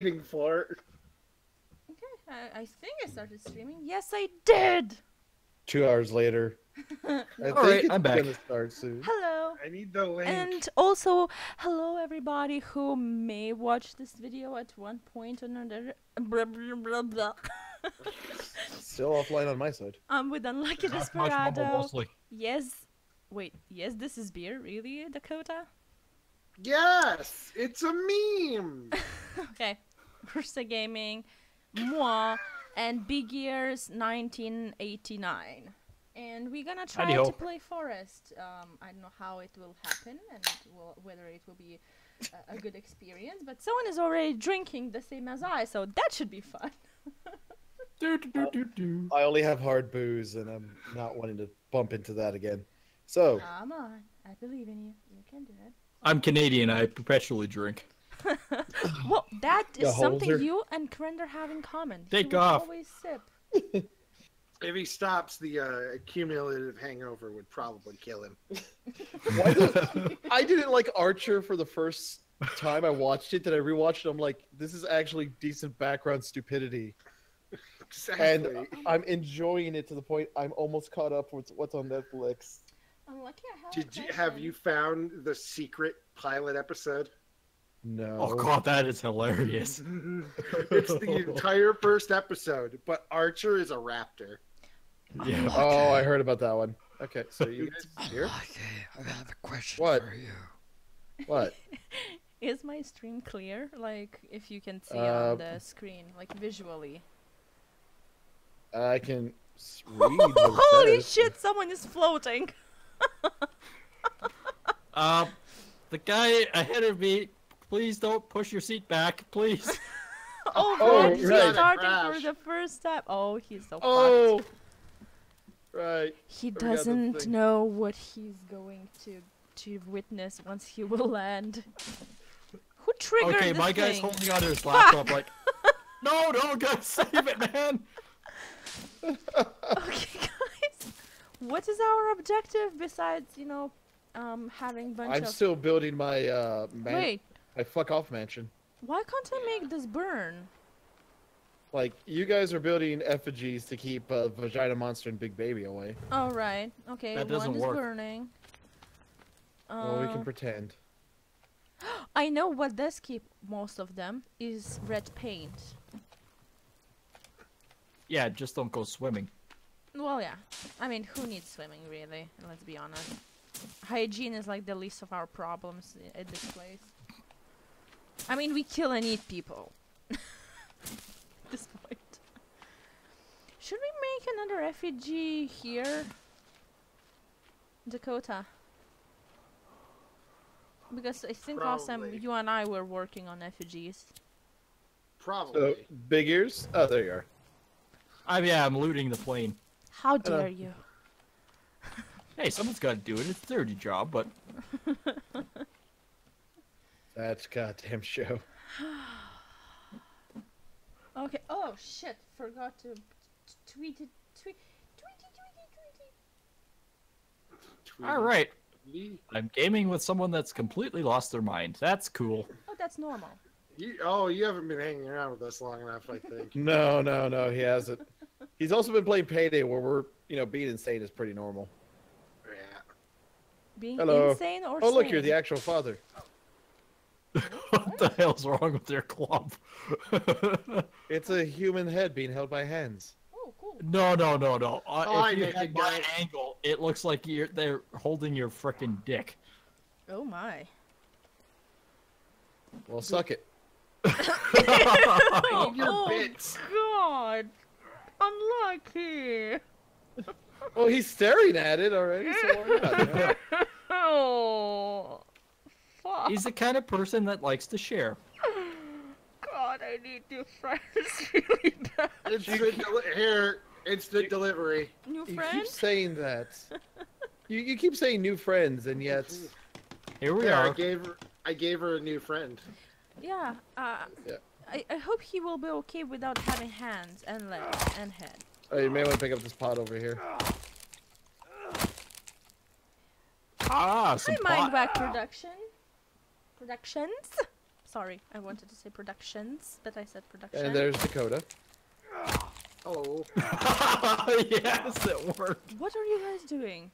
waiting for. Okay, I, I think I started streaming. Yes, I did. Two hours later. I think I'm back. gonna start soon. Hello. I need the link. And also, hello everybody who may watch this video at one point or another. Blah, blah, blah, blah. Still offline on my side. I'm with Unlucky Desperado. Yes. Wait, yes, this is beer, really, Dakota? yes, it's a meme. Okay. Ursa Gaming, moi, and Big Ears 1989. And we're gonna try Howdy-ho. to play Forest. Um, I don't know how it will happen and will, whether it will be a, a good experience, but someone is already drinking the same as I, so that should be fun. Do, do, do, do, do. I only have hard booze, and I'm not wanting to bump into that again. So, Come on, I believe in you. You can do it. I'm Canadian. I perpetually drink. Well, that is something hoser. you and Krender have in common. He Take would off. Always sip. if he stops, the uh, cumulative hangover would probably kill him. why did, I didn't like Archer for the first time I watched it. Then I rewatched it. I'm like, this is actually decent background stupidity, Exactly. and I'm enjoying it to the point I'm almost caught up with what's on Netflix. Unlucky I have. a Did you have you found the secret pilot episode? No. Oh god, that is hilarious. it's the entire first episode, but Archer is a raptor. Yeah. Oh, I heard about that one. Okay, so you guys here? Okay, I have a question What? for you. What? Is my stream clear? Like, if you can see Uh, on the screen, like visually. I can s- read. what it Holy says. shit! Someone is floating. Uh, the guy ahead of me, please don't push your seat back, please. Oh, Oh, he's right. starting Crash. for the first time. Oh, he's so fucked. Oh. Right. He forgot doesn't know what he's going to to witness once he will land. Who triggered okay, this my guy's holding onto his laptop like, no, no, guys, save it, man. Okay, guys. What is our objective besides, you know, um, having bunch of I'm still building my uh man- Wait, my fuck off mansion. why can't I make this burn? Like you guys are building effigies to keep uh, vagina monster and big baby away. All right. Okay, That one doesn't is work. burning. well, we Uh, can pretend. I know what does keep most of them is red paint. Yeah, just don't go swimming. Well, yeah. I mean, who needs swimming, really? Let's be honest. Hygiene is like the least of our problems at this place. I mean, we kill and eat people. at this point. Should we make another effigy here? Dakota. Because I think last time you and I were working on effigies. Probably. So big ears. Oh, there you are. I'm, yeah, I'm looting the plane. How Hello. dare you? Hey, someone's got to do it. It's their dirty job, but That's goddamn show. Okay. Oh shit! Forgot to tweet it. Tweet. Tweety tweety tweety. all right. I'm gaming with someone that's completely lost their mind. That's cool. Oh, that's normal. you, oh, you haven't been hanging around with us long enough, I think. No, no, no, he hasn't. He's also been playing Payday, where we're, you know, being insane is pretty normal. yeah. Being Hello. insane or Oh, look, you're the actual father. what the hell's wrong with your club? It's a human head being held by hands. Oh, cool. no, no, no, no. Uh, Oh, I if you make had it my angle, it looks like you're they're holding your frickin' dick. Oh my. Well, suck it. Eat your oh bits. God. Unlucky. Well, he's staring at it already, so why not? you? Oh. Fuck. He's the kind of person that likes to share. God, I need new friends really bad. Instant here, instant delivery. New friends? You keep saying that. You, you keep saying new friends, and yet Here we There, I are. gave her. I gave her a new friend. Yeah. Uh, Yeah. I, I hope he will be okay without having hands and legs and head. oh, you may want to pick up this pot over here. Ah, some Hi, pot. Mindback Production. Productions. sorry, I wanted to say productions, but I said production. And there's Dakota. Oh, yes, it worked. What are you guys doing?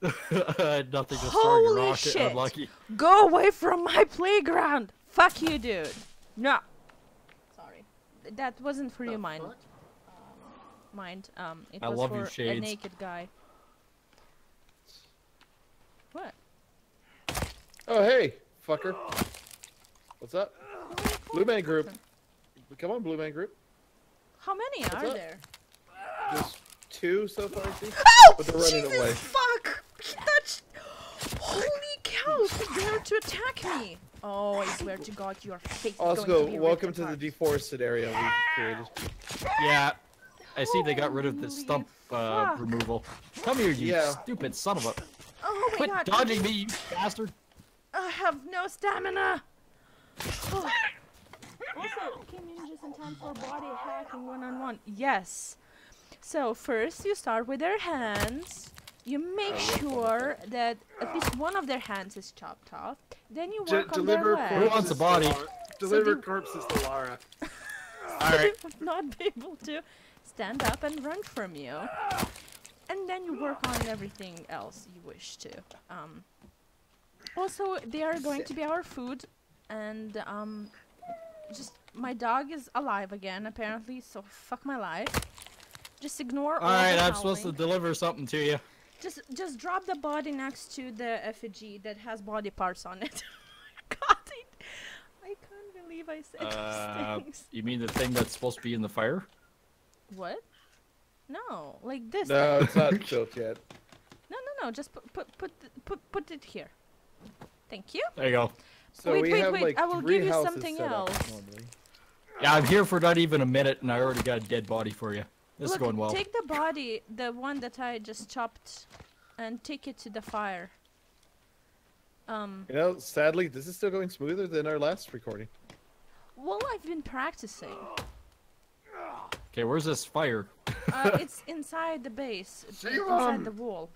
Nothing, just throwing a Holy rocket. shit. Unlucky. Go away from my playground! Fuck you, dude. No. Sorry, that wasn't for you, mind. fuck? Mind. Um, it I was love for you, a naked guy. What? Oh, hey, fucker. What's up? Who are you Blue Man Group. Come on, Blue Man Group. How many are up? there? There's two so far, I see. Oh! But they're running Jesus away. fuck! He touched. Holy cow! He dared to attack me. Oh, I swear to God, your face is going to be welcome to the deforested area we've created. Yeah. I see they got rid of the stump uh, removal. Come here, you Yeah. stupid son of a. Oh my Quit God! dodging me, you bastard. I have no stamina. Oh. Also, came in just in time for body hacking one on one. Yes. So first you start with their hands. You make sure that at least one of their hands is chopped off. Then you De- work on deliver their Who wants a body? Deliver do- corpses to Lara. Alright. would not be able to stand up and run from you. And then you work on everything else you wish to. Um, also, they are going to be our food, and um, just my dog is alive again apparently. So fuck my life. Just ignore all Alright, the I'm supposed to deliver something to you. Just just drop the body next to the effigy that has body parts on it. God, I, I can't believe I said Uh, those things. you mean the thing that's supposed to be in the fire? What? No, like this. No, it's not built yet. No, no, no. Just put put put put put it here. Thank you. There you go. So Wait, we wait, have wait, like I will give you something else. normally. Yeah, I'm here for not even a minute, and I already got a dead body for you. This Look, is going well. take the body, the one that I just chopped, and take it to the fire. Um. You know, sadly, this is still going smoother than our last recording. Well, I've been practicing. Okay, where's this fire? Uh, it's inside the base. It's Save inside 'em! the wall.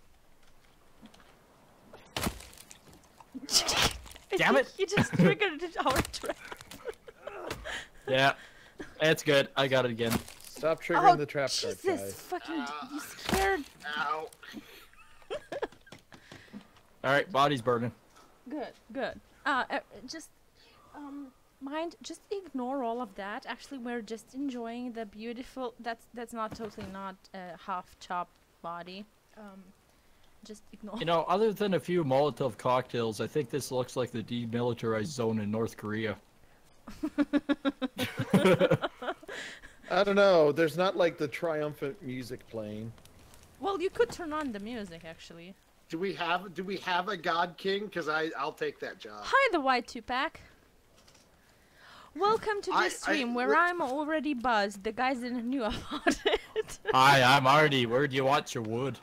Damn it. You just triggered our trap. Yeah, it's good. I got it again. Stop triggering oh, the trap Jesus, card, guys. fucking, you scared. Ow. All right, body's burning. Good, good. Uh, uh, just, um, mind, just ignore all of that. Actually, we're just enjoying the beautiful. That's that's not totally not a half chopped body. Um, just ignore. You know, other than a few Molotov cocktails, I think this looks like the demilitarized zone in North Korea. I don't know. There's not like the triumphant music playing. Well, you could turn on the music actually. Do we have do we have a God King? Because I I'll take that job. Hi, the white two pack. Welcome to I- this I- stream where look- I'm already buzzed. The guys didn't knew about it. Hi, I'm Artie. Where do you want your wood?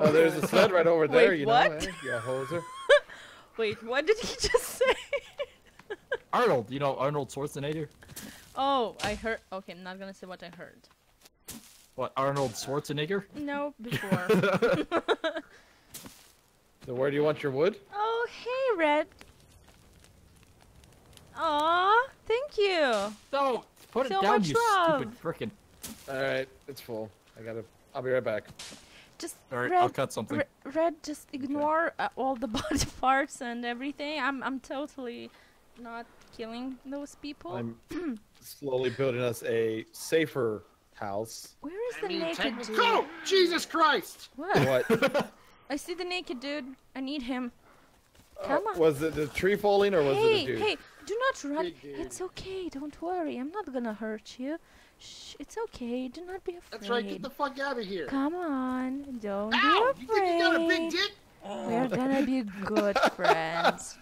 Oh, there's a sled right over there. Wait, you what? know, eh? Yeah, hoser. Wait, what did he just say? Arnold, you know Arnold Schwarzenegger? Oh, I heard. Okay, I'm not gonna say what I heard. What, Arnold Schwarzenegger? No, before. So where do you want your wood? oh, hey, Red. Aw, thank you. No, put it down, you love. stupid frickin'. All right, it's full. I gotta. I'll be right back. Just All right, Red, I'll cut something. Re- Red, just ignore uh, all the body parts and everything. I'm, I'm totally not killing those people. I'm slowly building us a safer house. Where is I the mean, naked dude? Go! Jesus Christ! What? What? I see the naked dude. I need him. Uh, Come on. was it the tree falling or was hey, it a dude? hey, do not run. Big. It's okay. Don't worry. I'm not gonna hurt you. Shh, it's okay. Do not be afraid. That's right. Get the fuck out of here. Come on. Don't Ow! be You think you got a big afraid. dick? We're gonna be good friends.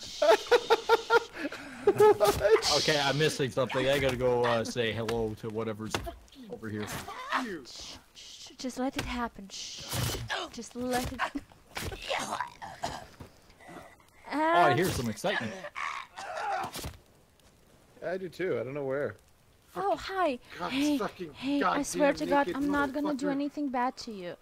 Okay, I'm missing something. I gotta go uh, say hello to whatever's over here. Shh, shh, just let it happen. Shh. Just let it. Oh, I hear some excitement. I do too. I don't know where. Oh, hi. God, hey, fucking hey, I swear to God, I'm not gonna do anything bad to you.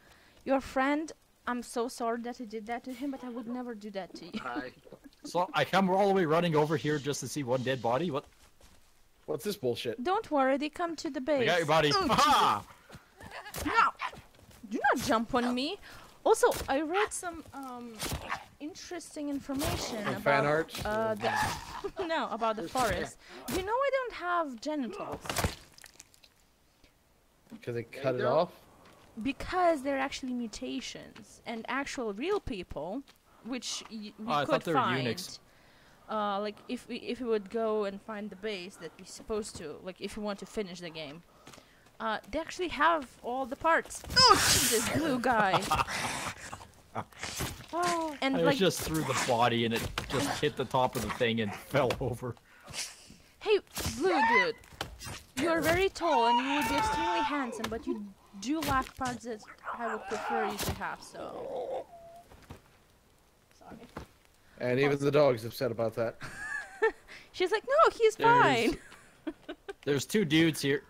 Your friend, I'm so sorry that I did that to him, but I would never do that to you. Hi. So I come all the way running over here just to see one dead body. What? What's this bullshit? Don't worry, they come to the base. I got your body. Oh, Aha! No! Do not jump on me. Also, I read some um, interesting information Some about fan art? Uh, the no about the forest. You know I don't have genitals Because they cut it go. off. Because they're actually mutations and actual real people, which y- we Oh, could thought find. eunuchs. Uh, like if we if we would go and find the base that we're supposed to, like if we want to finish the game, uh, they actually have all the parts. Oh, Jesus, blue guy. oh, and I like, just threw the body and it just hit the top of the thing and fell over. hey, blue dude, you are very tall and you would be extremely handsome, but you do lack parts that I would prefer you to have. So, sorry. And even the dog's upset about that. She's like, no, he's There's- fine. There's two dudes here.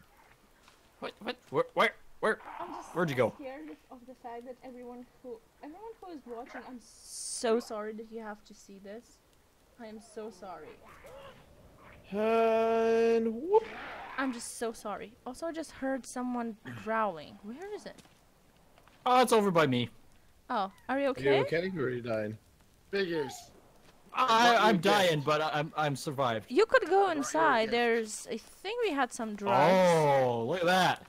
What? What? Where? Where? Where? I'm just Where'd you go? Scared of the fact that everyone who everyone who is watching, I'm so sorry that you have to see this. I am so sorry. And whoop. I'm just so sorry. Also, I just heard someone growling. Where is it? Oh, it's over by me. Oh, are you Are okay? you okay? Or are you dying? Figures. I, What I'm you get? dying, but I- I'm I'm survived. You could go inside. There's, I think we had some drugs. Oh, look at that.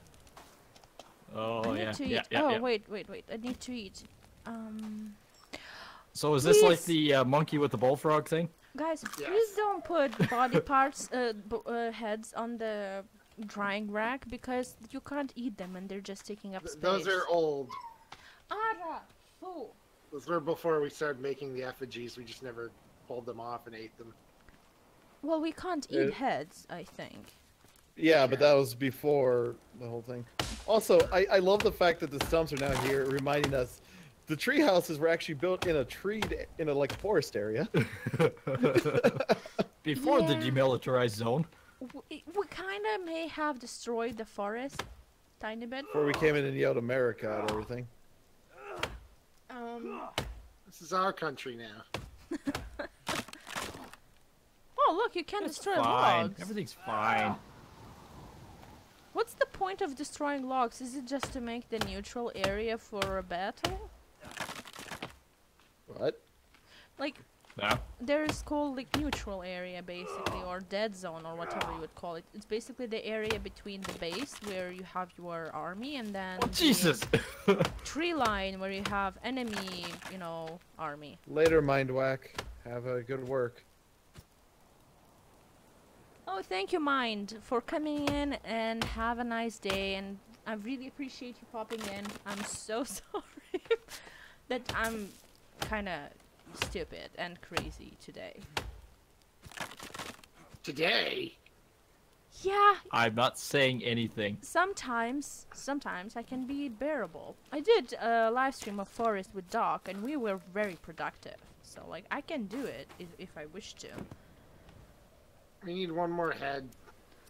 Oh I need yeah, to eat. yeah, yeah, oh yeah. wait, wait, wait. I need to eat. Um, So is this like the uh, monkey with the bullfrog thing? guys, Yes. please don't put body parts, uh, b- uh, heads on the drying rack because you can't eat them and they're just taking up Th- space. Those are old. Ara, fool. Those were before we started making the effigies. We just never pulled them off and ate them. Well, we can't eat Uh, heads, I think. Yeah, but that was before the whole thing. Also, I, I love the fact that the stumps are now here, reminding us the tree houses were actually built in a tree in a like forest area. Before the demilitarized zone. We, we kind of may have destroyed the forest, tiny bit. Before we came in and yelled America and everything. Um. This is our country now. Oh, look, you can It's destroy fine. logs. Everything's fine. What's the point of destroying logs? Is it just to make the neutral area for a battle? What? Like, Yeah. there's called like neutral area basically, or dead zone, or whatever you would call it. It's basically the area between the base where you have your army, and then Oh the Jesus! tree line where you have enemy, you know, army. Later, Mind Whack. Have a good work. Oh, thank you, Mind, for coming in and have a nice day. And I really appreciate you popping in. I'm so sorry that I'm kind of stupid and crazy today. Today, Yeah, I'm not saying anything. sometimes, sometimes I can be bearable. I did a live stream of Forest with Doc, and we were very productive. So, like, I can do it if, if I wish to. We need one more head.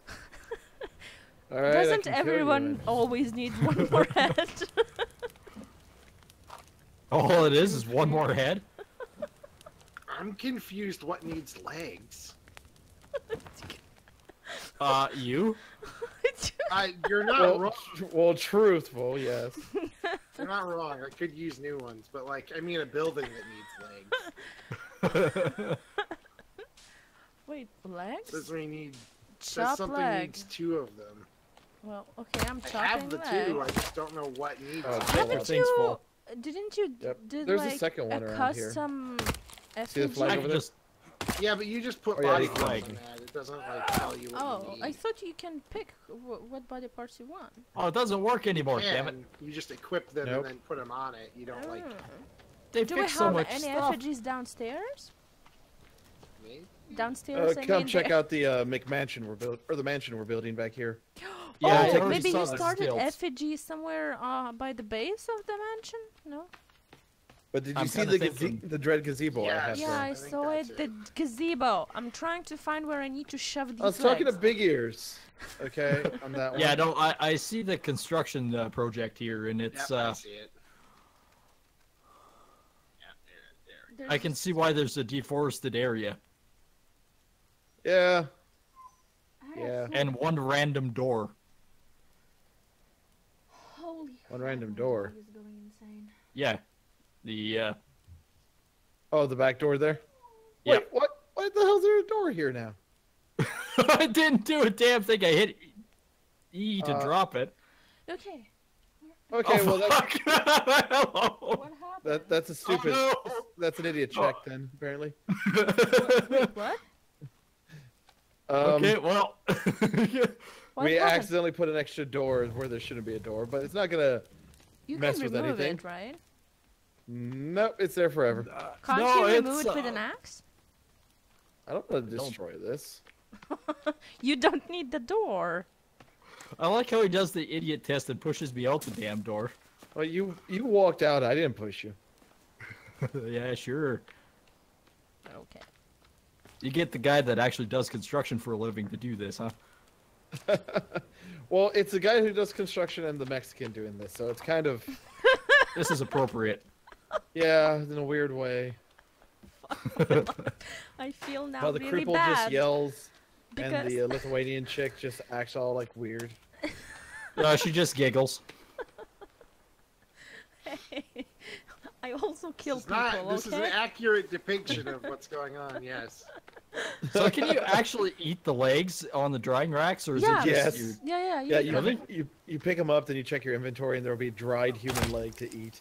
All right. Doesn't can kill you everyone always need one more head? All it is is one more head. I'm confused. What needs legs? Uh, you? I, you're not Well, wrong. well, truthful, yes. You're not wrong. I could use new ones, but like, I mean, a building that needs legs. Wait, legs? Says we need. Says something leg. needs two of them. Well, okay, I'm chopping I chopping have the legs. two. I just don't know what needs. Oh, them. damn. Haven't you? Didn't you Yep. did There's a second one a around here. See the flag I over can there? just. Yeah, but you just put Oh, body you parts can. on that. It doesn't like tell you what Oh, you I thought you can pick wh- what body parts you want. Oh, it doesn't work anymore. You Damn it! You just equip them Nope. and then put them on it. You don't like. Mm. They Do we fixed so have much any stuff. effigies downstairs? Maybe? Downstairs. Uh, I come mean, check the- out the uh, McMansion we're built or the mansion we're building back here. Yeah, oh, already maybe you started effigy somewhere uh, by the base of the mansion. No. But did you I'm see the gaze- thinking- the dread gazebo I Yes. Yeah. I, I saw that's it. The gazebo. I'm trying to find where I need to shove these I was talking to. Big Ears. Okay, on that one. Yeah, no, I, I see the construction uh, project here, and it's Yep, I uh, see it. Yeah, there, there There's I can see why there's a deforested area Yeah. I had a yeah. and one random door. Holy One crap, random door. dog is going insane. Yeah, the uh, Oh, the back door there. Yeah. Wait, what? Why the hell's there a door here now? I didn't do a damn thing. I hit E to Uh, drop it. Okay, Okay, oh, well that's, fuck. Hello. what happened? that that's a stupid. no. That's an idiot check then, apparently. Wait, what? Um, okay, well. We happened? accidentally put an extra door where there shouldn't be a door, but it's not gonna. You mess can with remove anything. it, right? Nope, it's there forever. Can't no, you remove it's, it with an uh, axe? I don't want to destroy this. You don't need the door. I like how he does the idiot test and pushes me out the damn door. Well, you you walked out. I didn't push you. yeah, sure. Okay. You get the guy that actually does construction for a living to do this, huh? Well, it's the guy who does construction and the Mexican doing this, so it's kind of This is appropriate. yeah, in a weird way. I feel now How the really cripple bad. just yells, because and the uh, Lithuanian chick just acts all like weird. Uh, she just giggles. I also kill This is people. not. This is an accurate depiction of what's going on. Yes. So can you actually eat the legs on the drying racks, or is Yeah. it just Yes. you? Yeah, yeah. You Yeah, can. you, Really? you you pick them up, then you check your inventory, and there will be dried human leg to eat.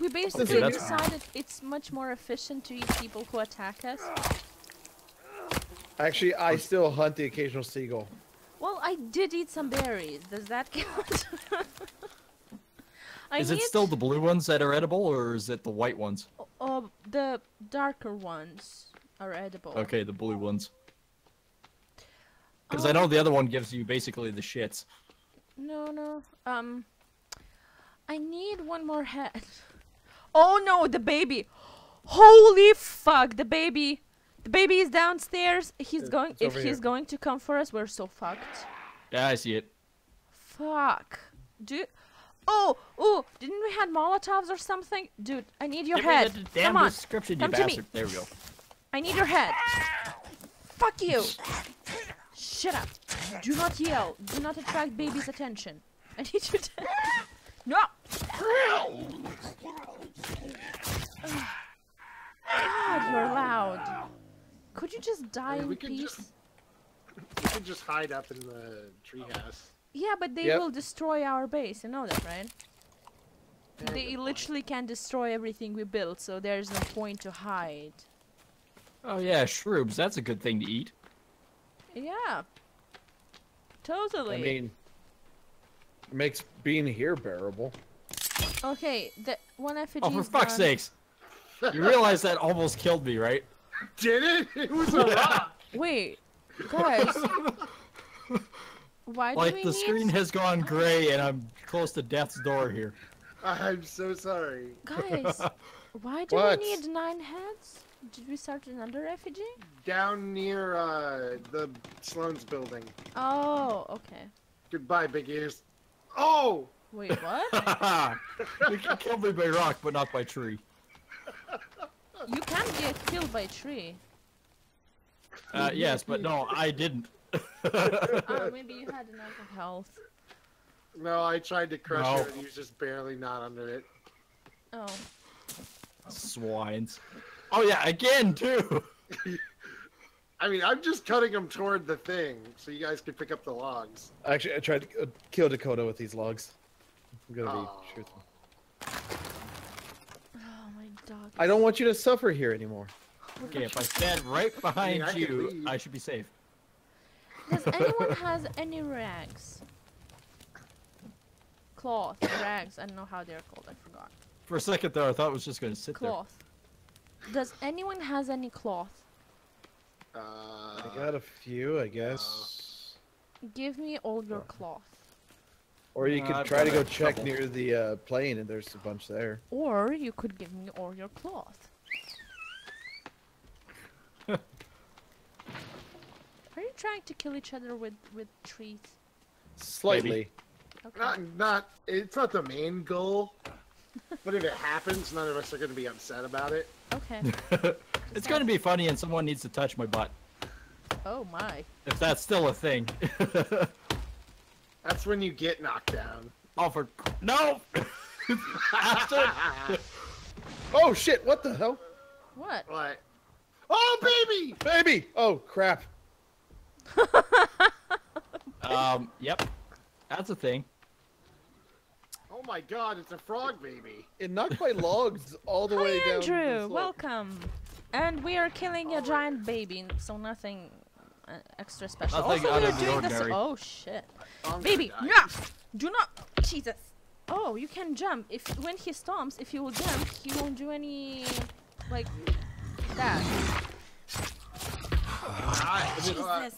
We basically that's- decided it's much more efficient to eat people who attack us. Actually, I still hunt the occasional seagull. Well, I did eat some berries. Does that count? I Is need it still the blue ones that are edible, or is it the white ones? Oh, the darker ones are edible. Okay, the blue ones. Because I Oh. know the other one gives you basically the shits. No, no. Um, I need one more head. Oh no, the baby! Holy fuck, the baby! The baby is downstairs. He's It's- going. If over he's here. going to come for us, we're so fucked. Yeah, I see it. Fuck. Dude. Oh, oh! Didn't we had Molotovs or something? Dude, I need your Give me head. the damn Come on. description, Come you to me. bastard. There we go. I need your head. Fuck you. Shut up. Do not yell. Do not attract baby's attention. I need you to. No. God, you're loud. Could you just die mean, in we could peace? just- You can just hide up in the treehouse. Yeah, but they Yep. will destroy our base. You know that, right? Yeah, They good literally can destroy everything we built, so there's no point to hide. Oh yeah, shrooms. That's a good thing to eat. Yeah. Totally. I mean, makes being here bearable. okay, the one effigy Oh, for is fuck's done. sakes! You realize that almost killed me, right? Did it? It was a rock. Wait, guys. Why do Like we the need... screen has gone gray, and I'm close to death's door here. I'm so sorry. Guys, why do What? we need nine heads? Did we start another effigy? Down near uh, the Sloan's building. Oh, okay. Goodbye, big ears. Oh! Wait, what? you can kill me by rock, but not by tree. you can get killed by tree. Uh, yes, but no, I didn't. Oh, maybe you had enough of health. No, I tried to crush No. her and he was just barely not under it. Oh. Swines. Oh yeah, again too. I mean, I'm just cutting him toward the thing so you guys can pick up the logs. Actually, I tried to uh, kill Dakota with these logs. I'm gonna be Aw. truthful. Oh, my dog. I don't want you to suffer here anymore. Okay, if I stand right behind I can you. I should be safe. Does anyone has any rags? Cloth, rags. I don't know how they're called. I forgot. For a second there, I thought it was just gonna sit there. Cloth. Does anyone has any cloth? Uh, I got a few, I guess. Give me all your cloth. Or you Uh, could I've try to go check couple. near the uh, plane, and there's a bunch there. Or you could give me all your cloth. Are you trying to kill each other with with trees? Slightly. Okay. not, not, it's not the main goal. but if it happens, none of us are going to be upset about it. Okay. it's going to be funny, and someone needs to touch my butt. Oh my. If that's still a thing. That's when you get knocked down. oh, for no! Bastard! Oh shit! What the hell? What? What? Oh baby! Baby! Oh crap! um, yep, that's a thing. Oh my god, it's a frog baby. It knocked my logs all the way Hi down. Andrew, welcome. And we are killing a giant baby, so nothing uh, extra special. Nothing also, we are of the doing this. Oh shit, I'm baby, gonna no, do not, Jesus. Oh, you can jump. If when he stomps, if you will jump, he won't do any like that. Die. Jesus.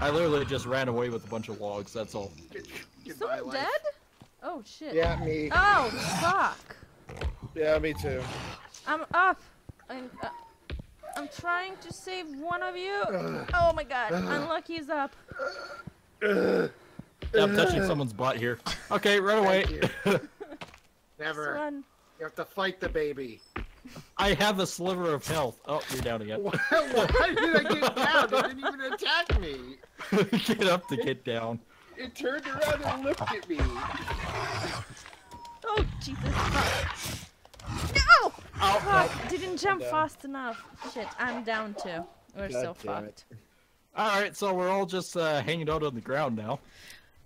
I literally just ran away with a bunch of logs. That's all. Good- Is goodbye, someone life. dead? Oh shit. Yeah, me. Oh fuck. Yeah, me too. I'm up. I'm, uh, I'm trying to save one of you. Oh my god. Unlucky is up. Yeah, I'm touching someone's butt here. Okay, run away. Thank Never. Run. You have to fight the baby. I have a sliver of health. Oh, you're down again. Why, why did I get down? It didn't even attack me. get up to get down. It turned around and looked at me. Oh Jesus. Fuck. No! Oh, Fuck. Didn't jump fast enough. Shit. I'm down too. We're so God damn it. fucked. All right, so we're all just uh, hanging out on the ground now.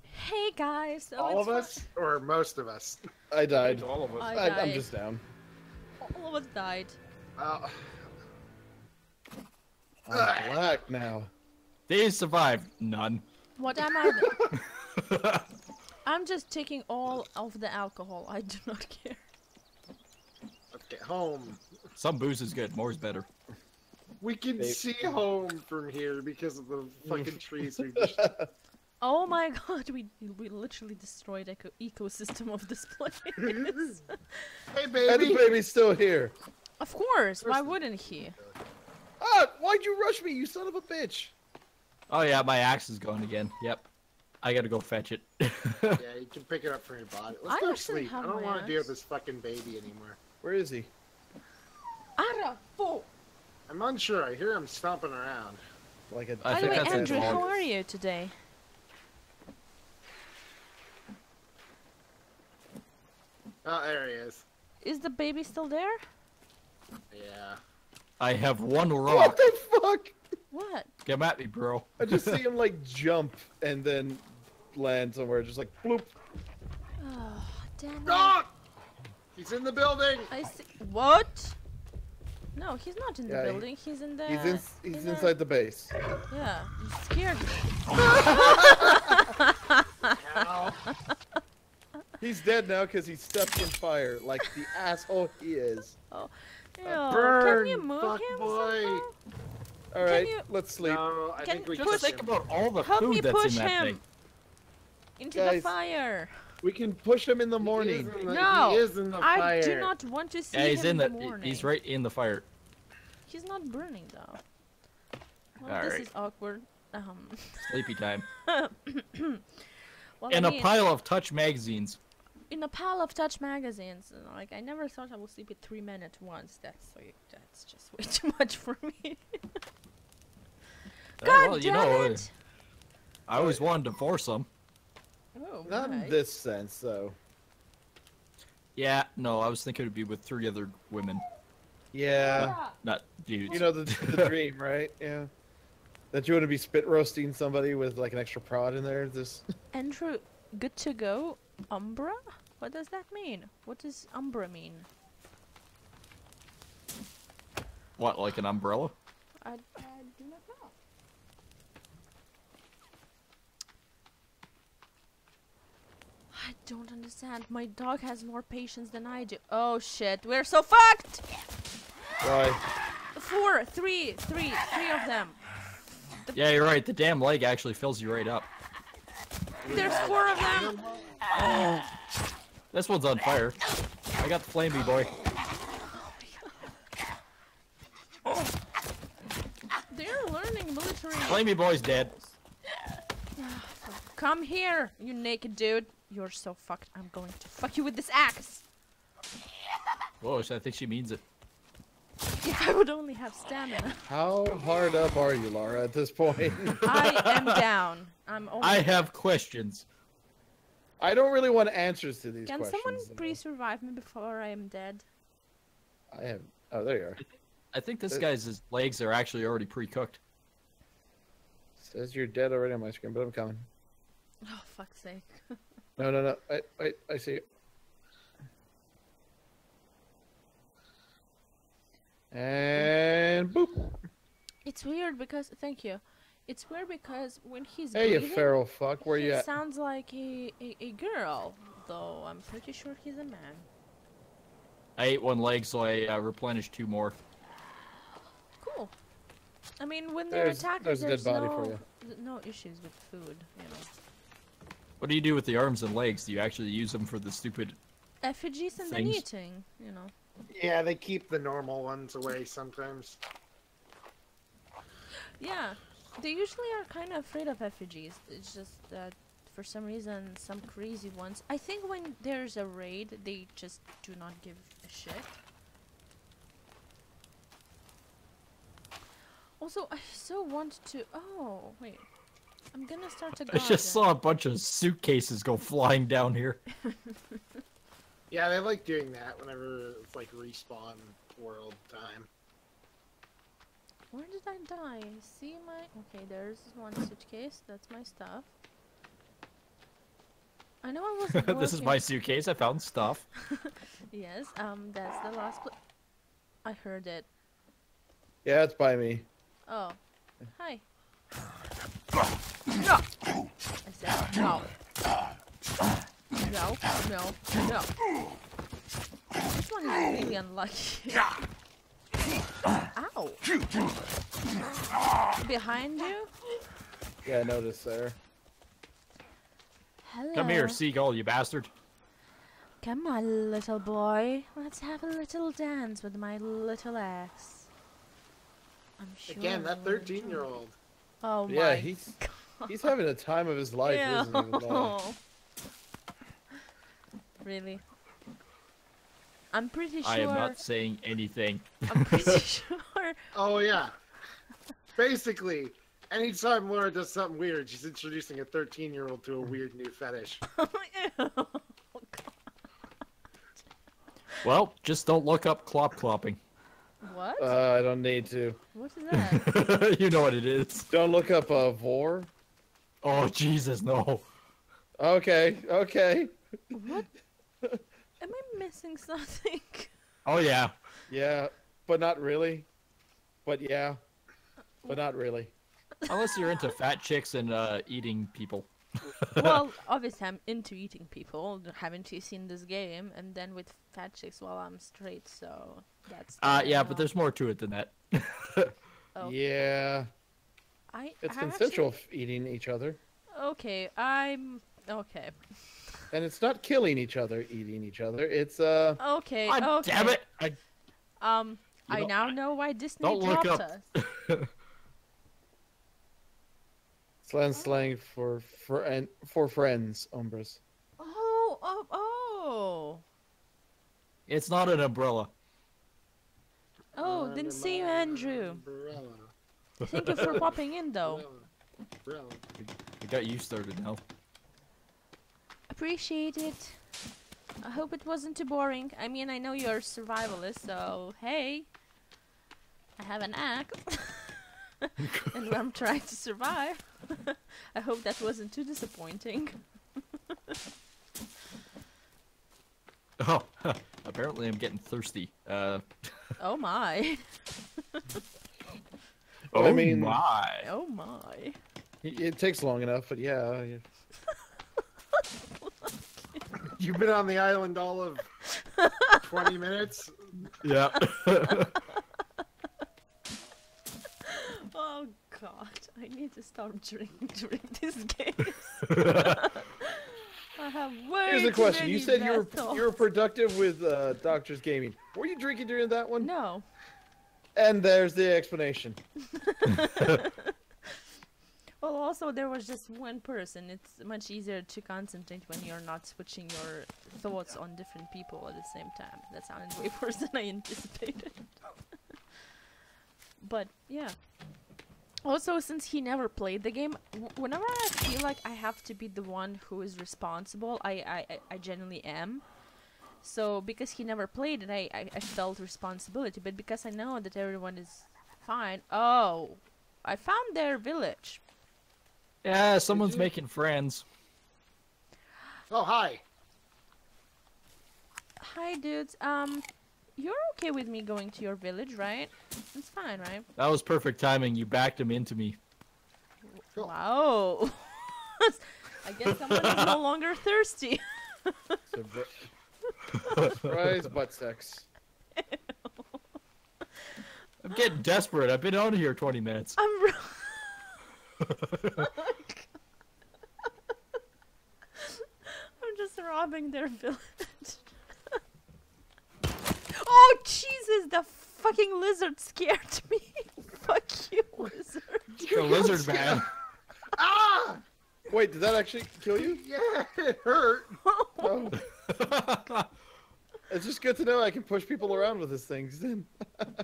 Hey guys. So All it's of us, or most of us. I died. All of us. I I, I'm just down. Fun. All of us died. Uh, I'm black now. They survived. None. What am I? I'm just taking all of the alcohol. I do not care. let's get home. Some booze is good. More's better. We can They- see home from here because of the fucking trees we just. Oh my god, we we literally destroyed eco ecosystem of this place. Hey, And baby. the baby's still here. of course, why wouldn't he? Ah, why'd you rush me, you son of a bitch? Oh yeah, my axe is gone again. Yep. I gotta go fetch it. Yeah, you can pick it up from your body. Let's I go sleep. I don't want to deal with this fucking baby anymore. Where is he? Arafo! I'm unsure. I hear him stomping around. Like a. I By the way, a Andrew, dog. how are you today? Oh, there he is. Is the baby still there? Yeah. I have one What the fuck? What? Come at me, bro. I just see him like jump and then land somewhere, just like bloop. Oh, damn it. Ah! He's in the building. I see. What? No, he's not in the Yeah, he- building. He's in the. He's in. He's in the- inside the base. Yeah, you scared me. Ow. He's dead now because he stepped in fire, like the asshole he is. Ew, burn, can you move fuck him boy. somehow? All right, you- let's sleep. No, I Can- think we Push- Just push think about all the Help food that's push in that him thing. into the Guys, fire. We can push him in the He morning. is in the- No, he is in the I fire. do not want to see Yeah, he's him in the. in the morning. He's right in the fire. He's not burning though. Well, All this right. is awkward. Um, Sleepy time. well, In I a mean, pile of Touch magazines. In a pile of Touch magazines. and, Like I never thought I would sleep at three men at once. That's like that's just way too much for me. Uh, God well, you damn know, uh, it! I always wanted to force them. Oh, Not my. in this sense, though. Yeah, no, I was thinking it'd be with three other women, Yeah. not dudes. You know the, the dream, right? Yeah. That you want to be spit roasting somebody with like an extra prod in there. This. Andrew, good to go. Umbra? What does that mean? What does Umbra mean? what, like an umbrella? I, I do not know. I don't understand. My dog has more patience than I do. Oh shit, we're so fucked! Why? Four, three, three, three of them. Yeah, you're right. The damn leg actually fills you right up. There's four of them. Oh. This one's on fire. I got the flamey boy. They're learning military. Flamey boy's dead. Come here, you naked dude. You're so fucked. I'm going to fuck you with this axe. Whoa, I think she means it. If I would only have stamina. How hard up are you, Lara, at this point? I am down. I'm only I have questions. I don't really want answers to these Can questions. someone though. please revive me before I am dead? I have. Oh, there you are. I think this guy's his legs are actually already pre-cooked. Says you're dead already on my screen, but I'm coming. Oh, fuck's sake. No, no, no. I, I, I see you. And boop. It's weird because thank you. It's weird because when he's Hey, you feral fuck. Where you at? sounds like a, a, a girl, though I'm pretty sure he's a man. I ate one leg, so I uh, replenished two more. Cool. I mean, when they're There's- attacking, there's a there's, dead body no, for you. no issues with food, you know. What do you do with the arms and legs? Do you actually use them for the stupid? Effigies and then Things. eating, you know. Yeah, they keep the normal ones away sometimes. Yeah, they usually are kind of afraid of effigies. It's just that for some reason, some crazy ones. I think when there's a raid, they just do not give a shit. Also, I so want to. Oh wait, I'm gonna start a I I just saw a bunch of suitcases go flying down here. Yeah, they like doing that whenever it's like respawn world time. Where did I die? See my. Okay, there's one suitcase. That's my stuff. I know I wasn't this is my suitcase. I found stuff. Yes, um, that's the last pla- I heard it. Yeah, it's by me. Oh, hi. No! I said no. No, no, no. This one is really unlucky. Ow! Behind you? Yeah, I noticed there. Hello. Come here, seagull, you bastard. Come on, little boy. Let's have a little dance with my little ass. I'm sure. Again, that 13 year old. Oh my. Yeah, he's he's having a time of his life, isn't he? Oh. With that? Ew. really? I'm pretty sure. I am not saying anything. I'm pretty sure. Oh, yeah. Basically, anytime Laura does something weird, she's introducing a 13 year old to a weird new fetish. Ew. Well, just don't look up clop clopping. What? Uh, I don't need to. what is that? you know what it is. Don't look up uh, vor. Oh Jesus, no. Okay, okay. what? Am I missing something? Oh yeah. Yeah, but not really. But yeah, but not really. Unless you're into fat chicks and uh, eating people. well, obviously I'm into eating people. Haven't you seen this game? And then with fat chicks, well, I'm straight, so that's. the Uh, yeah, but there's more to it than that. Oh. Yeah. I. it's I consensual f eating each other, okay, I'm. Okay. And it's not killing each other, eating each other. It's uh, Okay. God okay. damn it! I, Um, You I know, now I- know why Disney don't look dropped up. us. slang slang for for and for friends, umbras. Oh, oh, oh. it's not an umbrella. Oh, Under didn't see you, Andrew. Umbrella, Thank you for popping in, though. umbrella, umbrella. I got you started now. Appreciate it. I hope it wasn't too boring. I mean, I know you're a survivalist, so hey. I have an axe. and I'm trying to survive. I hope that wasn't too disappointing. Oh, apparently I'm getting thirsty. Uh, Oh my. Well, I mean- my. Oh my. It, it takes long enough, but yeah. Yeah. You've been on the island all of 20 minutes? Yeah. Oh god. I need to stop drinking during this game. I have way Here's the too question: You said you were thoughts. you were productive with uh, Doctors Gaming. Were you drinking during that one? No. And there's the explanation. Well, also there was just one person. It's much easier to concentrate when you're not switching your thoughts on different people at the same time. That sounded way worse than I anticipated. but yeah. Also, since he never played the game, whenever I feel like I have to be the one who is responsible, I I, I- genuinely am. So because he never played it, I, I I felt responsibility. But because I know that everyone is fine, oh, I found their village. Yeah, someone's you? making friends. Oh, hi. Hi, dudes. Um, you're okay with me going to your village, right? It's fine, right? That was perfect timing. You backed him into me. Wow. I guess someone is no longer thirsty. Surprise butt sex. I'm getting desperate. I've been on here 20 minutes. I'm. Ro- I'm just robbing their village. oh Jesus! The fucking lizard scared me. Fuck you, lizard. The lizard man. Ah! Wait, did that actually kill you? Yeah, it hurt. Oh, it's just good to know I can push people around with this thing. Then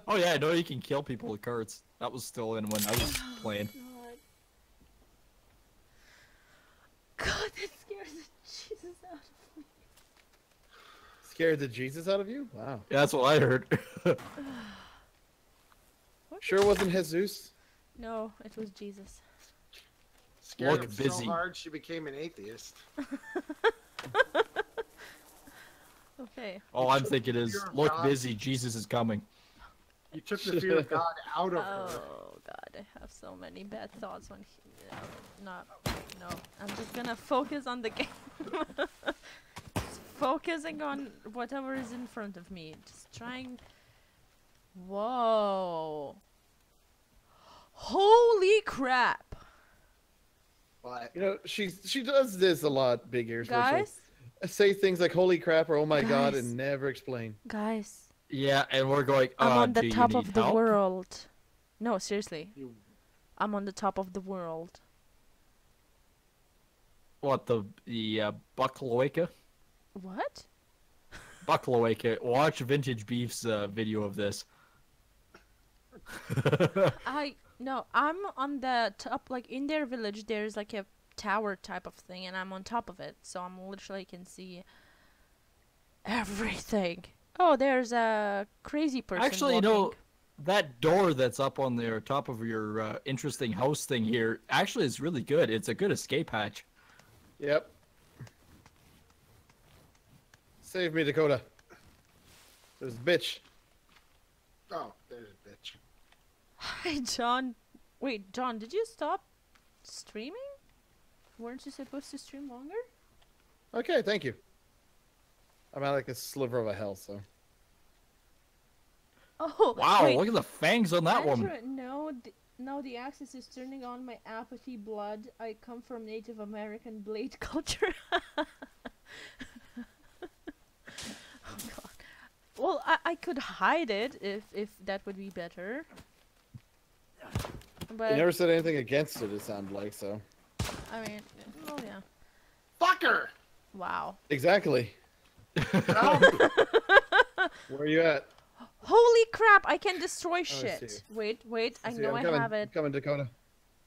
oh yeah, I know you can kill people with carts. That was still in when I was playing. God. God, that scares the Jesus out of me. scared the Jesus out of you? Wow. Yeah, that's what I heard. What Sure wasn't Jesus. No, it was Jesus. Scared Look busy. so hard she became an atheist. Okay. All I'm thinking is, look God. busy, Jesus is coming. You took the fear of God out of her. Oh god, I have so many bad thoughts when he- uh, not no. I'm just gonna focus on the game. Just focusing on whatever is in front of me. Just trying Whoa. Holy crap. But You know, she she does this a lot, Big Ears. Guys, say things like "Holy crap" or "Oh my god" and never explain. guys, Yeah, and we're going. I'm uh, on the top of the help? world. No, seriously. you I'm on the top of the world. What the the uh, Buckloika? What? Buckloika. Watch Vintage Beef's uh, video of this. I no, I'm on the top. Like in their village, there's like a tower type of thing, and I'm on top of it, so I'm literally can see everything. Oh, there's a crazy person. Actually, you know, that door that's up on the top of your uh, interesting house thing here actually is really good. It's a good escape hatch. Yep. Save me, Dakota. There's a bitch. Oh, there's a bitch. Hi, John. Wait, John, did you stop streaming? Weren't you supposed to stream longer? Okay, thank you. I'm at like a sliver of a hell, so. Oh, Wow, wait. look at the fangs on that woman. Andrew, No, th- now the axis is turning on my Apache blood. I come from Native American blade culture. oh god. Well, I, I could hide it if if that would be better. But You never said anything against it, it sounded like, so. I mean, oh yeah. Fucker! Wow. Exactly. Help! Where are you at? Holy crap! I can destroy Oh, shit. Wait, wait. I See, know I'm I coming, have I'm it. coming, Dakota.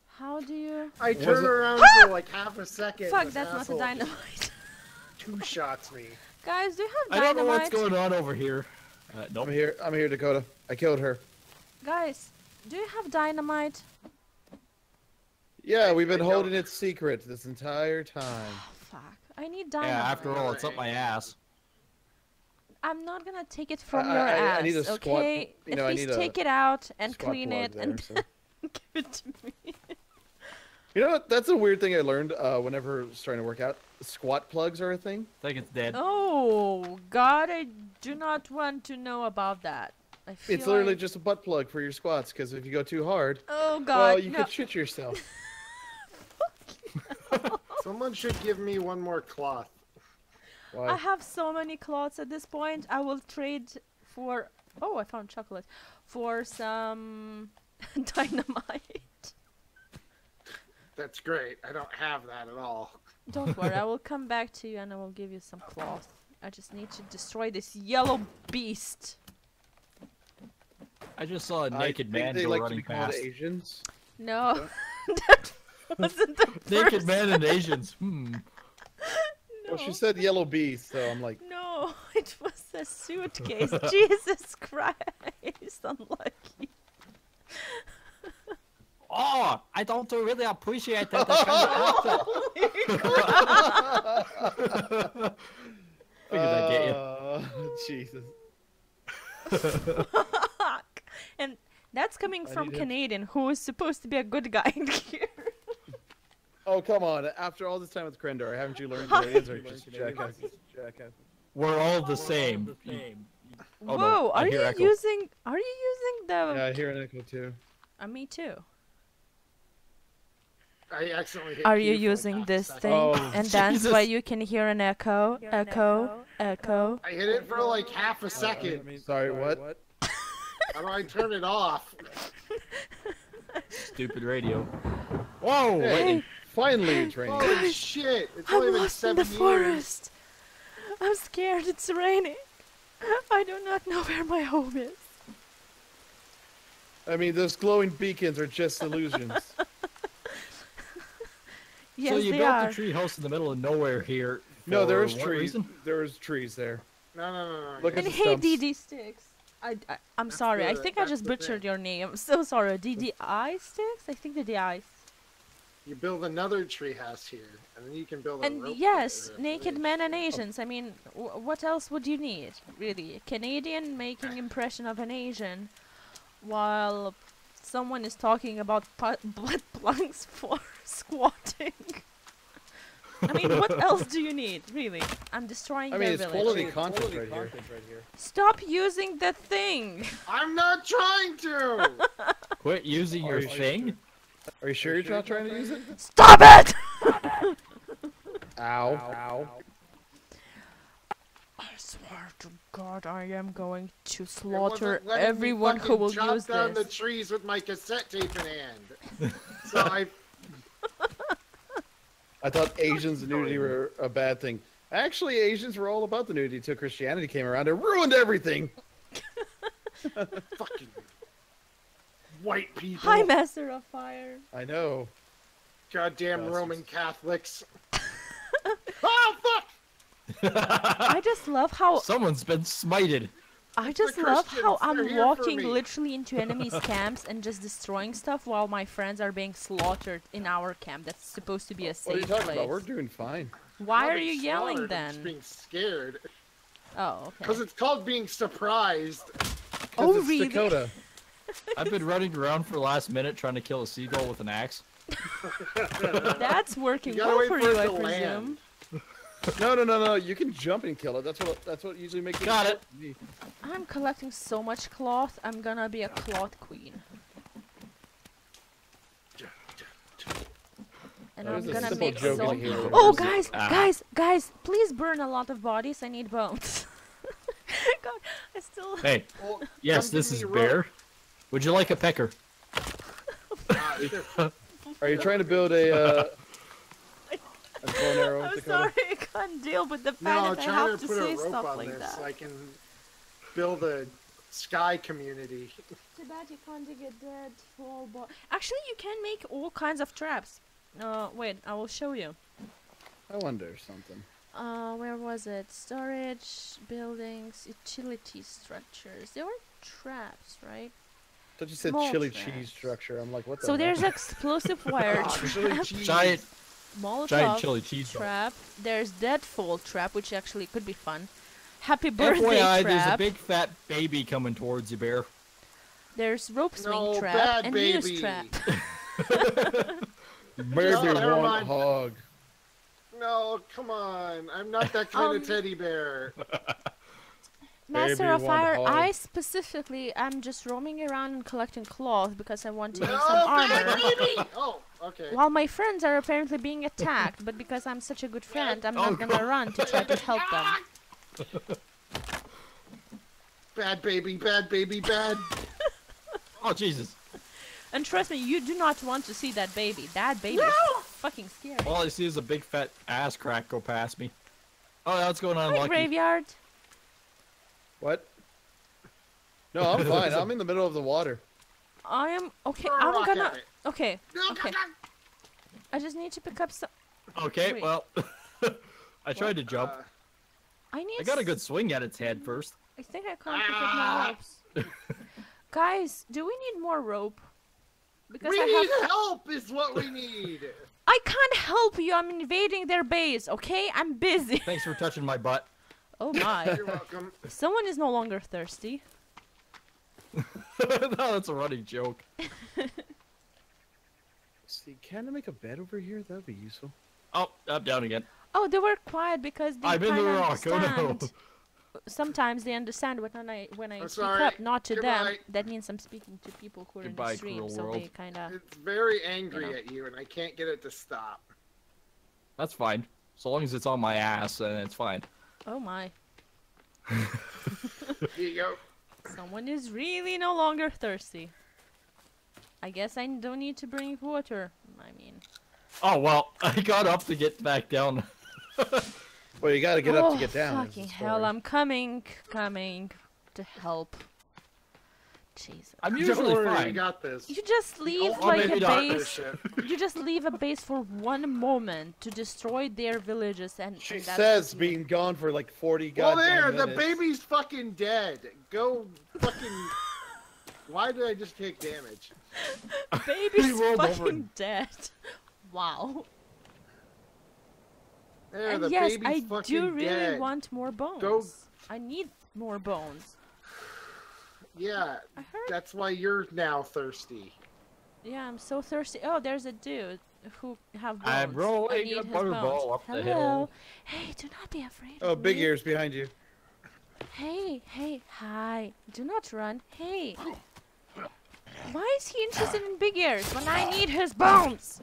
How do you? I Was turn around for like half a second. Fuck! this That's not a dynamite. Two shots me. Guys, do you have dynamite? I don't know what's going on over here. Uh, nope. I'm here. I'm here, Dakota. I killed her. Guys, do you have dynamite? Yeah, we've I been don't. holding it secret this entire time. Oh, fuck. I need dynamite. Yeah, after all, it's up my ass. I'm not gonna take it from I- your I- ass, I need a squat- okay? you At know, I least need a take it out and clean it there, and so. give it to me. You know what? That's a weird thing I learned uh, whenever starting to work out. Squat plugs are a thing. I think it's dead. Oh God, I do not want to know about that. I feel It's literally like- just a butt plug for your squats. Because if you go too hard, Oh God, well, you no. could shit yourself. Someone should give me one more cloth. I have so many cloths at this point. I will trade for. Oh, I found chocolate for some dynamite. That's great. I don't have that at all. Don't worry, I will come back to you and I will give you some cloth. I just need to destroy this yellow beast. I just saw a naked man they go like to running be past. Asians. No, that wasn't the Naked first- man and Asians. Hmm. No. Well, she said yellow bees, so I'm like, No, it was a suitcase. Jesus Christ, unlucky. Oh, I don't really appreciate that. That's kind of Figured I'd get you. uh, Jesus. Fuck. And that's coming I from need him. Canadian, who is supposed to be a good guy in here. Oh come on! After all this time with Krendor, haven't you learned Canadians are just jackasses? Jackasses. We're all the same. Oh, no, Whoa, I are you echo. using? Are you using the? Yeah, I hear an echo too. Uh, me too. I accidentally hit Are you Q like using this second. thing? Oh, and that's why you can hear an echo, echo, echo. echo, I hit it for like half a second. Sorry, what? How do I turn it off? Stupid radio. Whoa! Hey, Wait. Finally it's raining. Holy Guys, shit! It's I'm only been lost in the years. forest. I'm scared. It's raining. I do not know where my home is. I mean, those glowing beacons are just illusions. Yes, so you they built are. a tree house in the middle of nowhere here. no, there for was what trees. reason? There was trees there. No, no, no, no. Look And at the hey, stumps. DD Sticks. I, I, I'm That's sorry. I think I just butchered thing. your name. I'm so sorry. DDI Sticks? I think the DDI. You build another treehouse here, and then you can build a And rope yes, ladder. naked men and Asians. I mean, w- what else would you need, really? Canadian making impression of an Asian, while someone is talking about pu- blood plugs for squatting. I mean, what else do you need, really? I'm destroying I mean, it's village. quality content right here. Stop using that thing! I'm not trying to. Quit using Are you sure? Are you sure you're not trying to use it? Stop it! Ow. Ow. I swear to God, I am going to slaughter everyone who fucking will chop use down this. the trees with my cassette tape in hand. so I I thought Asians and nudity were a bad thing. Actually, Asians were all about the nudity until Christianity came around and ruined everything. fucking white people. Hi, Master of Fire. I know. Goddamn Bastards. Roman Catholics. oh fuck! I just love how Someone's been smited. I just love how I'm walking literally into enemies' camps and just destroying stuff while my friends are being slaughtered in our camp. That's supposed to be a safe What are you safe talking place. about? We're doing fine. Why Not are you yelling slaughtered, I'm just then? being scared. Oh, Because it's called being surprised. Oh, it's really? Dakota. I've been running around for the last minute trying to kill a seagull with an axe. That's working well for for you, I presume. land. No, no, no, no. You can jump and kill it. That's what. That's what usually makes Got it. I'm collecting so much cloth. I'm gonna be a cloth queen. And That I'm gonna simple make joke so. in here. Oh, Where's it? guys, Ah. guys, guys! Please burn a lot of bodies. I need bones. God, I still. Hey, Well, yes, this is me rope. Bear. Would you like a pecker? Are you trying to build a uh, a bow and arrow, I'm Dakota? sorry, I can't deal with the fact No, I'm that I trying have to to put a say rope stuff on like this that. so I can build a sky community. Too bad you can't dig a dead fall bo- Actually, you can make all kinds of traps. Uh, wait, I will show you. I wonder something. Uh, where was it? Storage, buildings, utility structures. There were traps, right? I thought you said Small chili traps. cheese structure. I'm like, what the? So hell? there's explosive wire trap, chili cheese. Giant, Molotov giant chili cheese ball. trap. There's deadfall trap, which actually could be fun. Happy birthday FYI, trap. there's a big fat baby coming towards you, Bear. There's rope swing No, trap bad and baby. news trap. Maybe Oh, never one mind. hog. No, come on. I'm not that kind Um, of teddy bear. Master Baby of Fire, hog. I specifically am just roaming around and collecting cloth because I want to No, make some bad armor. baby! Oh, okay. While my friends are apparently being attacked, but because I'm such a good friend, I'm oh, not Oh, gonna run to try to help them. Bad baby, bad baby, bad. Oh Jesus! And trust me, you do not want to see that baby. That baby is fucking scary. All I see is a big fat ass crack go past me. Oh, that's going on, Hi, Lucky. graveyard. What? No, I'm fine. I'm in the middle of the water. I am okay. Throw a I'm gonna. Okay. Okay. I just need to pick up some. Okay, Wait. well, I tried to jump. Uh, I need. I got a good swing at its head first. I think I can't pick up my Ah. ropes. Guys, do we need more rope? Because we I need have. help, is what we need. I can't help you. I'm invading their base. Okay, I'm busy. Thanks for touching my butt. Oh my! You're welcome. Someone is no longer thirsty. no, that's a running joke. See, can I make a bed over here? That'd be useful. Oh, I'm down again. Oh, they were quiet because they I'm in kind the of rock. Oh no. understand. Sometimes they understand when I when I I'm speak sorry. up, not to them. That means I'm speaking to people who are in the stream, so world. they kind of. It's very angry You know. at you, and I can't get it to stop. That's fine. So long as it's on my ass, and it's fine. Oh my! Here you go. Someone is really no longer thirsty. I guess I don't need to bring water. I mean, Oh well, I got up to get back down. Well, you gotta get up oh, to get down. is Fucking hell! I'm coming, coming to help. Jesus. I'm Don't usually worry, fine. we got this. You just leave Oh, like maybe a base. You just leave a base for one moment to destroy their villages, and She and that's says you. being gone for like 40 Well, goddamn there, the baby's fucking dead. Go fucking. Why did I just take damage? baby's rolled over fucking dead. Wow. There, and the yes, baby's I fucking do really dead. want more bones. Go- I need more bones. Yeah, I heard. that's why you're now thirsty. Yeah, I'm so thirsty. Oh, there's a dude who have bones. I'm I rolling need a his butterball bones. up the Hello. hill. Hey, do not be afraid. Oh, big me. ears behind you. Hey, hey, hi. Do not run. Hey. Oh. Why is he interested in big ears when I need his bones?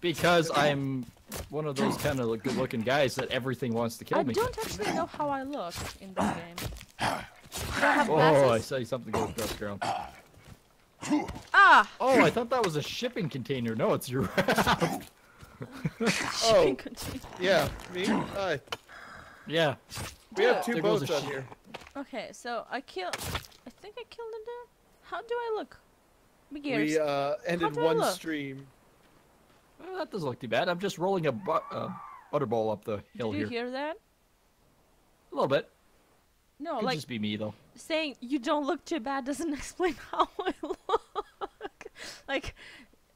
Because I'm one of those kind of good-looking guys that everything wants to kill I me. don't actually know how I look in this game. Do I have Oh, I glasses? saw something go across the ground. Ah! Oh, I thought that was a shipping container. No, it's your raft. Oh, Continue. yeah, me? Hi. yeah. We have two There boats a out here. Okay, so I kill. I think I killed a dude. How do I look? Big ears. We uh, ended one look? stream. Well, that doesn't look too bad. I'm just rolling a bu- uh, butterball up the hill Did you here. hear that? A little bit. No, Could like just be me though. saying you don't look too bad doesn't explain how I look. like,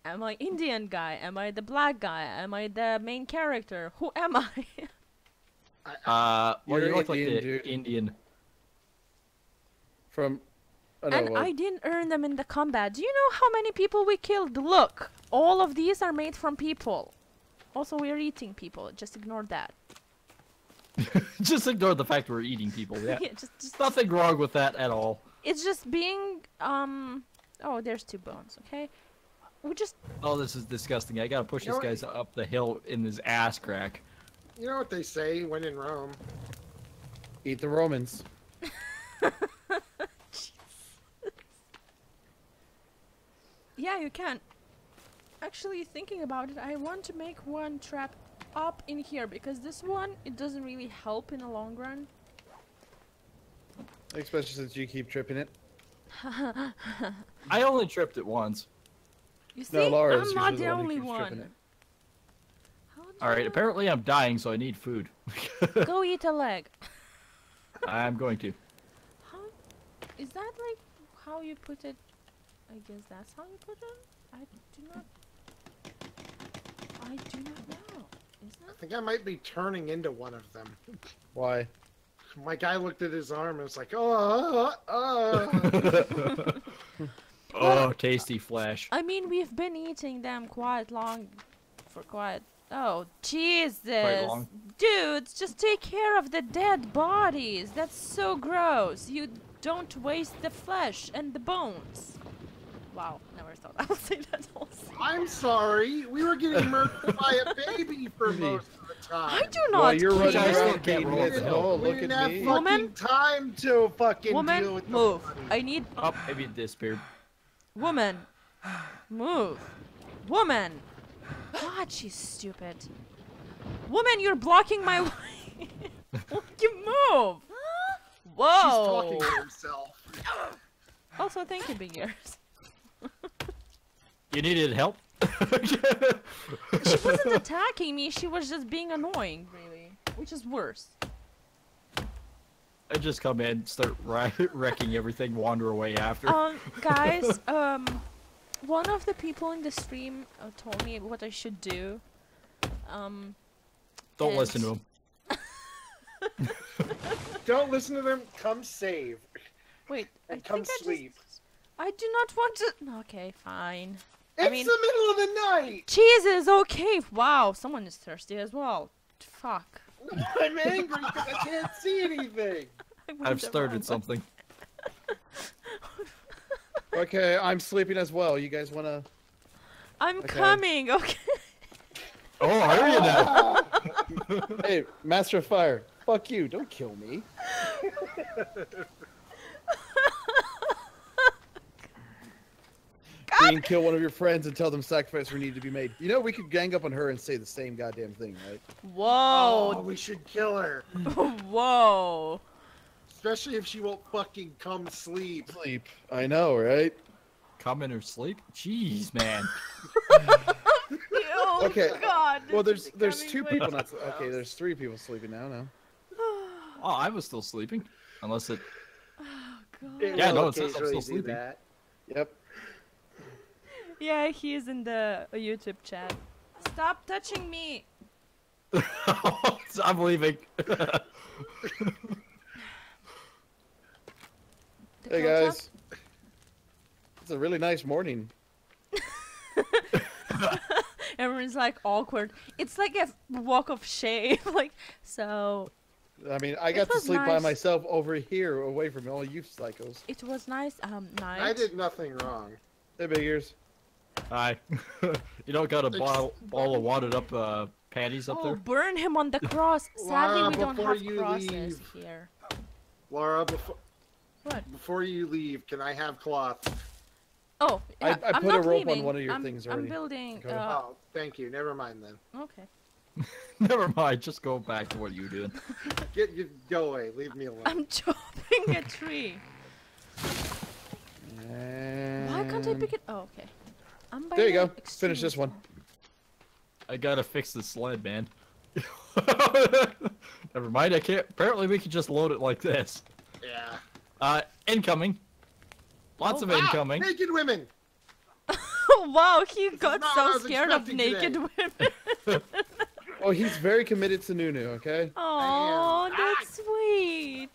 am I Indian guy? Am I the black guy? Am I the main character? Who am I? Uh, well, You're you look like the dude. Indian. From. And well, I didn't earn them in the combat. Do you know how many people we killed? Look, all of these are made from people. Also, we're eating people. Just ignore that. just ignore the fact we're eating people. Yeah. Yeah, just, just Nothing wrong with that at all. it's just being um. Oh, there's two bones. Okay, we just Oh, this is disgusting. I gotta push You know this what- guy's up the hill in his ass crack. You know what they say when in Rome? eat the Romans. Yeah, you can. Actually, thinking about it, I want to make one trap up in here because this one it doesn't really help in the long run. Especially since you keep tripping it. I only tripped it once. You see, No, Laura I'm not the the only one. it. How do All right. you- Apparently, I'm dying, so I need food. Go eat a leg. I'm going to. How is that like how you put it? I guess that's how you put it. I do not. I do not know. Is I think I might be turning into one of them. Why? My guy looked at his arm and was like, oh, uh, uh. oh, tasty flesh. I mean, we've been eating them quite long, for quite. Oh Jesus, long. dudes, just take care of the dead bodies. That's so gross. You don't waste the flesh and the bones. Wow, never thought I would say that also. I'm sorry. We were getting murdered by a baby for most of the time. I do not Well, you're running guys care. can't roll hit. the hill. Oh, look at have me. Woman? time to fucking deal Woman, with the move. body. I need Oh, maybe it disappeared. woman. Move. Woman. God, she's stupid. Woman, you're blocking my way. you move. Whoa. She's talking to himself. Also, thank you, Big Ears. You needed help? She wasn't attacking me, she was just being annoying, really. Which is worse. I just come in, start wreck- wrecking everything, wander away after. Um, guys, um, one of the people in the stream uh, told me what I should do. Um, Don't listen to and- him. Don't listen to them. Come save. wait, I come think I just- I do not want to. Okay, fine. It's mean- the middle of the night. Jesus, okay. Wow, someone is thirsty as well. Fuck. I'm angry because I can't see anything. I went I've started wrong something. Okay, I'm sleeping as well. You guys wanna? I'm Okay. coming. Okay. Oh, are you now? hey, Master of Fire. Fuck you! Don't kill me. Green, kill one of your friends and tell them sacrifice will need to be made. You know, we could gang up on her and say the same goddamn thing, right? Oh, Whoa. we should kill her. Whoa. Especially if she won't fucking come sleep. Sleep. I know, right? Come in her sleep? Jeez, man. Oh, Okay, God. Well, there's there's two people too not. Okay, there's three people sleeping now. Now. Oh, I was still sleeping. Unless it. Oh, God. Yeah, no, it says I'm still sleeping. that. Yep. Yeah, he's in the uh, YouTube chat. Stop touching me. I'm leaving. Hey close-up? guys. It's a really nice morning. Everyone's like awkward. It's like a walk of shame. like, so I mean, I got to was sleep by myself over here, away from all you psychos. it was nice. Um, night. I did nothing wrong. Hey, big ears. Hi. you don't got a ball, ball of wadded up uh, panties up Oh, there? burn him on the cross. Sadly, Laura, we don't have you crosses leave. here. Laura, before, What? before you leave, can I have cloth? Oh, I- yeah, I am put a not rope on leaving. one of your I'm, things I'm already. building. Uh, Oh, thank you. Never mind then. okay. Never mind. Just go back to what you were doing. Get you go away. Leave me alone. I'm chopping a tree. And... Why can't I pick it? Oh, okay. I'm There you the go. Finish this one. I gotta fix the sled, man. Never mind. I can't. Apparently, we can just load it like this. yeah. Uh, incoming. Lots Oh, of Ah, incoming. naked women. wow, he got not what I so scared of naked today. women. Oh, he's very committed to Nunu, okay? Oh, Ah. that's sweet.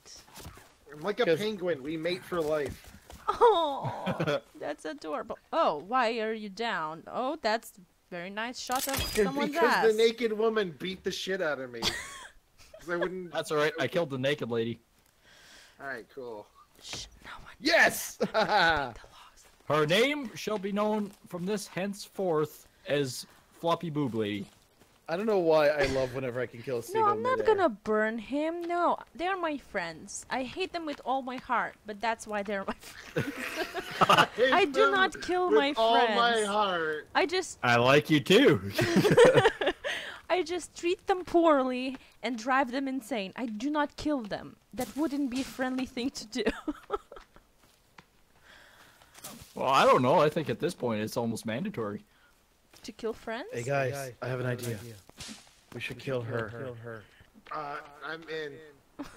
I'm like a penguin. We mate for life. Oh, that's adorable. Oh, why are you down? Oh, that's very nice shot of someone's because ass. the naked woman beat the shit out of me. 'Cause I wouldn't. That's alright. I killed the naked lady. All right, cool. Shh, no one Yes! Her name shall be known from this henceforth as Floppy Boob Lady. I don't know why I love whenever I can kill a No, I'm not gonna burn him. No, they're my friends. I hate them with all my heart, but that's why they're my friends. hate I do them not kill with my all my friends. heart. I just I like you too. I just treat them poorly and drive them insane. I do not kill them. That wouldn't be a friendly thing to do. well, I don't know. I think at this point it's almost mandatory. To kill friends? Hey guys, I have an idea. We should kill her. Uh, I'm in.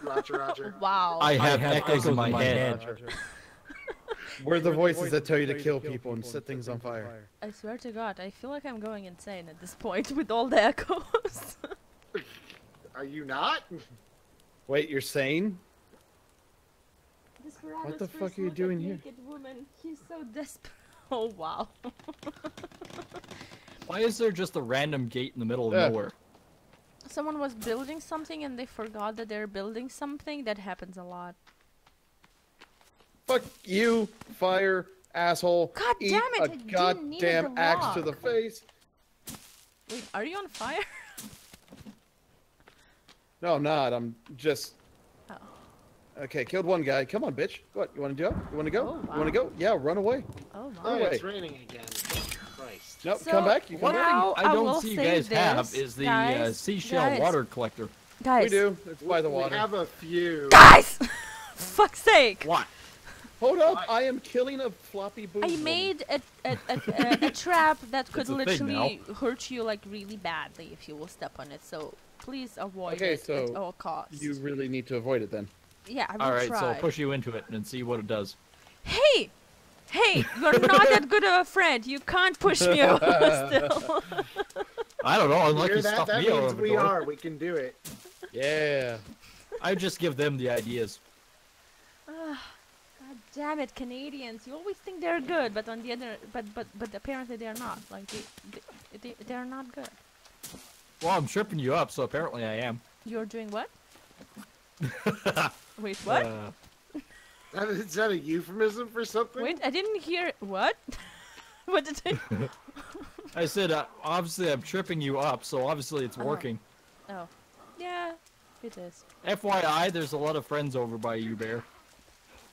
Roger, Roger. Wow. I have, echoes in my head. We're the voices that tell you to kill people and set things on fire. I swear to God, I feel like I'm going insane at this point with all the echoes. Are you not? Wait, you're sane? what the fuck are you doing here? Woman. He's so desperate. Oh wow. Why is there just a random gate in the middle of Yeah. nowhere? Someone was building something and they forgot that they're building something. That happens a lot. Fuck you, fire, asshole. God Eat damn it, a I didn't need goddamn axe to the face. Wait, are you on fire? No, I'm not. I'm just. Oh. Okay, killed one guy. Come on, bitch. What? You want to do? You want to go? Oh, You want to go? Yeah, run away. Oh Oh, my. Wait. it's raining again. Christ. Nope, So, come back. You come One back. Now, thing I I don't will see you say guys have is the uh, seashell guys. water collector. Guys. We do. It's by the water. We have a few. Guys! Fuck's sake! What? Hold up, Why? I am killing a floppy boob. I made a, a, a, a, a trap that could It's a thing now. literally hurt you like really badly if you will step on it. So please avoid Okay, it at so all costs. You really need to avoid it then. Yeah, I will All right, try. so I'll push you into it and see what it does. Hey, hey, you're not that good of a friend. You can't push me over still. I don't know. Unless Hear you that? stuff That me means of we door. are. We can do it. Yeah. I just give them the ideas. Ah, God damn it, Canadians! You always think they're good, but on the other, but but but apparently they're not. Like they, they, they they're not good. Well, I'm tripping you up, so apparently I am. You're doing what? Wait, what? Uh, That- Is that a euphemism for something? Wait, I didn't hear what. what did I? I said, uh, obviously I'm tripping you up, so obviously it's Uh-huh. working. Oh, yeah, it is. FYI, there's a lot of friends over by you, Bear.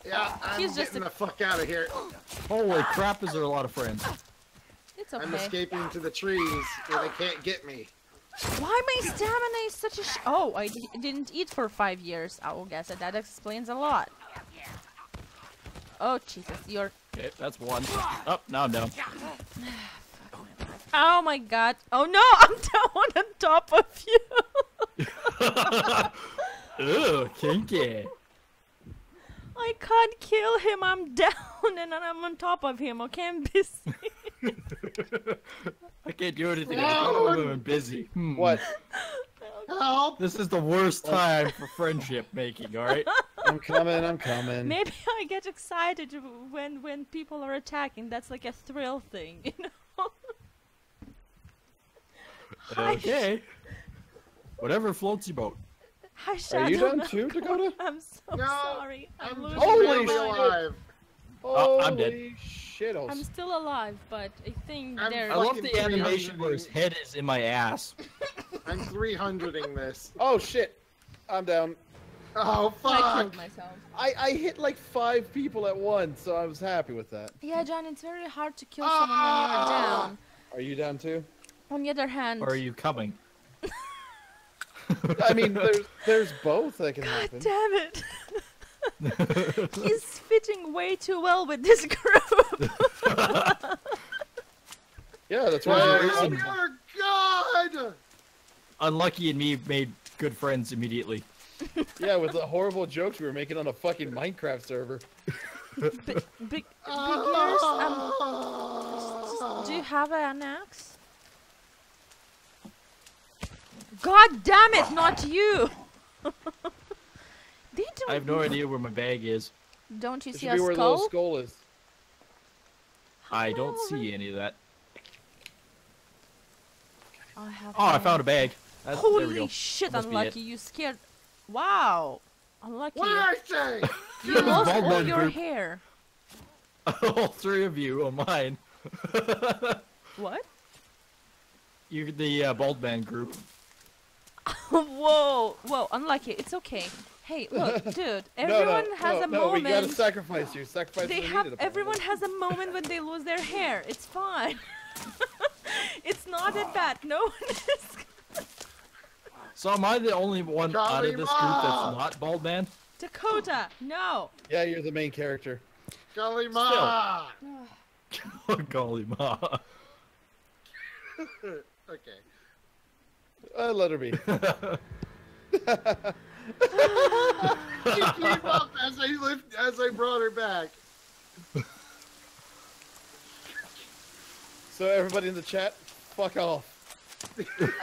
Yeah, I'm He's just getting a- the fuck out of here. Holy crap, is there a lot of friends? It's okay. I'm escaping to the trees where they can't get me. Why my stamina is such a sh- Oh, I d- didn't eat for five years. I will guess that that explains a lot. Oh, Jesus, you're... Okay, that's one. Up, now I'm down. Oh my god. Oh no, I'm down on top of you. Ugh, kinky. I can't kill him. I'm down and then I'm on top of him. Okay, I'm busy. I can't do anything. I'm busy. Hmm. What? Help! This is the worst time for friendship making, alright? I'm coming, I'm coming. Maybe I get excited when when people are attacking. That's like a thrill thing, you know. Okay. Whatever floats your boat. Hi, Shadow. Are you done too, Dakota? I'm so No, sorry. I'm, I'm losing Holy my barely shit. alive. Oh, I'm dead. Holy. I'm still alive, but I think I'm there's. I love the animation where his head is in my ass. I'm 300ing this. Oh shit. I'm down. Oh fuck! I killed myself. I, I hit like five people at once, so I was happy with that. Yeah, John, it's very hard to kill someone when you're Ah! down. Are you down too? On the other hand, Or are you coming? I mean, there's there's both that can God happen. damn it! He's fitting way too well with this group. Yeah, that's why. Oh, I, dear God! Unlucky and me made good friends immediately. yeah, with the horrible jokes we were making on a fucking Minecraft server. Big, big, big ears. Um, do you have an axe? God damn it! Not you. they don't. I have no idea where my bag is. Don't you It see should a be where the little skull? skull is. I don't see any of that. I have. Oh, I found a bag. That's, Holy shit! Must be it. Unlucky. You scared. Wow. Unlucky. What did I say? You lost all your group. hair. All three of you on mine. What? You're the uh, bald man group. whoa, whoa, unlucky. It's okay. Hey, look, dude. Everyone no, no, has no, a no, we gotta moment. sacrifice you. Sacrifice they have. needed, Everyone has a moment when they lose their hair. It's fine. it's not that bad. No one is. So am I the only one out of this group that's not bald man? Dakota, no. Yeah, you're the main character. Golly ma! Golly ma. okay. Uh, let her be. She came up as I lift, as I brought her back. so everybody in the chat, fuck off.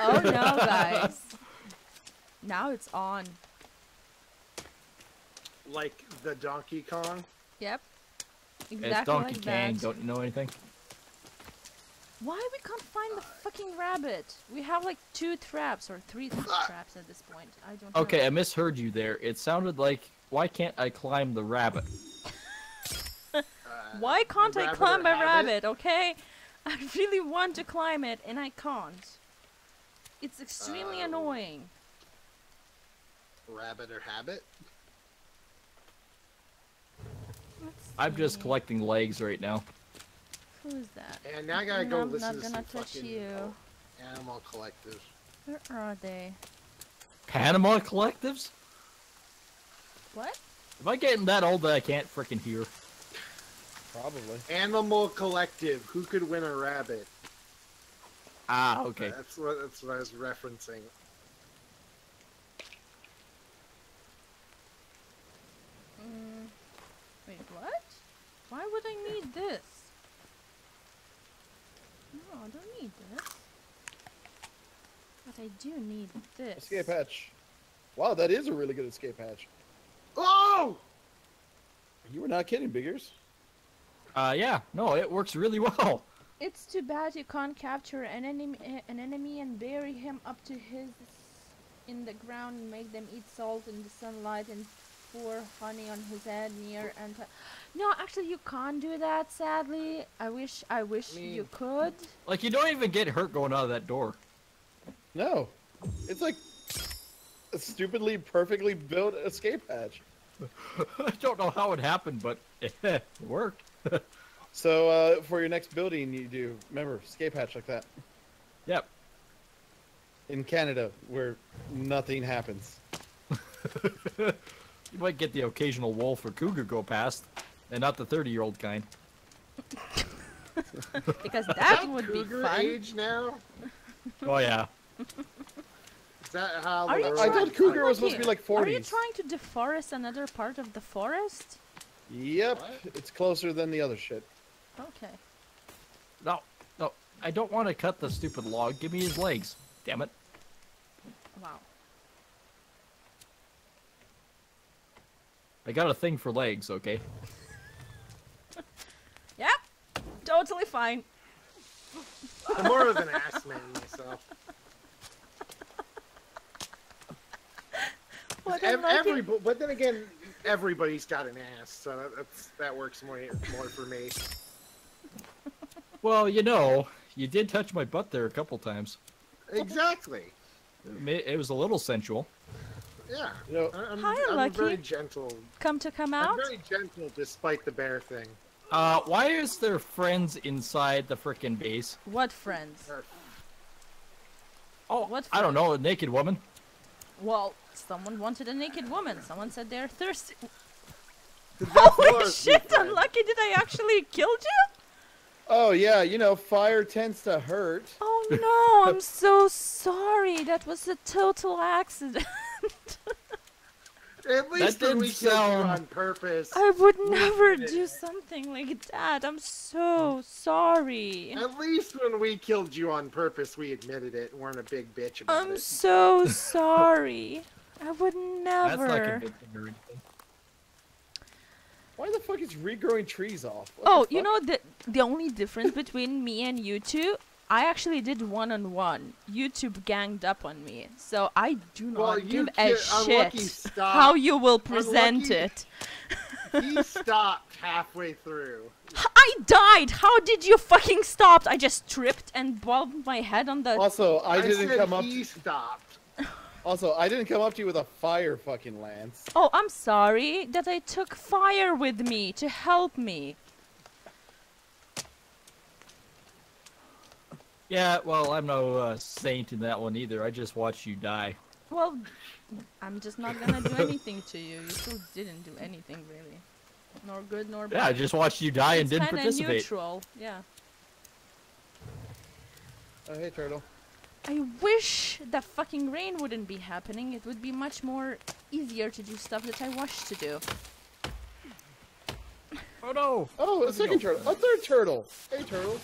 Oh no, guys. Now it's on. Like the Donkey Kong. Yep. Exactly it's Donkey like Kong. Don't you know anything? Why we can't find the fucking rabbit? We have like two traps or three traps at this point. I don't know. Okay, I misheard you there. It sounded like, why can't I climb the rabbit? Why can't I climb or a habit? rabbit, okay? I really want to climb it and I can't. It's extremely Uh, annoying. Rabbit or habit? I'm just collecting legs right now. Who's that? And now I gotta No, go I'm listen not to gonna some touch fucking you. Animal collectives. Where are they? Panama collectives? What? Am I getting that old that I can't freaking hear? Probably. Animal Collective. Who could win a rabbit? Ah, okay. That's what that's what I was referencing. Mm, wait, what? Why would I need this? No, I don't need this. But I do need this. Escape hatch. Wow, that is a really good escape hatch. Oh! You were not kidding, Biggers. Uh, yeah, no, it works really well. It's too bad you can't capture an enemy, an enemy and bury him up to his in the ground and make them eat salt in the sunlight and pour honey on his head near and. no, actually, you can't do that. Sadly, I wish I wish you mean- could. Like, you don't even get hurt going out of that door. No. It's like a stupidly perfectly built escape hatch. I don't know how it happened, but it worked. So uh, for your next building, you do remember escape hatch like that Yep. in Canada where nothing happens. You might get the occasional wolf or cougar go past, and not the 30 year old kind. Because Is that would be cougar fun. age now? Oh, yeah. Is that how Are you I trying- thought cougar was supposed to be here. like Are you trying to deforest another part of the forest? Yep, What? it's closer than the other shit. Okay. No, no, I don't want to cut the stupid log. Give me his legs. Damn it. Wow. I got a thing for legs, okay? Yep. Totally fine. I'm more of an ass man myself. What Ev- unlucky- every, but then again, everybody's got an ass, so that, that's that works more more for me. Well, you know, you did touch my butt there a couple times. Exactly. It was a little sensual. Yeah. You know, I- I'm, Hi, I'm Lucky. very gentle. Come to come out? I'm very gentle despite the bear thing. Uh, why is there friends inside the frickin' base? What friends? Oh, What I don't know, a naked woman. Well, someone wanted a naked woman. Someone said they're thirsty. that Holy shit, unlucky, did I actually kill you? oh yeah, you know, fire tends to hurt. Oh no, I'm so sorry. That was a total accident. At least when didn't we killed sound- on purpose. I would never do something like that. I'm so sorry. At least when we killed you on purpose, we admitted it and weren't a big bitch about I'm it. so sorry. I would never. That's not never. convincing or anything. Why the fuck is regrowing trees off? What Oh, you know the the only difference between me and you two, I actually did one on one. YouTube ganged up on me, so I do not Well, give a shit stopped. how you will present Unlucky- it. He stopped halfway through. I died. How did you fucking stop? I just tripped and bumped my head on the. Also, I, didn't said come up. he stopped. Also, I didn't come up to you with a fire fucking lance. Oh, I'm sorry that I took fire with me to help me. Yeah, well, I'm no uh, saint in that one either. I just watched you die. Well, I'm just not gonna do anything to you. You still didn't do anything really, nor good nor bad. Yeah, I just watched you die and it's didn't kinda participate. neutral. Yeah. Oh hey turtle. I wish that fucking rain wouldn't be happening. It would be much more easier to do stuff that I wish to do. Oh no! Oh, a second turtle. A third turtle. Hey turtles.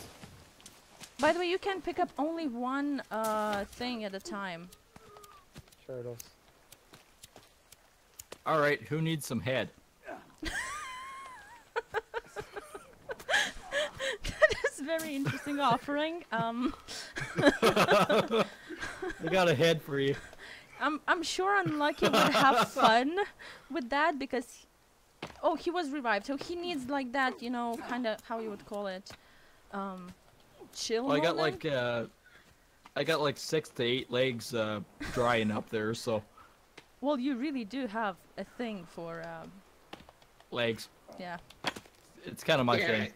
By the way, you can pick up only one uh thing at a time. Turtles. All right, who needs some head? that is very interesting offering. Um, I got a head for you. I'm I'm sure Unlucky would have fun with that because oh he was revived, so he needs like that, you know, kind of how you would call it, um, chill. Well, I got moment. like uh, I got like six to eight legs uh, drying up there, so Well, you really do have a thing for um, legs. yeah. It's kind of my Yeah. thing.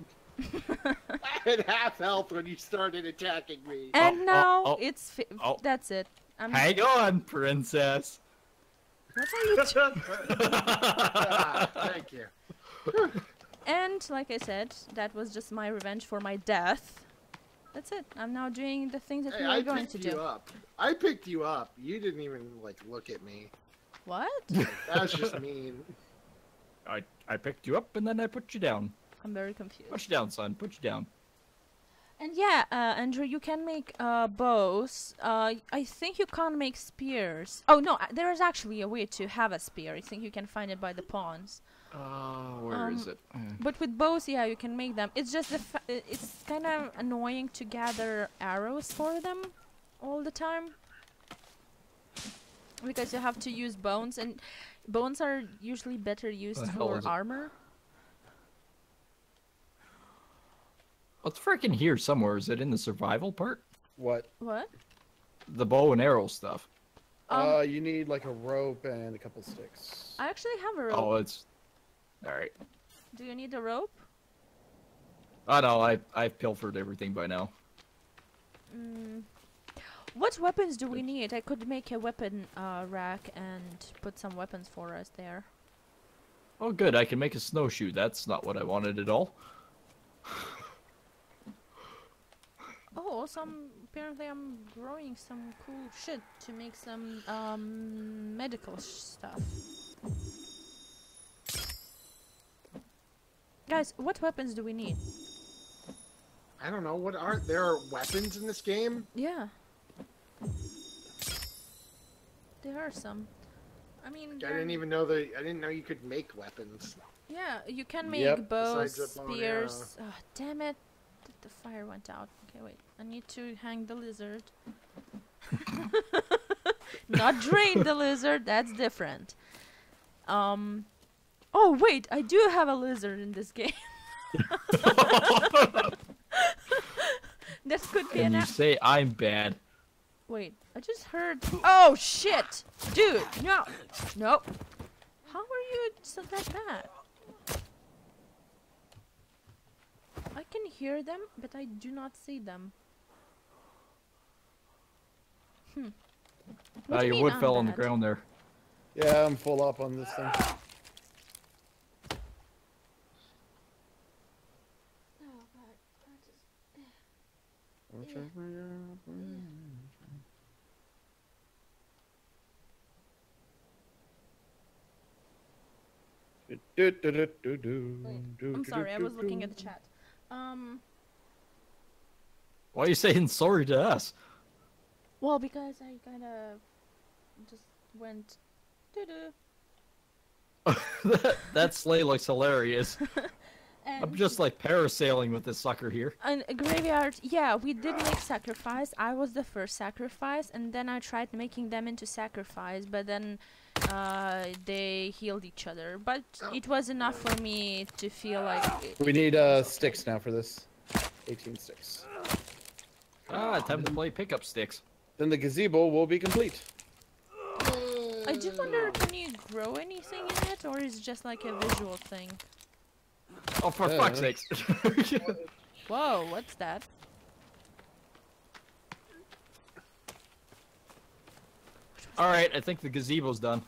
I had half health when you started attacking me. And oh, now oh, it's fi- oh. that's it. I'm Hang on, princess. What are you? T- Ah, thank you. And like I said, that was just my revenge for my death. That's it. I'm now doing the things that Hey, we were I going picked to you do. up. I picked you up. You didn't even like look at me. What? That's just mean. I I picked you up and then I put you down. I'm very confused. Put you down, son. Put you down. And yeah, uh, Andrew, you can make uh, bows. Uh, I think you can't make spears. Oh no, uh, there is actually a way to have a spear. I think you can find it by the ponds. Uh, where is Um, it? Uh, But with bows, yeah, you can make them. It's just the fa- it's kind of annoying to gather arrows for them all the time because you have to use bones, and bones are usually better used the for is it? armor. It's freaking here somewhere. Is it in the survival part? What? What? The bow and arrow stuff. Um, uh, you need like a rope and a couple sticks. I actually have a rope. Oh, it's all right. Do you need a rope? Oh no, I I've pilfered everything by now. Mm. What weapons do we need? I could make a weapon uh, rack and put some weapons for us there. Oh, good. I can make a snowshoe. That's not what I wanted at all. Oh, also, I'm, apparently I'm growing some cool shit to make some um, medical stuff. Guys, what weapons do we need? I don't know. What are there are weapons in this game? Yeah. There are some. I mean, I didn't even know that. I didn't know you could make weapons. Yeah, you can make Yep. bows, Besides the bow and spears. Oh, damn it. The, the fire went out. Okay, wait. I need to hang the lizard. Not drain the lizard, that's different. Um. Oh, wait, I do have a lizard in this game. that could be And an. you say I'm bad. Wait, I just heard. Oh, shit! Dude, no! Nope. How are you so that bad? I can hear them, but I do not see them. Hmm. What Ah, you your mean wood I'm fell on the ground there. Yeah, I'm full up on this thing. I'm sorry, I was looking at the chat. Um, Why are you saying sorry to us? well, because I kinda just went that, that sleigh looks hilarious. I'm just like parasailing with this sucker here. And a graveyard, yeah, we did make sacrifice. I was the first sacrifice, and then I tried making them into sacrifice, but then uh, they healed each other. But it was enough for me to feel like. We need uh sticks now for this. 18 sticks. Ah, time to play pickup sticks. Then the gazebo will be complete. I do wonder, can you grow anything in it, or is it just like a visual thing? Oh, for Yeah. fuck's sake. Whoa, what's that? Alright, I think the gazebo's done.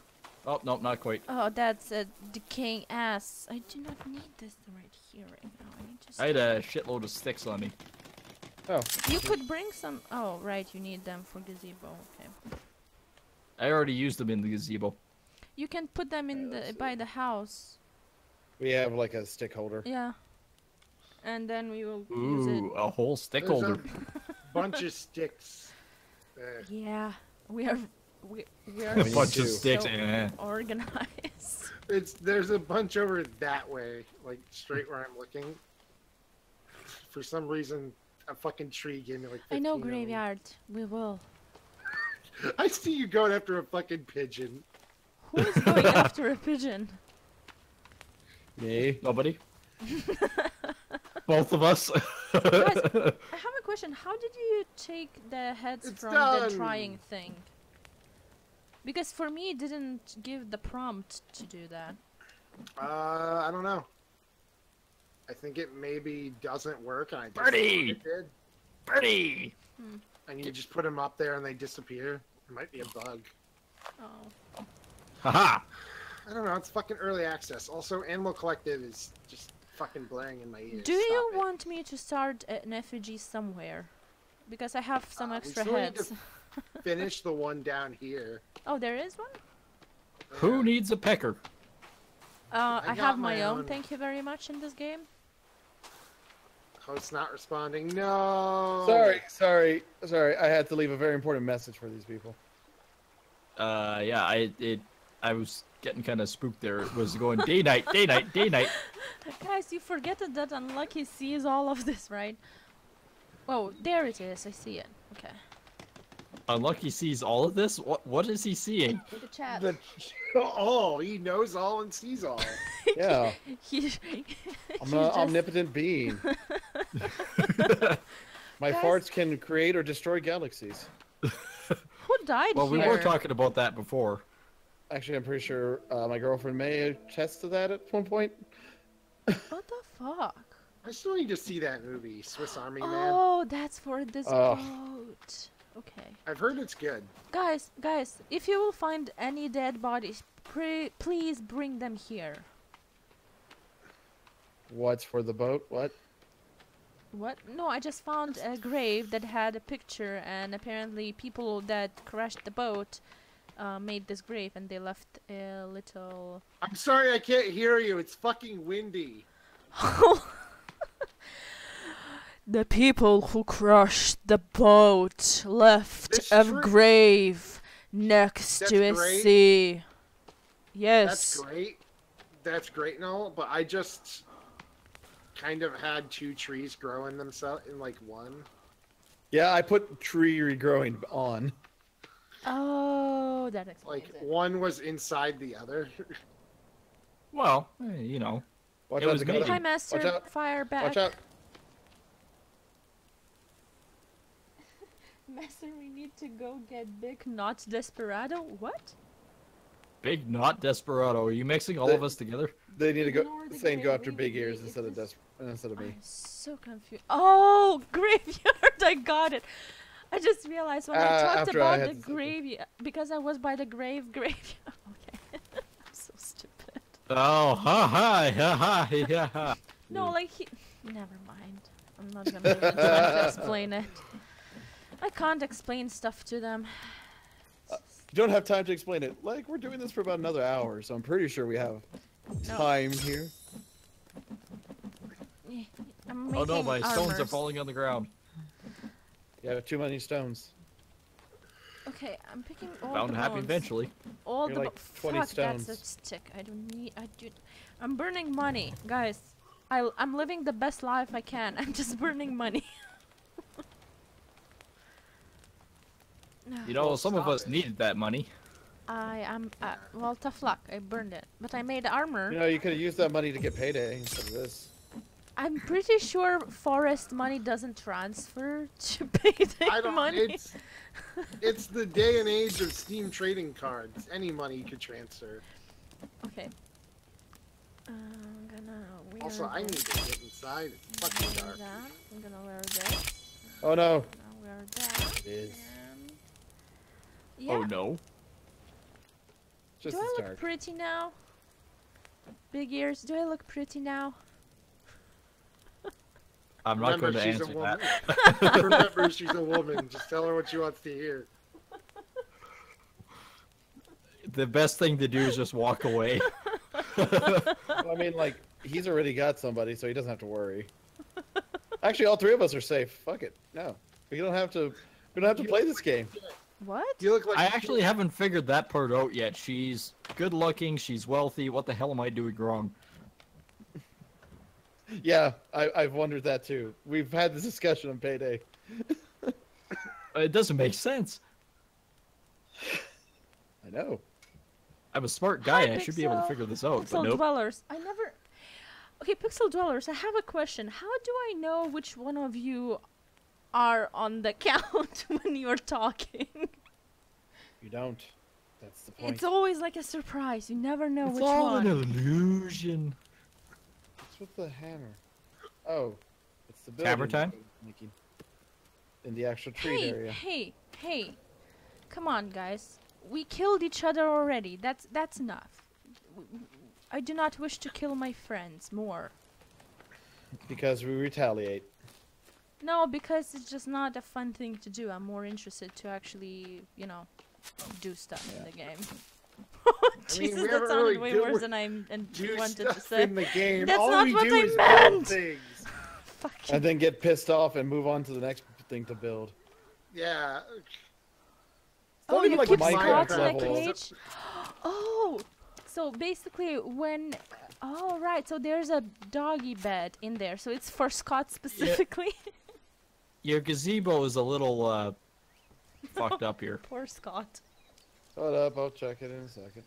Oh, no, not quite. Oh, that's a decaying ass. I do not need this right here right now. I need to. I had a shitload of sticks on me. Oh, You could bring some. Oh, right, you need them for gazebo. Okay. I already used them in the gazebo. You can put them in the by the house. We have like a stick holder. Yeah. And then we will use Ooh, a whole stick There's holder. a bunch of sticks. there. it. Yeah. We are we, we are A need bunch of to. sticks. so eh. organized. It's there's a bunch over that way, like straight where I'm looking. For some reason, a fucking tree gave me like. I know 15 of graveyard. We will. I see you going after a fucking pigeon. Who is going after a pigeon? Me. Nobody? Both of us? Guys, I have a question. How did you take the heads It's from done. the trying thing? Because for me, it didn't give the prompt to do that. Uh, I don't know. I think it maybe doesn't work. And I just Birdie! it did. Birdie! And you just put them up there and they disappear. It might be a bug. Oh. Haha! I don't know. It's fucking early access. Also, Animal Collective is just fucking blaring in my ears. Do you it. want me to start an effigy somewhere? Because I have some Uh, we extra still need to heads. finish the one down here? Oh, there is one? Who Yeah. needs a pecker? Uh, I, I have my, my own, own. thank you very much, in this game. Oh, it's not responding. No. Sorry, sorry, sorry. I had to leave a very important message for these people. Uh, yeah, I it I was getting kind of spooked there. It was going day night, day night, day night. Guys, you forget that that Unlucky sees all of this, right? Oh, there it is. I see it. Okay. Unlucky sees all of this. What what is he seeing? The chat. The, oh, he knows all and sees all. Yeah, he, I'm an just- omnipotent being. My Guys- farts can create or destroy galaxies. Who died Well, we were talking about that before. Actually, I'm pretty sure uh, my girlfriend may attest to that at one point. What the fuck? I still need to see that movie, Swiss Army Man. Oh, that's for this Oh. boat. Okay. I've heard it's good. Guys, guys, if you will find any dead bodies, pre- please bring them here. What's for the boat? What? What? No, I just found a grave that had a picture, and apparently people that crashed the boat uh, made this grave, and they left a little. I'm sorry I can't hear you. It's fucking windy. the people who crushed the boat left This a tree- grave next That's to a great. sea. Yes. That's great. That's great and all, but I just kind of had two trees growing themselves in like one. Yeah, I put tree regrowing on. Oh, that explains Like it. one was inside the other. Well, eh, you know, Watch It out, was Dakota. me. Hi, Master. Watch out. Fire back. Watch out. Master, we need to go get big, not desperado. What? big not desperado. Are you mixing all The- of us together? They need to go. Ignore the Saying go after big ears instead of this- des- instead of me. I'm so confused. Oh, graveyard! I got it. I just realized when I Uh, talked after I about the to say- gravy because I was by the grave graveyard. okay, I'm so stupid. Oh, ha ha ha ha yeah. ha. No, like he. Never mind. I'm not gonna even try to explain it. I can't explain stuff to them. You don't have time to explain it. Like we're doing this for about another hour, so I'm pretty sure we have No. time here. I'm Oh no, my stones are falling on the ground. You have too many stones. Okay, I'm picking all Bound the to happen bones. eventually. All You're the like 20 Fuck, that's a stones. stick. I don't need. I do. I'm burning money, guys. I I'm living the best life I can. I'm just burning money. You know, Well, some of us it. needed that money. I am uh, well tough luck. I burned it, but I made armor. You know, you could have used that money to get payday instead of this. I'm pretty sure forest money doesn't transfer to payday I don't. money. It's it's the day and age of Steam trading cards. Any money you could transfer. Okay. Uh, I'm gonna wear Also, I need to get inside. It's fucking dark. that. I'm gonna wear this. Oh no. I'm wear that. It is. and- Yeah. Oh no. Just do I look dark. pretty now? Big ears. Do I look pretty now? I'm not Remember, going to she's a answer woman. that. Remember, she's a woman. Just tell her what she wants to hear. the best thing to do is just walk away. I mean, like he's already got somebody, so he doesn't have to worry. Actually, all three of us are safe. Fuck it. No, we don't have to. We don't have to play this game. What? You look like I actually haven't figured that part out yet. She's good looking, she's wealthy. What the hell am I doing wrong? Yeah, I, I've wondered that too. We've had this discussion on payday. It doesn't make sense. I know. I'm a smart guy. Hi, I should be able to figure this out, Pixel but nope. dwellers. I never. Okay, pixel dwellers. I have a question. How do I know which one of you are on the count when you're talking? You don't. That's the point. It's always like a surprise. You never know It's which all one. an illusion. What's with the hammer? Oh, it's the Hammer building time? making In the actual tree Hey, area. hey, hey! Come on, guys. We killed each other already. That's that's enough. I do not wish to kill my friends more. Because we retaliate. No, because it's just not a fun thing to do. I'm more interested to actually, you know, do stuff in the game. Jesus, we that sounded really way do- worse than I and Do wanted to say. in the game. That's All not we what do I is build meant. things. And then get pissed off and move on to the next thing to build. Yeah. Oh, you like keep Minecraft Scott in a cage? Oh, so basically when... Oh, right, so there's a doggy bed in there, so it's for Scott specifically. Your gazebo is a little uh, fucked up here. Poor Scott. Hold up, I'll check it in a second.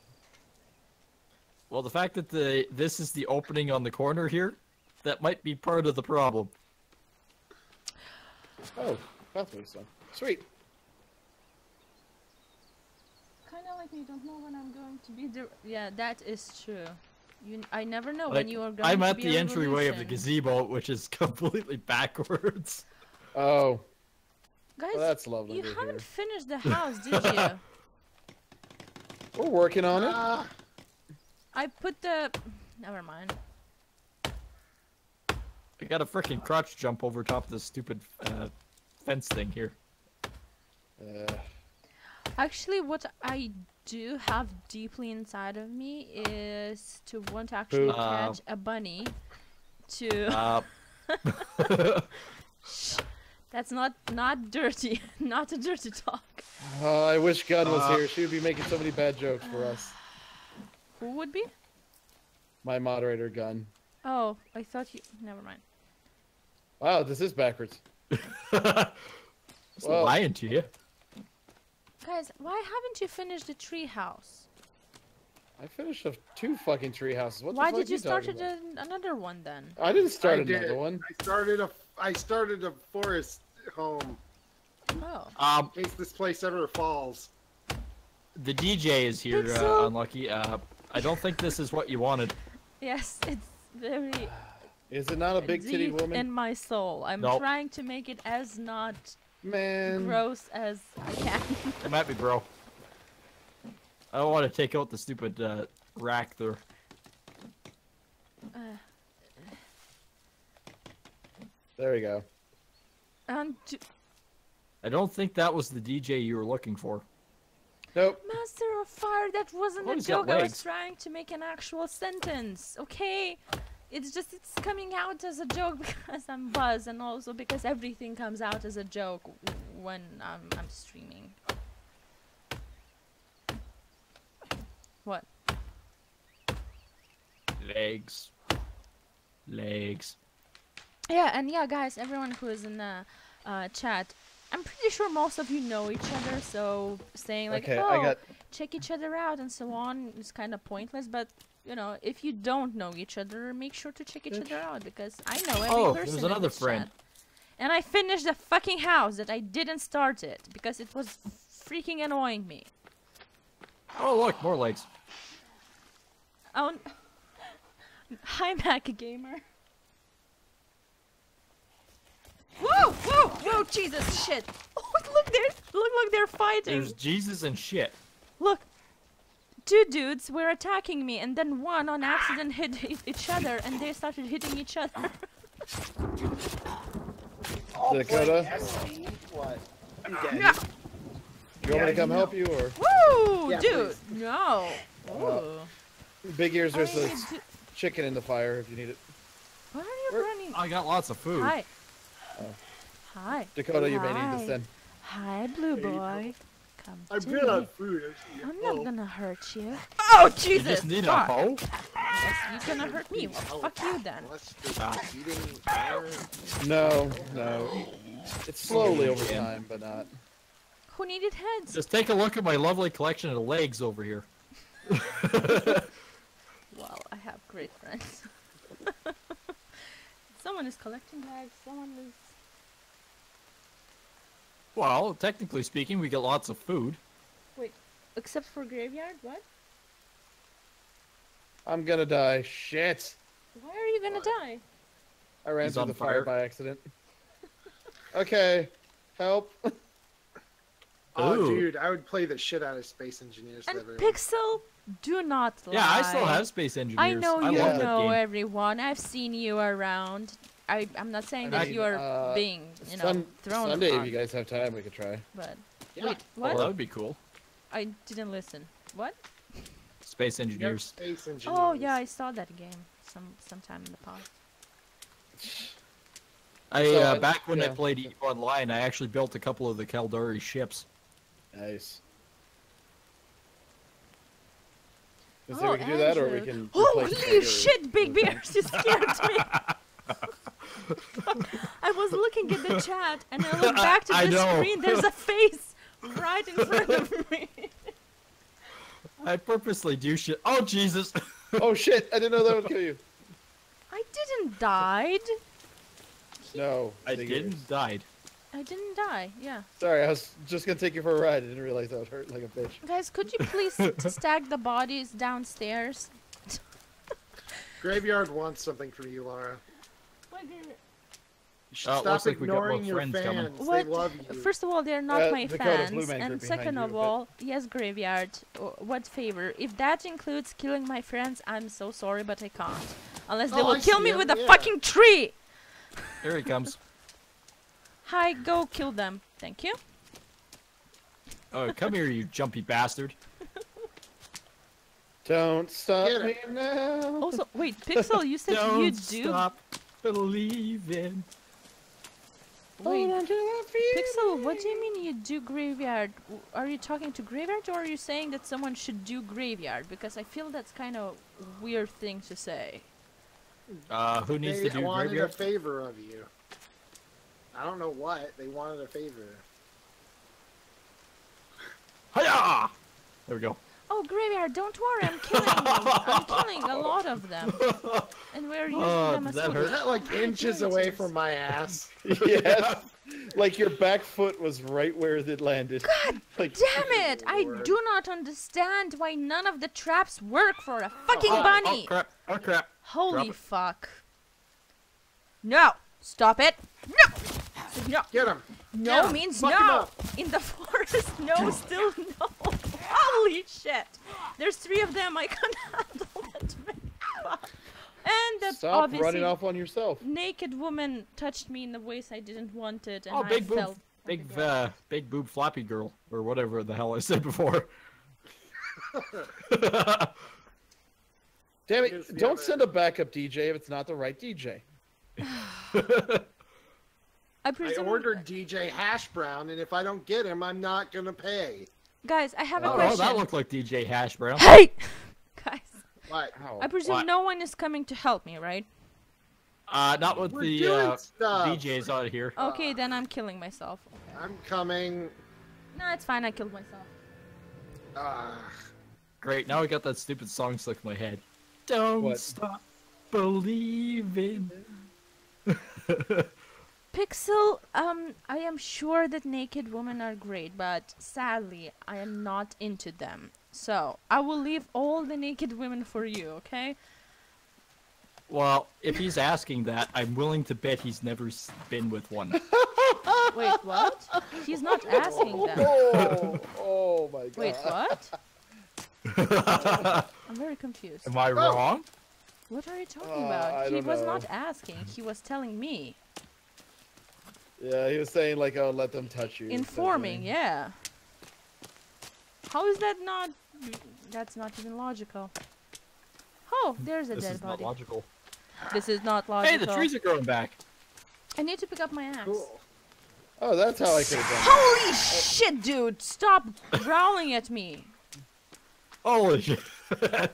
Well, the fact that the this is the opening on the corner here, that might be part of the problem. Oh, pathway's done. Sweet. Kind of like me, don't know when I'm going to be there. Yeah, that is true. You, I never know Like, when you are going I'm to at the a entryway of the gazebo, which is completely backwards. Oh, Guys, well, that's lovely you haven't hear. finished the house, did you? We're working on it. Ah, I put the... Never mind. I got a freaking crotch jump over top of this stupid uh, fence thing here. Uh, Actually, what I do have deeply inside of me is to want to actually Uh, catch a bunny. To Uh, that's not not dirty, not a dirty talk. oh, I wish Gun was Uh, here. She would be making so many bad jokes for us. Who would be? My moderator, Gun. Oh, I thought you. Never mind. Wow, this is backwards. Just Well- lying to you. Guys, why haven't you finished the tree house? I finished a, two fucking tree houses. What the Why fuck did you start talking it an- another one then? I didn't start I did. another one. I started a I started a forest home Oh, Um, in case this place ever falls. the DJ is here, Pixel. uh, Unlucky. Uh, I don't think this is what you wanted. yes, it's very Is it not a big titty deep woman? in my soul. I'm Nope. trying to make it as not Man. gross as I can. Come at me, bro. I don't want to take out the stupid uh, rack there. Uh, There we go. Um, and to- I don't think that was the DJ you were looking for. Nope. Master of Fire, that wasn't Oh, a joke. I was trying to make an actual sentence. Okay, it's just it's coming out as a joke because I'm Buzz, and also because everything comes out as a joke when I'm I'm streaming. What? Legs. Legs. Yeah, and yeah, guys, everyone who is in the uh, chat, I'm pretty sure most of you know each other, so saying like, okay, oh, I got. check each other out and so on is kind of pointless. But you know, if you don't know each other, make sure to check each other out because I know every Oh, person. there's in another this friend. chat. And I finished the fucking house that I didn't start it because it was freaking annoying me. Oh, look, more legs. Oh, n- hi, Mac Gamer. Whoa, whoa, whoa, Jesus, shit! Oh, look, they're look, look, they're fighting. There's Jesus and shit. Look, two dudes were attacking me, and then one on accident hit each other, and they started hitting each other. Dakota, What? I'm Yeah. you want me to come help you, or Woo, Yeah, dude! No. Ooh. Big ears? I There's a chicken in the fire if you need it. Why are you Where- running? I got lots of food. Hi. Hi. Dakota, you may need Hi. this then. Hi, blue boy. Come I'm to good me. on food. I'm not gonna hurt you. Oh, You Jesus! just need a fuck. hoe? Yes, you're gonna hurt me. Well, Oh, fuck you then. What's the eating fire? No, no. It's slowly over time, but not. Who needed heads? Just take a look at my lovely collection of legs over here. Well, I have great friends. someone is collecting bags. Someone is. Well, technically speaking, we get lots of food. Wait, except for graveyard. What? I'm gonna die. Shit. Why are you gonna die? I ran He's through the fire fire. by accident. Okay, help. Oh, Ooh. dude, I would play the shit out of Space Engineers. And. Pixel, do not lie. Yeah, I still have Space Engineers. I know you love know everyone. I've seen you around. I, I'm not saying I that mean, you are uh, being, you know, Sun- thrown Sunday, if you guys have time, we could try. but Yeah. wait, Well, what? that would be cool. I didn't listen. What? Space Yep, Engineers. Space Engineers. Oh yeah, I saw that game some sometime in the past. I So, uh, back when I played EVE Online, I actually built a couple of the Caldari ships. Nice. Oh, So we can do that, or we Andrew. can. Holy shit, Big Bear! You scared me. I was looking at the chat and I looked back to I the know. screen. There's a face right in front of me. I purposely do shit. Oh Jesus! Oh shit! I didn't know that would kill you. I didn't died. No, I didn't yours. died. I didn't die. Yeah. Sorry, I was just gonna take you for a ride. I didn't realize that would hurt like a bitch. Guys, could you please t- stack the bodies downstairs? Graveyard wants something from you, Laura. You should Oh, stop looks like we got more ignoring your friends coming. fans. What? They love you. First of all, they're not Uh, my Dakota fans, and second of but- all, yes, graveyard. uh, What favor? If that includes killing my friends, I'm so sorry, but I can't. Unless they Oh, will I kill me him, with a yeah. fucking tree. Here he comes. Hi, go kill them. Thank you. Oh, come here, you jumpy bastard. Don't stop me now. Also, wait, Pixel, you said Don't you do. stop believing. Wait, Hold on to that feeling. Pixel, what do you mean you do graveyard? Are you talking to graveyard or are you saying that someone should do graveyard? Because I feel that's kind of weird thing to say. Uh, who needs they to do wanted graveyard? a favor of you. I don't know what. They wanted a favor. Hiya! There we go. Oh, graveyard, don't worry, I'm killing I'm killing a lot of them. And we're oh, using Oh, them as that food. hurt? Is that like inches away from my ass? yes. Like your back foot was right where it landed. God like, Damn it! I do not understand why none of the traps work for a fucking Oh, oh bunny! Oh crap! Oh crap! Holy it. fuck. No! Stop it! No! No! Get him! No Yeah, means fuck 'em no! up. In the forest, no, still no! Holy shit! There's three of them, I can't handle that And that Stop obviously running off on yourself. naked woman touched me in the ways I didn't want it, and Oh, I big boob, felt big, like a girl. uh, big boob floppy girl, or whatever the hell I said before. Damn it! Don't send a backup DJ if it's not the right DJ. I I ordered DJ Hash Brown, and if I don't get him, I'm not gonna pay. Guys. I have a oh, question. that looked like DJ Hash Brown. Hey, guys. What? Ow. I presume What? no one is coming to help me, right? Uh, not with We're the uh, stuff. DJs out of here. Okay, then I'm killing myself. I'm coming. No, it's fine. I killed myself. Ah, Great, now I got that stupid song stuck in my head. Don't What? stop believing. Pixel, um, I am sure that naked women are great, but sadly, I am not into them. So, I will leave all the naked women for you, okay? Well, if he's asking that, I'm willing to bet he's never been with one. Wait, what? He's not asking that. Oh, oh my god. Wait, what? I'm very confused. Am I wrong? What are you talking Uh, about? I He was know. not asking, he was telling me. Yeah, he was saying like, "Oh, let them touch you." Informing, yeah. How is that not... That's not even logical. Oh, there's a This dead is body. not logical. This is not logical. Hey, the trees are growing back. I need to pick up my axe. cool. Oh, that's how I could have done. Holy shit, dude! Stop growling at me. Holy shit.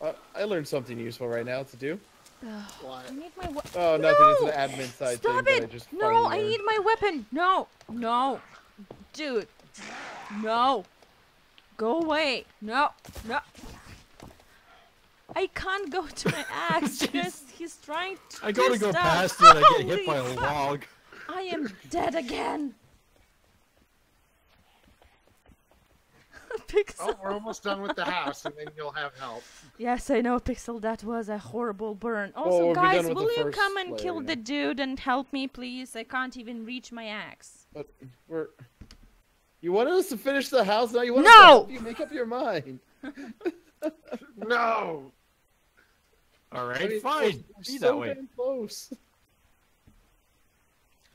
Uh, I learned something useful right now to do. What? I need my we- Oh, nothing. It's an admin side Stop thing. it! That I just no, finally I uh, need my weapon. No, no, dude, no. Go away. No, no. I can't go to my axe because he's trying to. I gotta go stuff. past it and I get hit by a fuck. log. I am dead again. Pixel. Oh, we're almost done with the house, and then you'll have help. Yes, I know, Pixel. That was a horrible burn. Oh, also, we'll be done guys, will you come and layer, kill you the dude and help me, please? I can't even reach my axe. But we're You wanted us to finish the house, now you want No! us to help you make up your mind. No. All right, I mean, fine. Be we're that so way. damn close.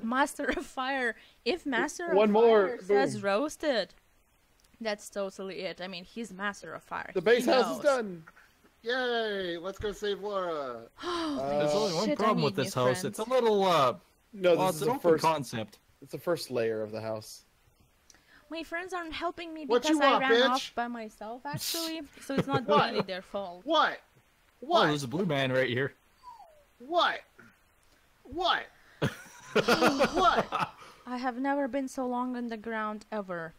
Master of Fire. If Master One of more, Fire says boom. roasted, that's totally it. I mean, he's Master of Fire. The base He house knows. is done. Yay! Let's go save Laura. There's Uh, only one shit, problem with this new house. It's a little uh No, well, this it's is the first. concept. It's the first layer of the house. My friends aren't helping me because you I ran bitch? off by myself, actually. so it's not What? really their fault. What? What? Oh, What? there's a blue man right here. What? What? what? I have never been so long on the ground ever.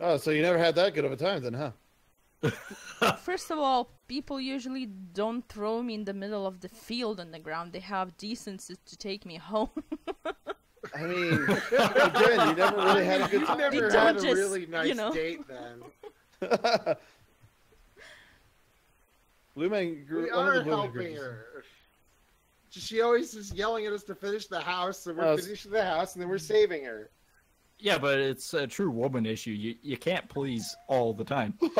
Oh, so you never had that good of a time then, huh? First of all, people usually don't throw me in the middle of the field on the ground. They have decency to take me home. I mean, again, you never really had a good You time. never They had don't a just, really nice you know. date then. Blue Man grew We one of are the Blue Man helping groups. her. She always is yelling at us to finish the house, so we're Oh, finishing the house, and then we're mm. saving her. Yeah, but it's a true woman issue. You you can't please all the time.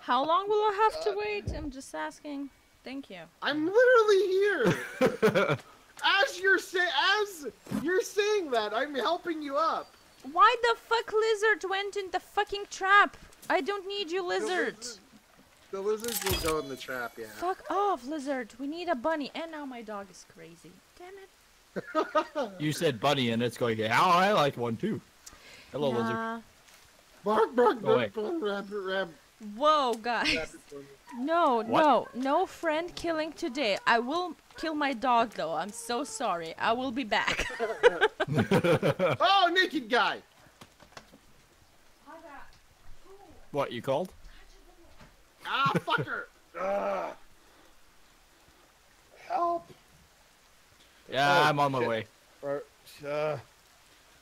How long will I have to wait? I'm just asking. Thank you. I'm literally here. as you're say, as you're saying that, I'm helping you up. Why the fuck lizard went in the fucking trap? I don't need you, lizard. lizard- The lizards will go in the trap, yeah. Fuck off, lizard. We need a bunny. And now my dog is crazy. Damn it. you said bunny, and it's going. Yeah, I like one too. Hello, lizard. Nah. Bark, bark, Go bark, bark, rabbit, rabbit, Whoa, guys. No, What? no, no friend killing today. I will kill my dog though. I'm so sorry. I will be back. Oh, naked guy. what you called? Ah, fucker. Ugh. Help. Yeah, Oh, I'm on my shit. way. Or, uh,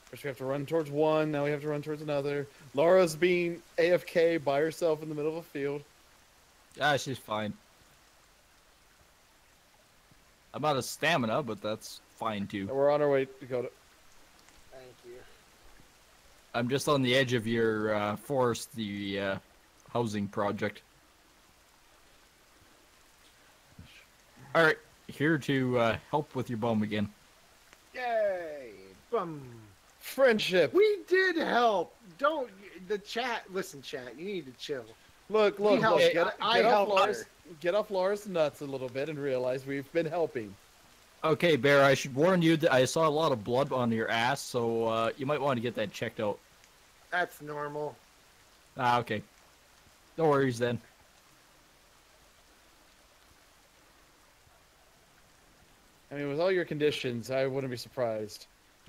first we have to run towards one, now we have to run towards another. Laura's being AFK by herself in the middle of a field. Yeah, she's fine. I'm out of stamina, but that's fine too. And we're on our way to go to. Thank you. I'm just on the edge of your uh, forest, the uh, housing project. All right, here to uh, help with your bum again. Yay. Bum. Friendship! We did help. Don't the chat. Listen, chat. You need to chill. Look, look, helped. look. Get, I- I get, off helped Laura's, get off Laura's nuts a little bit and realize we've been helping. Okay, Bear, I should warn you that I saw a lot of blood on your ass, so uh, you might want to get that checked out. That's normal. Ah, okay. No worries then. I mean, with all your conditions, I wouldn't be surprised.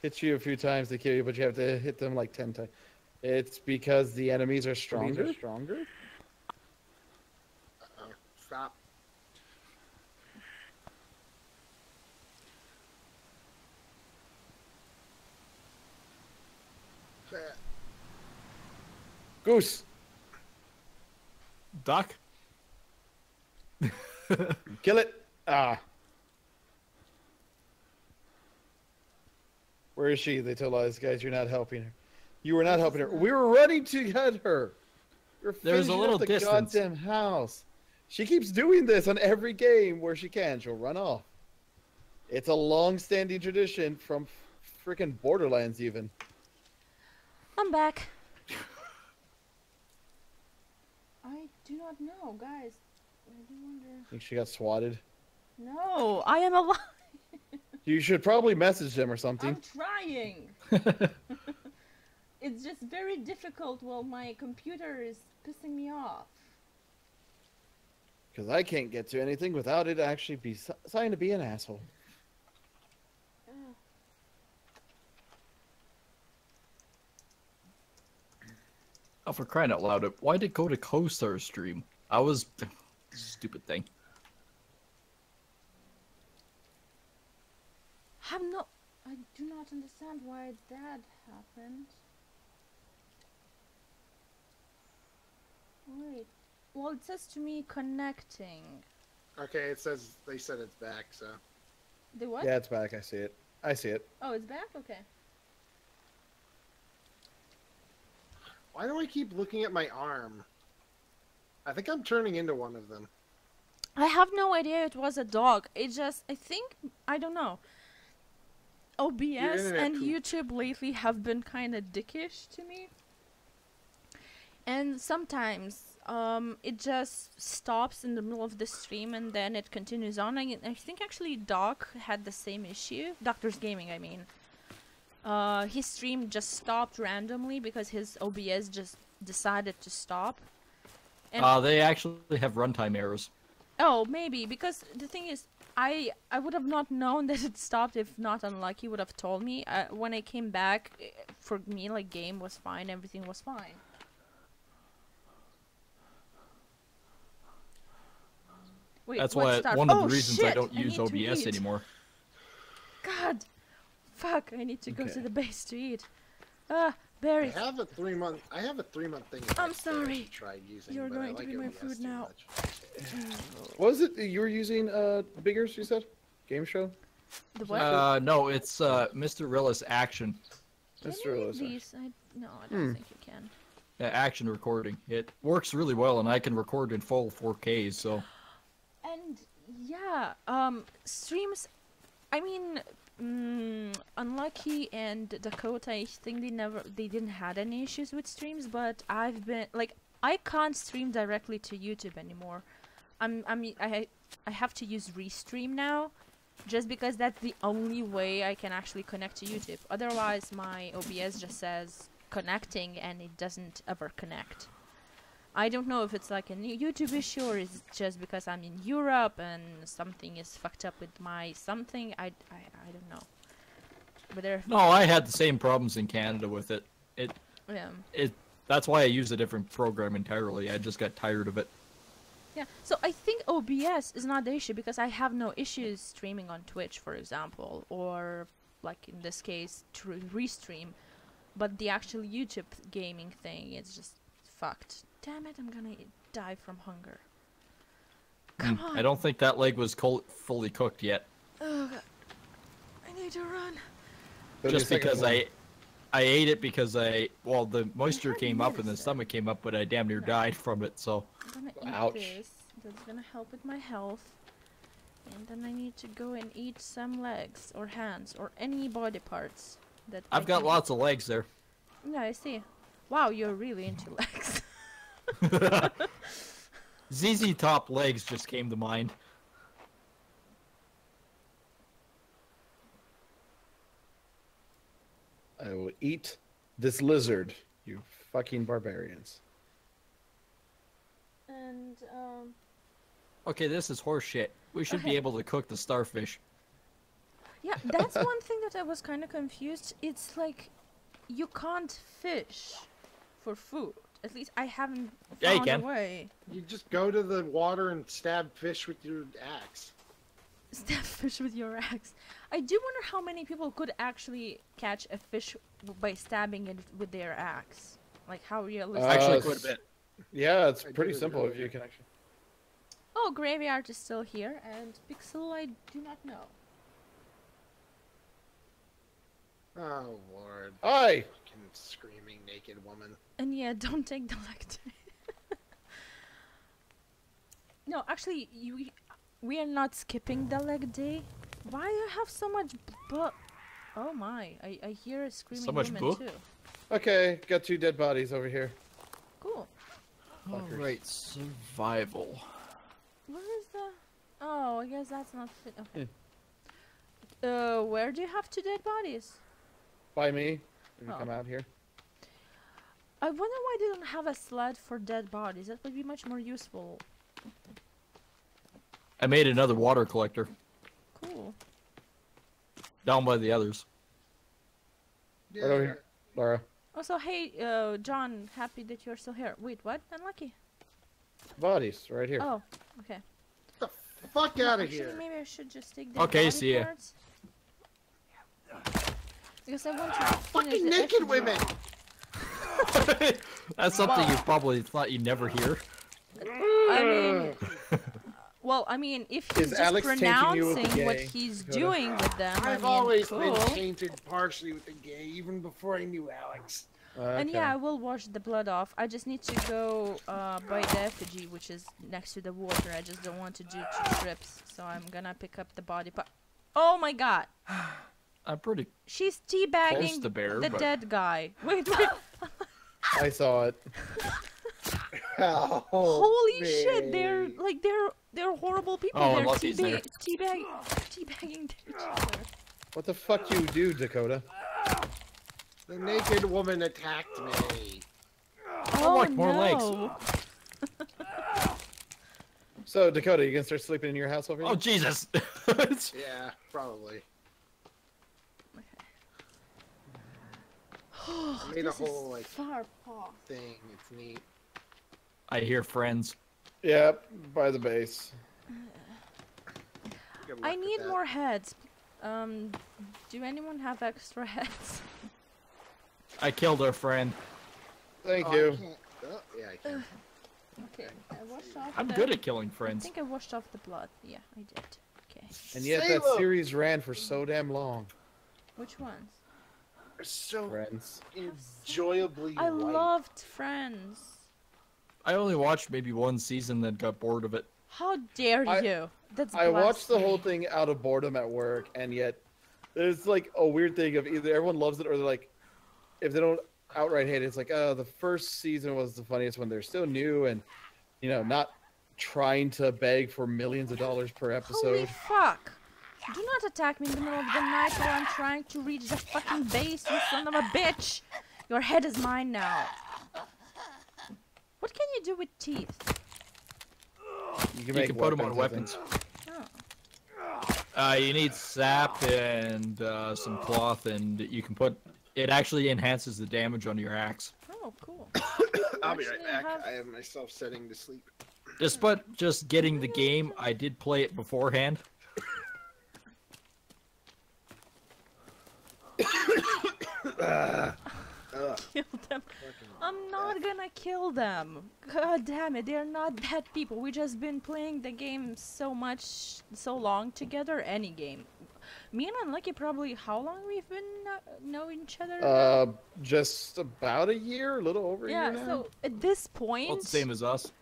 Hit you a few times to kill you, but you have to hit them like ten times. It's because the enemies are stronger. Stronger. Uh-oh. Stop. Goose, Doc? Kill it. Ah. Where is she? They tell all these guys you're not helping her. You were not helping her. We were running to get her. We're There's a finishing little the distance. goddamn house. She keeps doing this on every game where she can. She'll run off. It's a long-standing tradition from freaking Borderlands, even. I'm back. I do not know, guys. I do wonder. I think she got swatted. No, I am alive. You should probably message them or something. I'm trying. it's just very difficult while my computer is pissing me off. Because I can't get to anything without it actually be signed to be an asshole. Oh, for crying out loud, why did go to CoStar stream? I was... Stupid thing. Have no. I do not understand why that happened. Wait. Well, it says to me connecting. Okay, it says they said it's back. So The what? Yeah, it's back. I see it. I see it. Oh, it's back. Okay. why do I keep looking at my arm? I think I'm turning into one of them. I have no idea it was a dog. It just, I think, I don't know. OBS and poop. YouTube lately have been kind of dickish to me. And sometimes um, it just stops in the middle of the stream and then it continues on. I, I think actually Doc had the same issue. Doctor's Gaming, I mean. Uh, his stream just stopped randomly because his OBS just decided to stop. And Uh, they actually have runtime errors. Oh, maybe because the thing is, I I would have not known that it stopped if not unlucky would have told me. Uh, when I came back, eh, for me like game was fine, everything was fine. Wait, That's why one of oh, the reasons I don't use to OBS anymore. God, fuck! I need to go to the base to eat. Ah, I have a three month. I have a three month thing. I'm next I sorry. should Try using, You're but I going to like be my food now. What was it you were using? Uh, Big ears, you said? Game show? The what? Uh, no, it's uh, Mirillis Action. can Mirillis. eat these? I, no, I don't Hmm. think you can. Uh, action recording. It works really well, and I can record in full 4K. So And yeah, um, streams. I mean, mm, Unlucky and Dakota. I think they never, they didn't had any issues with streams. But I've been like, I can't stream directly to YouTube anymore. I'm, I'm, I, I have to use Restream now, just because that's the only way I can actually connect to YouTube. Otherwise, my OBS just says connecting, and it doesn't ever connect. I don't know if it's like a new YouTube issue or is it just because I'm in Europe and something is fucked up with my something. I, I, I don't know. But there, no, I had the same problems in Canada with it. It yeah, it that's why I use a different program entirely. I just got tired of it. yeah. So I think OBS is not the issue because I have no issues streaming on Twitch, for example, or like in this case, to restream. But the actual YouTube gaming thing is just fucked. Damn it! I'm gonna die from hunger. Mm, Come on. I don't think that leg was col- fully cooked yet. Oh, God. I need to run. Just because. I I ate it because I well the moisture came up and the medicine. stomach came up, but I damn near died from it. So I'm gonna eat Ouch. this. That's gonna help with my health. And then I need to go and eat some legs or hands or any body parts that I I've got can- lots of legs there. Yeah, I see. Wow, you're really into legs. ZZ Top legs just came to mind. I will eat this lizard, you fucking barbarians. and um Okay, this is horseshit. We should be able to cook the starfish. yeah, that's one thing that I was kind of confused. It's like you can't fish for food. At least I haven't Yeah, you found a way. You just go to the water and stab fish with your axe. Stab fish with your axe. I do wonder how many people could actually catch a fish by stabbing it with their axe. Like how realistic? Uh, Actually, s- quite a bit. Yeah, it's I pretty simple if you can actually. oh, graveyard is still here, and Pixel I do not know. Oh lord. Hi! Fucking screaming naked woman. And yeah, don't take the leg day. no, actually, you we are not skipping the leg day. Why you have so much bu- Oh my, I, I hear a screaming much woman boo? too. Okay, got two dead bodies over here. Cool. Fuckers. Alright, survival. Where is the? Oh, I guess that's not fit. Okay. Uh, where do you have two dead bodies? By me. When you Oh. come out here. I wonder why they don't have a sled for dead bodies. That would be much more useful. I made another water collector Cool. down by the others. Yeah. Right over here. Laura. Also, hey, uh, John, happy that you're still here. Wait, what? Unlucky. Bodies, right here. Oh, okay. The Fuck No, out of here. Maybe I should just take the Okay, body see ya. parts. Because I want to finish Fucking the naked effigy. women. That's something you probably thought you'd never hear. I mean, Well, I mean, if Is he's just Alex tainting you with the pronouncing what he's Dakota? doing with them, I I've mean, always cool. been tainted partially with the gay, even before I knew Alex. And Okay. yeah, I will wash the blood off. I just need to go uh, by the effigy, which is next to the water. I just don't want to do two trips, so I'm gonna pick up the body part. Oh my god, I'm pretty she's close teabagging to bear, the but dead guy. Wait, wait. I saw it. Oh, Holy shit, they're like they're they're horrible people. Oh, they're Lucky's there. teabag, teabag, teabagging each other. What the fuck you do, Dakota? The naked woman attacked me. Oh like more legs. no. So Dakota, you gonna start sleeping in your house over here? Oh Jesus! Yeah, probably. I made a This is whole like far paw. thing. It's neat. I hear friends. Yep, by the base. I need more heads. Um, do anyone have extra heads? I killed our friend. Thank Oh, I you. can't- oh, yeah, I can. Okay, I washed off I'm the... good at killing friends. I think I washed off the blood. Yeah, I did. Okay. And yet that Salem! series ran for so damn long. Which ones? They're so Friends. enjoyably I white. loved Friends. I only watched maybe one season, then got bored of it. How dare I- you? That's I watched the whole thing out of boredom at work, and yet there's like a weird thing of either everyone loves it or they're like, if they don't outright hate it, it's like, oh, the first season was the funniest one. they're still new and, you know, not trying to beg for millions of dollars per episode. Holy episode. fuck! Do not attack me in the middle of the night while I'm trying to reach the fucking base, you son of a bitch! Your head is mine now. What can you do with teeth? You can, You make can put them on weapons. I. Oh. Uh, you need sap and uh, some cloth, and you can put. It actually enhances the damage on your axe. Oh, cool. I'll be right back. have- I have myself setting to sleep. Just but just getting the game, I did play it beforehand. Ugh. kill them. I'm not gonna kill them. God damn it, they're not bad people. We just been playing the game so much, so long together. Any game. Me and Unlucky probably how long we've been uh, knowing each other? Uh, just about a year, a little over a yeah. year now. So at this point, Well, same as us.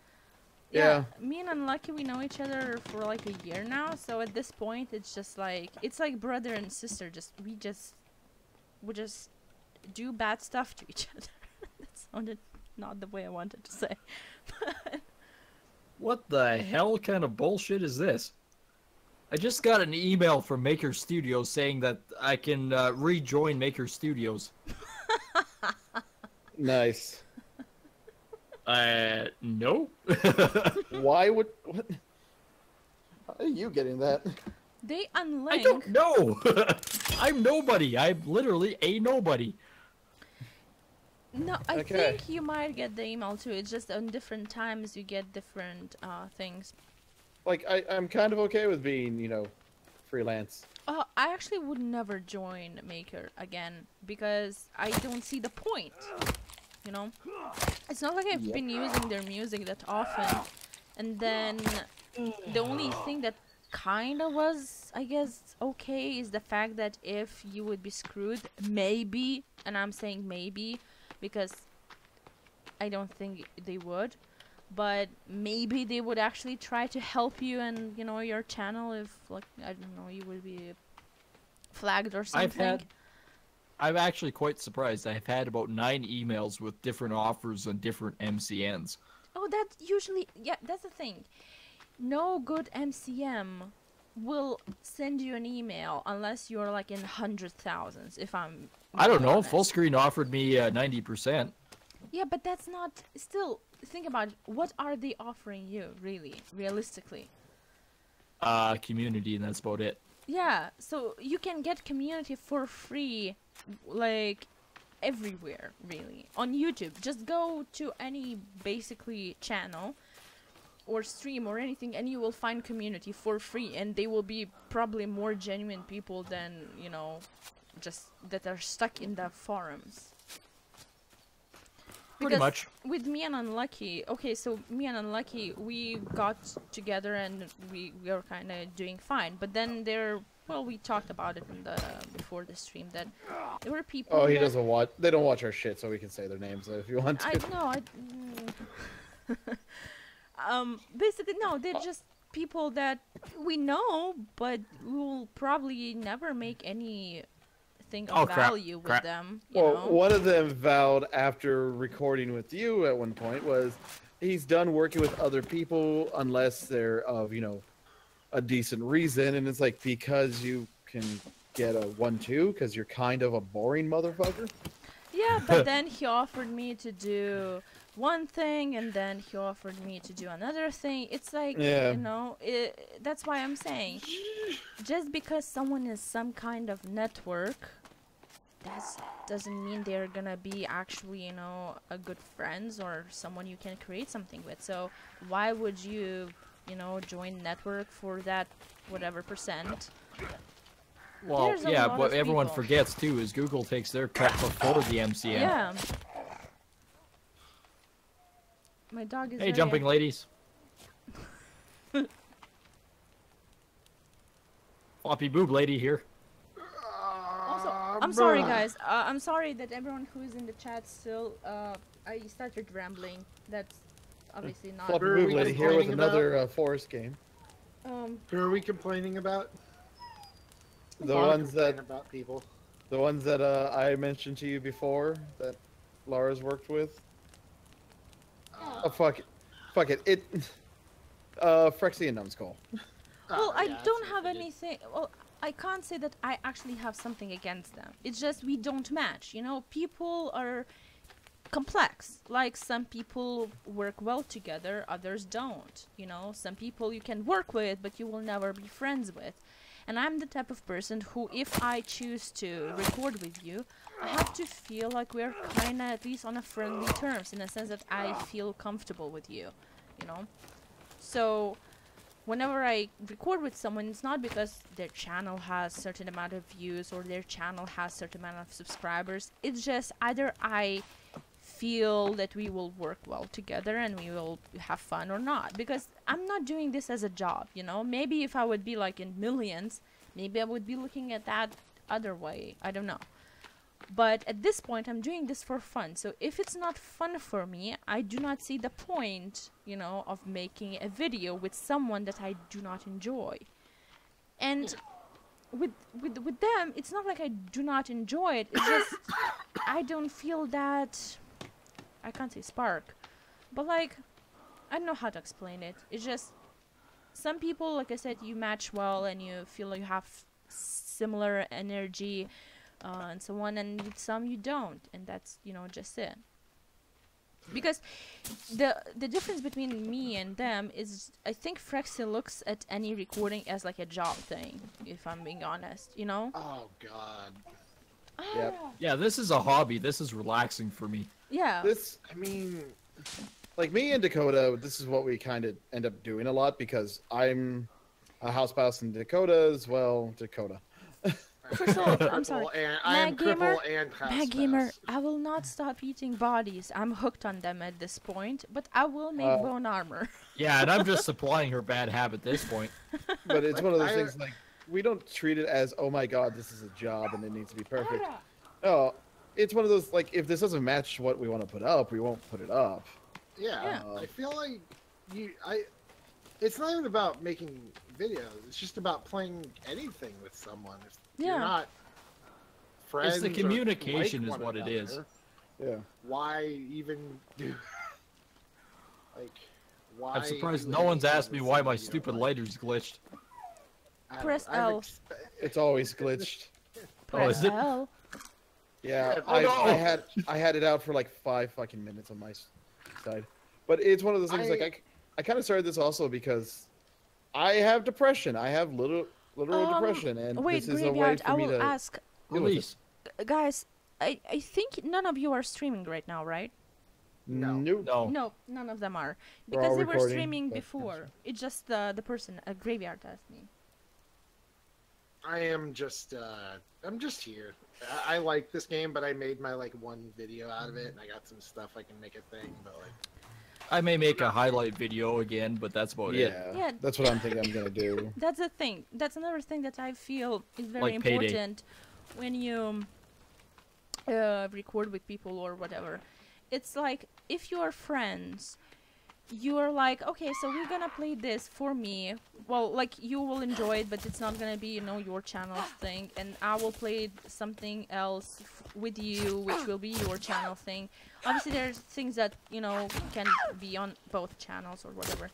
yeah, me and Unlucky we know each other for like a year now. So at this point, it's just like it's like brother and sister. Just we just we just do bad stuff to each other. that sounded not the way I wanted to say. What the hell kind of bullshit is this? I just got an email from Maker Studios saying that I can uh, rejoin Maker Studios. Nice. Uh, no. Why would? What? How are you getting that? They I unlink. don't know. I'm nobody. I'm literally a nobody. No, I Okay. think you might get the email too. It's just on different times you get different uh, things. Like, I, I'm kind of okay with being, you know, freelance. Oh, I actually would never join Maker again because I don't see the point. You know, it's not like I've Yep. been using their music that often, and then the only thing that kind of was, I guess, okay is the fact that if you would be screwed, maybe, and I'm saying maybe because I don't think they would, but maybe they would actually try to help you and you know your channel if like I don't know you would be flagged or something. I've had. I'm actually quite surprised. I've had about nine emails with different offers on different MCNs. Oh, that usually yeah, that's the thing. No good MCN will send you an email unless you're like in hundred thousands. If I'm, I don't know. honest. Full screen offered me uh, 90%. Yeah, but that's not. Still, think about it. what are they offering you, really, realistically? Uh, community, and that's about it. Yeah, so you can get community for free, like everywhere, really. On YouTube, just go to any basically channel or stream or anything, and you will find community for free, and they will be probably more genuine people than you know, just that are stuck in the forums. Pretty Because much. with me and Unlucky, okay, so me and Unlucky, we got together and we, we were kind of doing fine. But then there, well, we talked about it in the before the stream that there were people. Oh, he that- doesn't watch. They don't watch our shit, so we can say their names if you want to. I know. I. mm. um. Basically, no. They're just people that we know, but we will probably never make anything of Oh, crap, value with crap. them. You Well, know? one of them vowed after recording with you at one point was he's done working with other people unless they're of you know a decent reason, and it's like because you can get a one-two because you're kind of a boring motherfucker. Yeah, but then he offered me to do one thing, and then he offered me to do another thing. It's like, Yeah. you know, it, that's why I'm saying, just because someone is some kind of network, that doesn't mean they're gonna be actually, you know, a good friends or someone you can create something with. So why would you, you know, join network for that whatever percent? Well, yeah, lot what everyone people. forgets too is Google takes their cut before the MCN. Yeah. My dog is. Hey, very jumping ladies. Floppy boob lady here. Also, Ah, I'm sorry, guys. Uh, I'm sorry that everyone who is in the chat still. Uh, I started rambling. That's obviously not. Floppy Boob Lady here with another uh, forest game. Um, Who are we complaining about? The ones that about people. the ones that uh, I mentioned to you before that Lara's worked with. Oh fuck it, fuck it. It. Uh, Frexy and Numbskull. well, Ah, I yeah, don't have anything. Well, I can't say that I actually have something against them. It's just we don't match. You know, people are complex. Like some people work well together, others don't. You know, some people you can work with, but you will never be friends with. And I'm the type of person who, if I choose to record with you, I have to feel like we're kind of at least on a friendly terms, in the sense that I feel comfortable with you. You know, so whenever I record with someone, it's not because their channel has certain amount of views or their channel has certain amount of subscribers. It's just either I feel that we will work well together and we will have fun or not. Because I'm not doing this as a job, you know. Maybe if I would be like in millions, maybe I would be looking at that other way. I don't know. But at this point, I'm doing this for fun. So if it's not fun for me, I do not see the point, you know, of making a video with someone that I do not enjoy. And with with with them, it's not like I do not enjoy it. It's just I don't feel that. I can't say spark, but like I don't know how to explain it. It's just some people, like I said, you match well and you feel like you have similar energy uh, and so on, and some you don't, and that's you know just it. Because the the difference between me and them is, I think Frexy looks at any recording as like a job thing. If I'm being honest, you know. Oh God. Yep. Yeah, this is a hobby. This is relaxing for me. Yeah. This, I mean, like me and Dakota, this is what we kind of end up doing a lot because I'm a house spouse in Dakota as well. Dakota. First of I'm sorry. And, I am Gamer- cripple and house Mad Gamer. I will not stop eating bodies. I'm hooked on them at this point, but I will make Uh, bone armor. Yeah, and I'm just supplying her bad habit at this point. But it's one of those I- things like we don't treat it as oh my god, this is a job and it needs to be perfect. No, it's one of those like if this doesn't match what we want to put up, we won't put it up. Yeah, Yeah. I feel like you. I. It's not even about making videos. It's just about playing anything with someone. If Yeah. you're not friends, the communication like is one what it is. Yeah. Why even do? like, why? I'm surprised no one's asked me why my stupid like? lighter's glitched. I don't Press I've L. ex- It's always glitched. Oh, is it? Well, Yeah, Oh, I, no. I had I had it out for like five fucking minutes on my side, but it's one of those things like I- I, I kind of started this also because I have depression. I have little literal Um, depression, and wait, this is a way Graveyard, for I me will to. ask, deal. Release. guys. I, I think none of you are streaming right now, right? No. Nope. No. No, none of them are. Because they were streaming before. It's just the the person, a graveyard asked me. I am just uh I'm just here. I, I like this game, but I made my like one video out of it, and I got some stuff I can make a thing. But like, I may make a highlight video again, but that's about it. Yeah, Yeah. that's what I'm thinking I'm gonna do. That's the thing. That's another thing that I feel is very Like Payday. important when you uh, record with people or whatever. It's like if you are friends, you are like, okay, so we're gonna play this for me. Well, like you will enjoy it, but it's not gonna be, you know, your channel thing, and I will play something else with you, which will be your channel thing. Obviously, there's things that you know can be on both channels or whatever.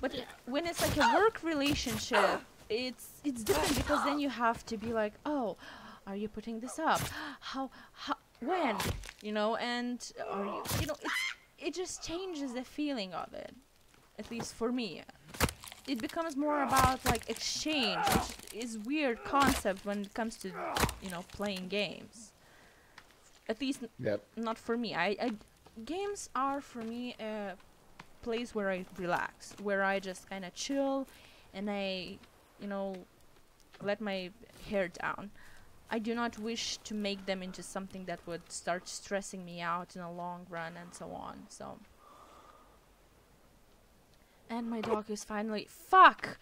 But when it's like a work relationship, it's it's different because then you have to be like, oh, are you putting this up? How how when? You know, and are you you know it's it just changes the feeling of it. At least for me. It becomes more about like exchange, which is weird concept when it comes to you know playing games. At least Yep. not for me. I, I games are for me a place where I relax, where I just kind of chill, and I, you know, let my hair down. I do not wish to make them into something that would start stressing me out in a long run and so on. So. And my dog is finally fuck.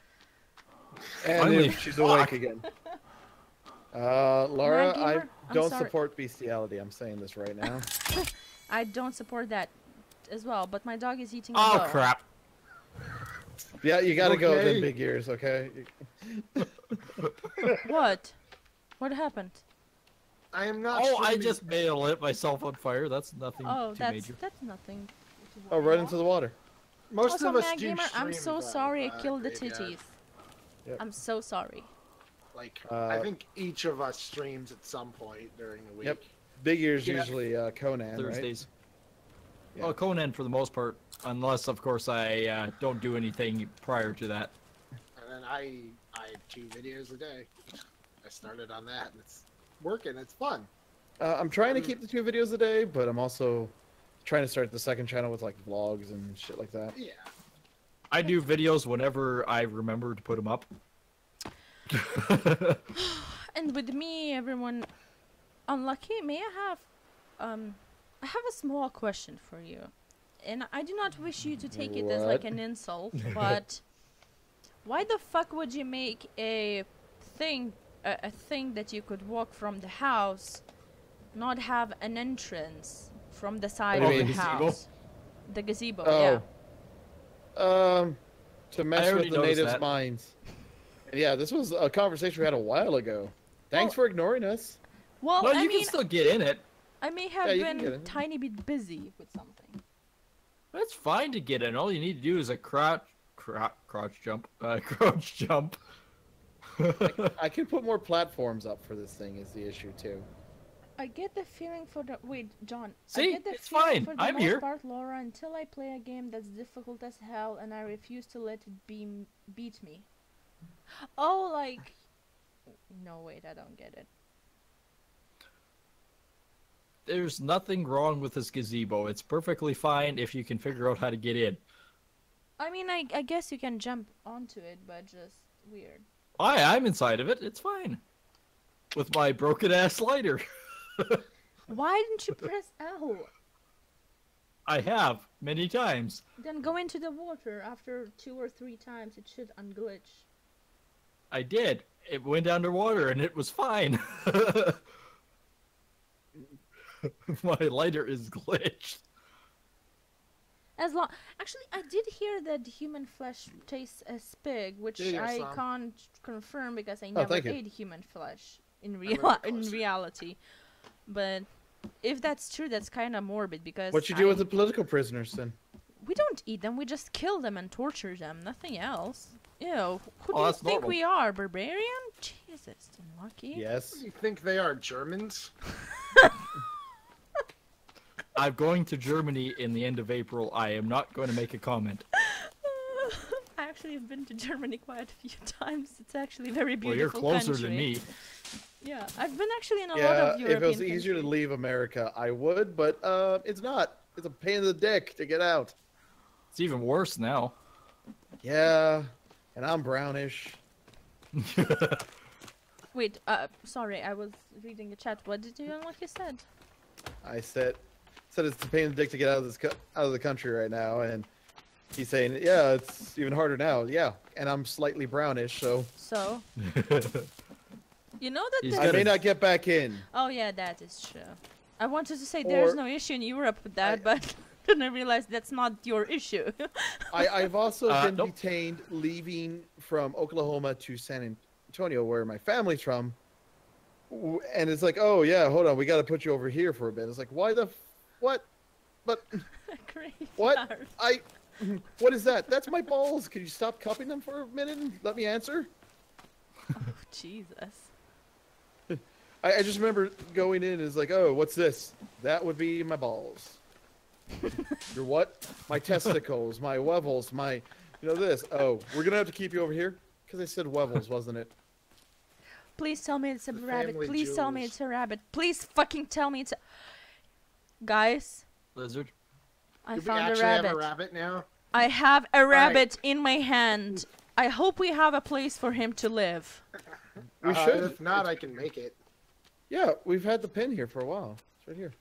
And Finally, if she's awake again. Uh, Laura, I gamer? I'm don't support bestiality. I'm saying this right now. I don't support that as well, but my dog is eating. Oh bone. crap! Yeah, you gotta go with Okay. them big ears, okay? What? What happened? I am not. Oh, I just may have lit myself on fire. That's nothing Oh, too that's major. that's nothing. Oh, right into the water. Most also, of us do Gamer, I'm so sorry I uh, killed the graveyard. titties. Yep. I'm so sorry. Like, Uh, I think each of us streams at some point during the week. Yep. Big ears Yeah. usually uh, Conan, right? Thursdays. Yeah. Well, Conan for the most part, unless of course I uh, don't do anything prior to that. And then I, I have two videos a day. I started on that, and it's working. It's fun. Uh, I'm trying to Mm. keep the two videos a day, but I'm also trying to start the second channel with like vlogs and shit like that. Yeah. I do videos whenever I remember to put them up. And with me, everyone, unlucky. May I have, um, I have a small question for you, and I do not wish you to take it as like an insult, but why the fuck would you make a thing, a, a thing that you could walk from the house, not have an entrance from the side do of you the mean? Gazebo? house? The gazebo, Oh. yeah. Um, to mess with the natives' that. minds. Yeah, this was a conversation we had a while ago. Thanks Well- for ignoring us. Well, well, I you mean, can still get in it. I may have Yeah, been a tiny bit busy with something. That's fine to get in. All you need to do is a crouch, crouch, crouch jump, uh, crouch jump. I can put more platforms up for this thing. Is the issue too? I get the feeling for the wait, John. I See? get the It's feeling fine. For the I'm most here. part, Laura, until I play a game that's difficult as hell, and I refuse to let it be beat me. Oh, like, no, wait, I don't get it. There's nothing wrong with this gazebo. It's perfectly fine if you can figure out how to get in. I mean, I I guess you can jump onto it, but just weird. I, I'm inside of it. It's fine. With my broken ass lighter. Why didn't you press L? I have many times. Then go into the water after two or three times. It should unglitch. I did. It went underwater and it was fine. my lighter is glitched. As long, actually, I did hear that human flesh tastes as pig, which Yeah, yeah, I some. can't confirm because I Oh, never you. ate human flesh in real in reality. But if that's true, that's kind of morbid because What you do I- with the political prisoners then? we don't eat them. We just kill them and torture them. Nothing else. Ew. Who Oh, do you that's think normal. we are, barbarian? Jesus, unlucky. Yes. You think they are Germans? I'm going to Germany in the end of April. I am not going to make a comment. I actually have been to Germany quite a few times. It's actually a very Well, beautiful you're closer country. than me. Yeah, I've been actually in a lot Yeah, of European if it was easier to leave America, I would, but uh, it's not. It's a pain in the dick to get out. It's even worse now. Yeah, and I'm brownish. Wait, uh, sorry, I was reading the chat. What did you what you said? I said said it's a pain in the dick to get out of this co- out of the country right now, and he's saying, yeah, it's even harder now. Yeah, and I'm slightly brownish, so So, you know that He's I may not get back in. Oh yeah, that is true. I wanted to say there's no issue in Europe with that, I- but then I realized that's not your issue. I, I've also Uh, been nope. detained leaving from Oklahoma to San Antonio, where my family's from. And it's like, oh yeah, hold on, we got to put you over here for a bit. It's like, why the, f- what, but what? I, what is that? That's my balls. Can you stop cupping them for a minute and let me answer? Oh, Jesus. I, I just remember going in and it's like, oh, what's this? That would be my balls. Your what? My testicles, my wevels, my, you know this. Oh, we're gonna have to keep you over here because I said wevels, wasn't it? Please tell me it's a The rabbit. Please tell me it's a rabbit. Please fucking tell me it's a. Guys, Lizard. I Do we found a actually rabbit. have a rabbit now? I have a right. rabbit in my hand. I hope we have a place for him to live. We Uh, should. If not, I can make it. Yeah, we've had the pin here for a while. It's right here.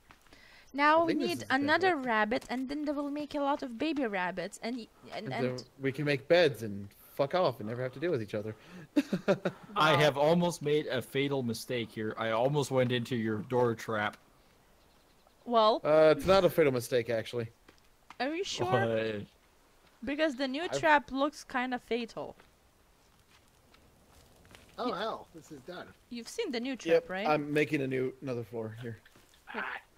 Now we need is the best another way. rabbit, and then they will make a lot of baby rabbits, and and, And and we can make beds and fuck off and never have to deal with each other. I have almost made a fatal mistake here. I almost went into your door trap. Well, Uh, it's not a fatal mistake, actually. are you sure? Uh, Because the new I've- trap looks kind of fatal. Oh hell, this is done. You've seen the new trap, Yep, right? I'm making a new another floor here.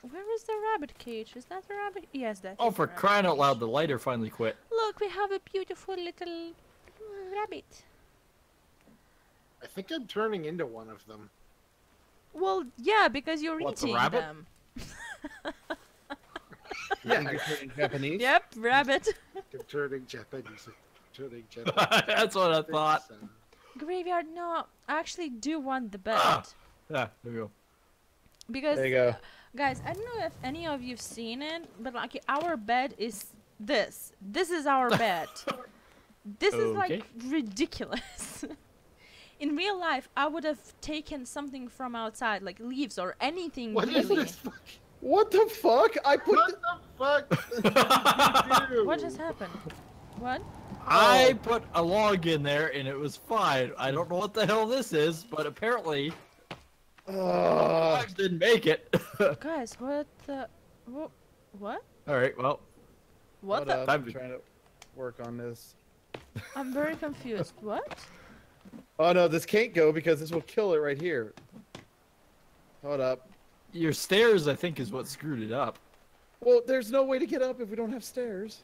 Where is the rabbit cage? Is that the rabbit? Yes, that. oh, is for the rabbit crying out loud, the lighter finally quit. Look, we have a beautiful little rabbit. I think I'm turning into one of them. Well, yeah, because you're What, the eating rabbit? them. You think you're turning Japanese? Yep, rabbit. I'm turning Japanese. Turning Japanese. That's what I thought. Graveyard, no, I actually do want the bed. Ah. Yeah, there you go. Because, There you go. guys, I don't know if any of you've seen it, but like our bed is this. This is our bed. this is like ridiculous. In real life, I would have taken something from outside, like leaves or anything. What is really. this? Fuck- What the fuck? I put. What The... the fuck? What just happened? What? I put a log in there and it was fine. I don't know what the hell this is, but apparently Uh, logs didn't make it. Guys, what the? What? What? All right, well, What the? up, I'm trying to work on this. I'm very confused. What? Oh no, this can't go because this will kill it right here. Hold up. Your stairs, I think, is what screwed it up. Well, there's no way to get up if we don't have stairs.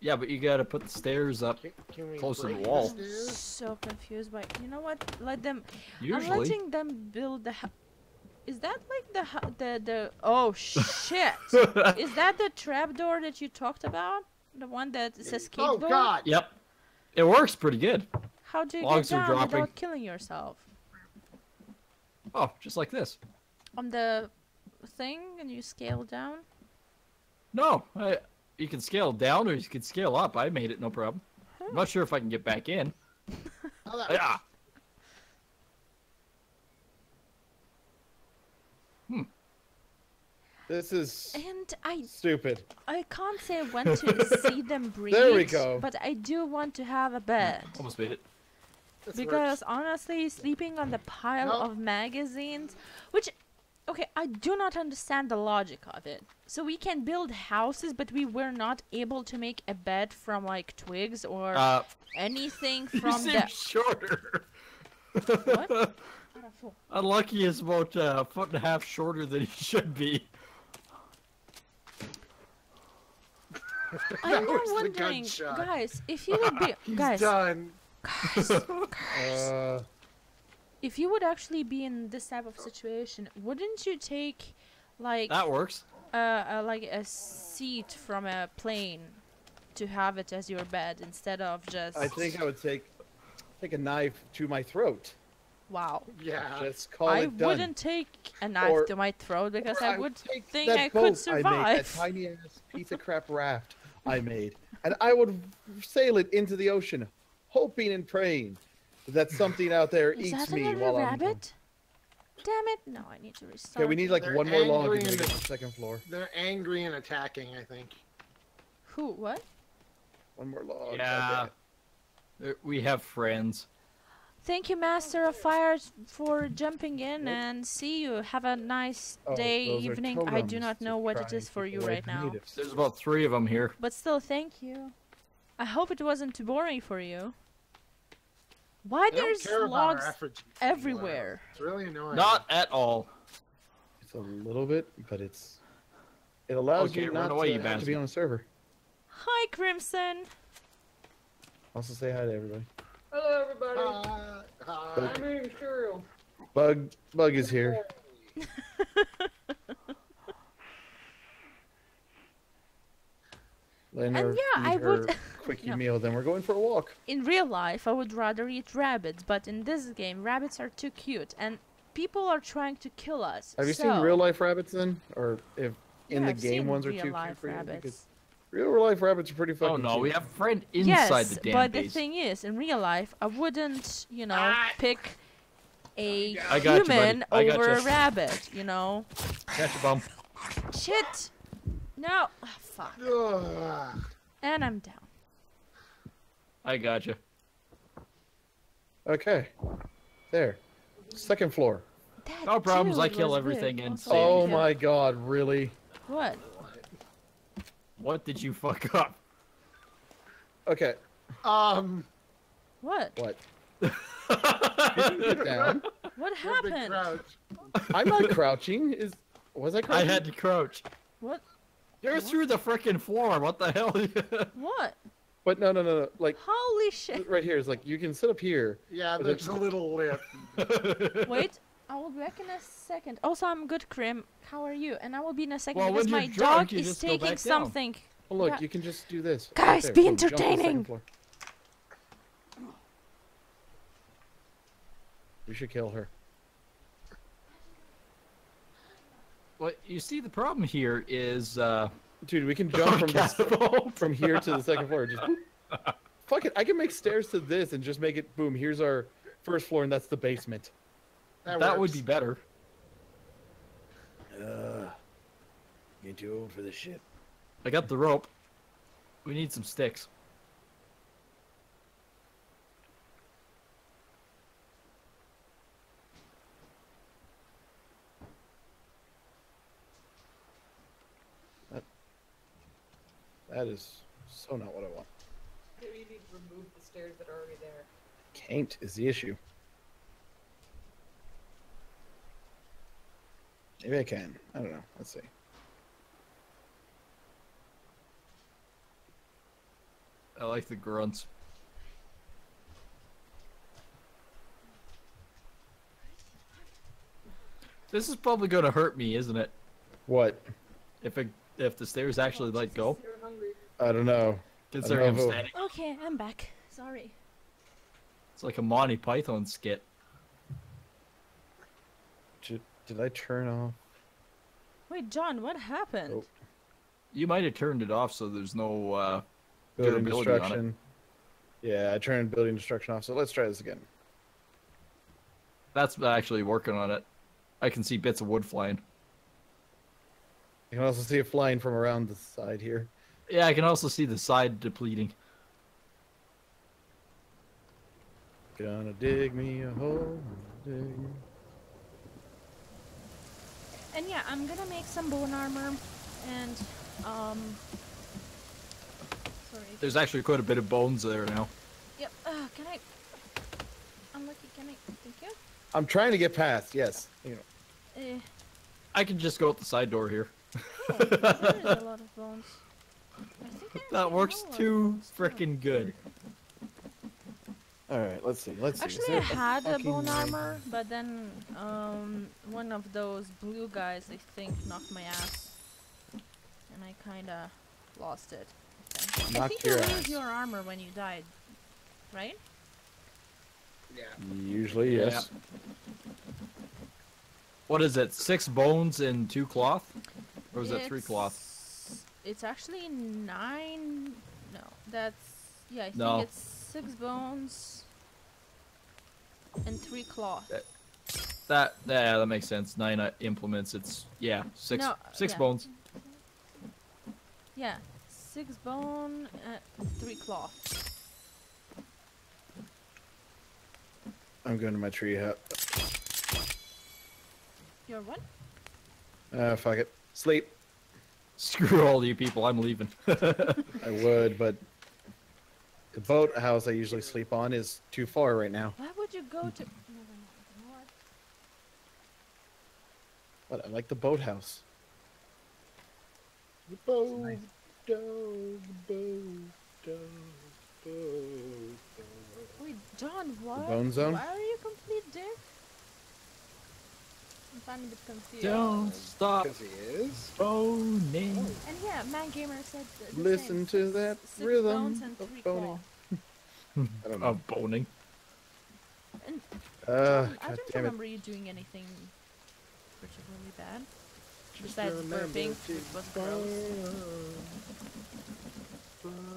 Yeah, but you gotta put the stairs up. Can, can Close to the break wall. stairs? So confused by. You know what? Let them. Usually. I'm letting them build the. hu- Is that like the the the? Oh shit! Is that the trapdoor that you talked about? The one that is escape Oh door? god! yep, it works pretty good. How do you Logs get are down dropping. without killing yourself? Oh, just like this. On the thing and you scale down? No, I, you can scale down or you can scale up. I made it no problem. I'm not sure if I can get back in. That- Yeah. Hmm. This is And I stupid. I can't say when to see them breathe. There we go. But I do want to have a bed. Hmm, almost made it. this Because works. honestly, sleeping on the pile No. of magazines, which, okay, I do not understand the logic of it. So we can build houses, but we were not able to make a bed from like twigs or Uh, anything you from seem the. shorter. What? What a fool. Unlucky is about uh, a foot and a half shorter than he should be. I'm That now wondering, guys, if you would be He's guys, done. guys, guys, Uh, if you would actually be in this type of situation, wouldn't you take like That works. uh, uh, like a seat from a plane to have it as your bed instead of just I think I would take take a knife to my throat. wow Yeah. Just call i it done. wouldn't take a knife Or- to my throat because Or i would take think i boat could I survive made, that tiny ass piece of crap raft I made, and I would sail it into the ocean, hoping and praying that something out there Is eats me another while I'm. rabbit? Damn it! No, I need to restart. Okay, we need like They're one more log angry to get to the second floor. They're angry and attacking. I think. Who? What? One more log. Yeah. We have friends. Thank you, Master of Fires, for jumping in and see you. Have a nice Oh, day, evening. I do not know what try it and is for you right from now. There's about three of them here. But still, thank you. I hope it wasn't too boring for you. Why They there's logs everywhere? It's really annoying. Not at all. It's a little bit, but it's. It allows Okay, you run not away, to, you have to be on a server. Hi, Crimson. Also, say hi to everybody. Hello, everybody. Uh, uh, I'm eating cereal. Bug, Bug is here. Letting And her yeah, eat I would- quickie No. meal. Then we're going for a walk. In real life, I would rather eat rabbits, but in this game, rabbits are too cute, and people are trying to kill us. Have you so- seen real life rabbits then, or if in Yeah, the I've game ones are real too cute life for you? Because rabbits. real life rabbits are pretty fucking. Oh no, cute. we have a friend inside yes, the damn but base. the thing is, in real life, I wouldn't, you know, Ah. pick a I got you, human I over you. a rabbit. You know, Catch a bum. shit. No, Ah, fuck. ugh. And I'm down. I got you. Okay, there, second floor. That No problems, I kill everything big. in Also. Oh thank my god, really? What? What did you fuck up? Okay, Um, What? what? Get down. What what happened? I'm not crouching. Is was I crouching? I had to crouch. What? You're through the frickin' floor. What the hell? What? But no, no, no, no. Like Holy shit! right here is like you can sit up here. Yeah, But there's a little lip. Wait, I will be back in a second. Also, I'm good, Krim. How are you? And I will be in a second Well, because my drunk, dog is taking back down. something. Well, look, Yeah. you can just do this. Guys, There, be boom, jump to the second entertaining. We should kill her. Well, you see, the problem here is uh, Dude, we can jump from this, catapult. from here to the second floor. Just fuck it. I can make stairs to this and just make it boom. Here's our first floor, and that's the basement. That, that would be better. Uh, you're too old for this shit. I got the rope. We need some sticks. That is so not what I want. Maybe you need to remove the stairs that are already there. Can't is the issue. Maybe I can. I don't know. Let's see. I like the grunts. This is probably going to hurt me, isn't it? What? If it, if the stairs actually let go, You're hungry. I don't know. considering I'm know. standing. Okay, I'm back. Sorry. It's like a Monty Python skit. Did, did I turn off? Wait, John, what happened? Oh. You might have turned it off so there's no. Uh, Building Durability on it. destruction. Yeah, I turned building destruction off. So let's try this again. that's actually working on it. I can see bits of wood flying. You can also see it flying from around the side here. Yeah, I can also see the side depleting. Gonna dig me a hole. And yeah, I'm gonna make some bone armor, and um. Sorry. There's actually quite a bit of bones there now. Yep. Uh, can I? Unlucky. Can I? Thank you. I'm trying to get past. Yes. You know. Eh. I can just go out the side door here. Oh, there is a lot of bones. I think I That works know a lot of too bones, too. frickin' good. All right. Let's see. Let's see. Actually, I there a had a bone way- armor, but then um, one of those blue guys, I think, knocked my ass, and I kind of lost it. I think, I think you your lose your armor when you died, right? Yeah. Usually, Yeah. yes. What is it? Six bones and two cloth? Or is that three cloth? It's- It's actually nine. No, that's yeah. I think No. it's six bones. and three cloth. That yeah, that makes sense. Nine uh, implements. It's yeah, six No, six yeah. bones. Yeah, six bone, uh, three cloth. I'm going to my tree hut. You're what? Uh, fuck it. Sleep. Screw all you people. I'm leaving. I would, but the boat house I usually sleep on is too far right now. Why would you go to? Never mind. You know what? But I like the boathouse. The boat, down, the boat, down, the boat. Wait, John, what? bone zone? Why are you complete dick? I'm finding a bit confused. Don't stop 'Cause he is. boning. And yeah, Man Gamer said the, the Listen same. to Six- that six rhythm bones and of three boning. I don't know. Of boning. And Uh, John, I don't damn it. remember you doing anything particularly bad. Besides burping, to which was gross.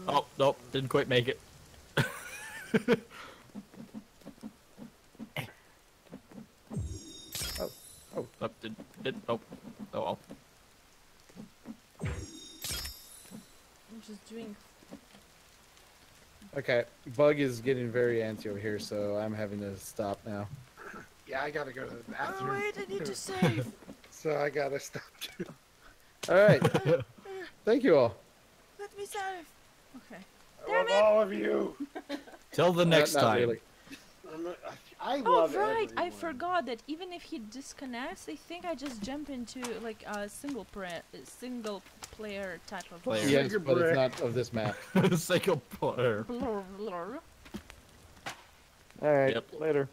Oh nope, didn't quite make it. Oh. Oh, did did oh oh well. I'm just doing. Okay, Bug is getting very antsy over here, so I'm having to stop now. Yeah, I gotta go to the bathroom. Oh, wait, I need to save. So I gotta stop too. All right. Thank you all. Let me save. Okay. I Damn love it. all of you. Till the Uh, next not time. really. I'm Oh love right, I forgot that even if he disconnects, I think I just jump into like a single player, single player type of. Player. Yes, Sugar but it's not of this map. Single player. Blur, blur. All right. Yep. Later.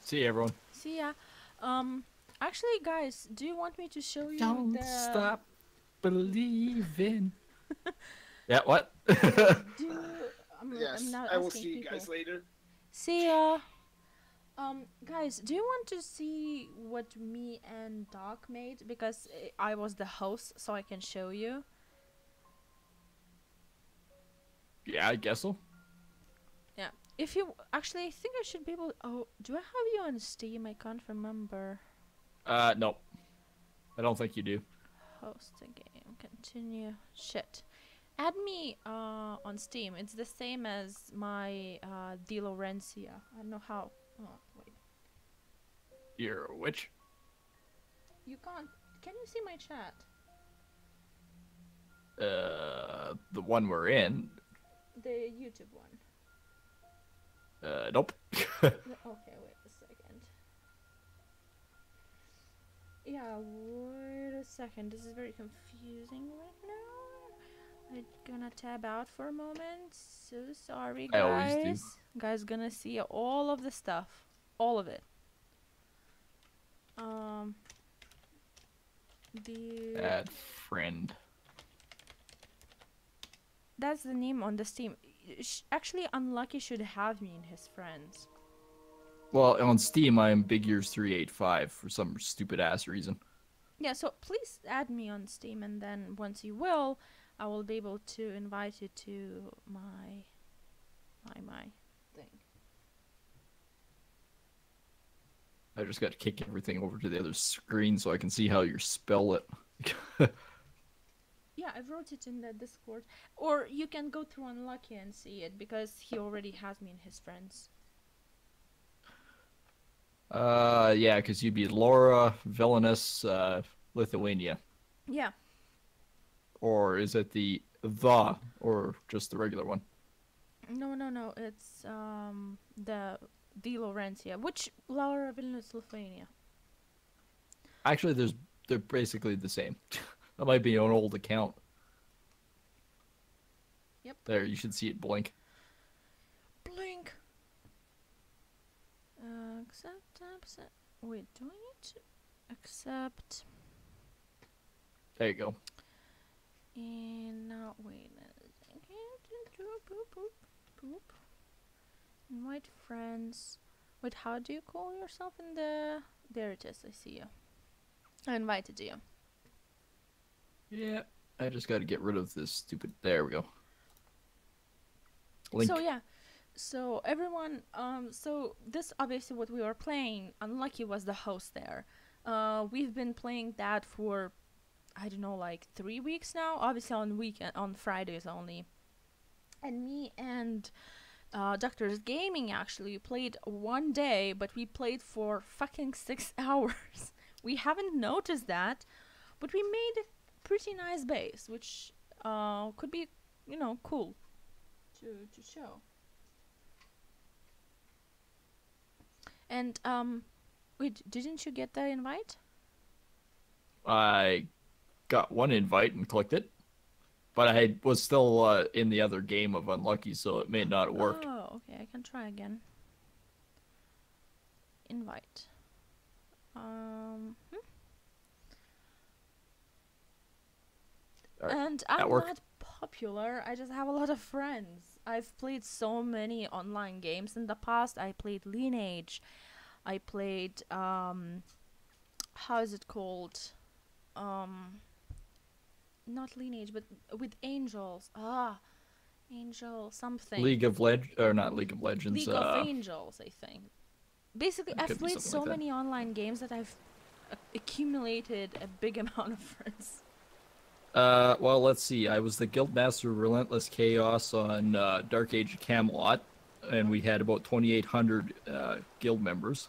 See you, everyone. See ya. Um, actually, guys, do you want me to show you Don't the? stop believing. yeah, what? Do I'm, Yes, I'm now I will asking see you guys later. See ya. Um, guys, do you want to see what me and Doc made? Because uh, I was the host, so I can show you. yeah, I guess so. Yeah. If you actually, I think I should be able. Oh, do I have you on Steam? I can't remember. Uh, no. I don't think you do. Host a game. Continue. Shit. Add me uh, on Steam. It's the same as my uh, TheLaurencija. I don't know how. Oh, wait. You're a witch. You can't. Can you see my chat? Uh, the one we're in. The YouTube one. Uh, nope. Okay, wait a second. Yeah, wait a second. This is very confusing right now. I'm gonna tab out for a moment. So sorry, I always do. guys. Guys, gonna see all of the stuff, all of it. Um. The Bad friend. that's the name on the Steam. Actually, Unlucky should have me in his friends. Well, on Steam, I am Big Ears 385 for some stupid ass reason. Yeah, so please add me on Steam, and then once you will, I will be able to invite you to my my my thing. I just got to kick everything over to the other screen so I can see how you spell it. Yeah, I wrote it in the Discord, or you can go through Unlucky and see it because he already has me in his friends. uh, yeah, because you'd be Laura Villainous uh, Lithuania. Yeah, Or is it the the or just the regular one? no, no, no, it's um the TheLaurencija, which Laura Vilnius, Lithuania. Actually, there's they're basically the same. that might be an old account. Yep. There, you should see it blink. Blink. Uh, accept, accept. Wait, do I need to accept? There you go. And now, wait a second. Boop, boop, boop. Invite friends. Wait, how do you call yourself in the. There it is, I see you. I invited you. Yeah. I just got to get rid of this stupid. There we go. Link. So, yeah. So everyone, um, so this obviously what we were playing. Unlucky was the host there. Uh, we've been playing that for, I don't know, like three weeks now. Obviously on weekend, on Fridays only. And me and uh, Doctor's Gaming actually played one day, but we played for fucking six hours. we haven't noticed that, but we made a pretty nice base, which uh, could be, you know, cool to to show. And um, wait, didn't you get the invite? I got one invite and clicked it, but I was still uh, in the other game of Unlucky, so it may not work. Oh, okay, I can try again. Invite. Um, hmm. Alright, and I'm not popular. I just have a lot of friends. I've played so many online games in the past. I played Lineage. I played um, how is it called? Um, not Lineage, but with angels. Ah, angel something. League of Leg or not League of Legends. League uh, of Angels, I think. Basically, I've played so like many online games that I've accumulated a big amount of friends. Uh, well, let's see. I was the Guildmaster of Relentless Chaos on uh, Dark Age of Camelot, and we had about 2,800 uh, guild members.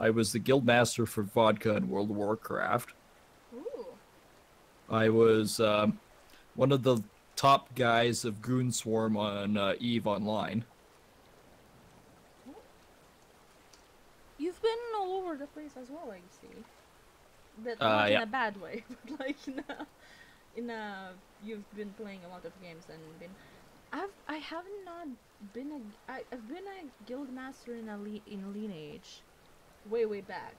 I was the Guildmaster for Vodka and World of Warcraft. I was um, one of the top guys of Goon Swarm on uh, Eve Online. You've been all over the place as well, I see. But Uh, not in a bad way, but like in a, in a, you've been playing a lot of games and been. I've I have not been a I, I've been a guild master in a le- in Lineage, way way back,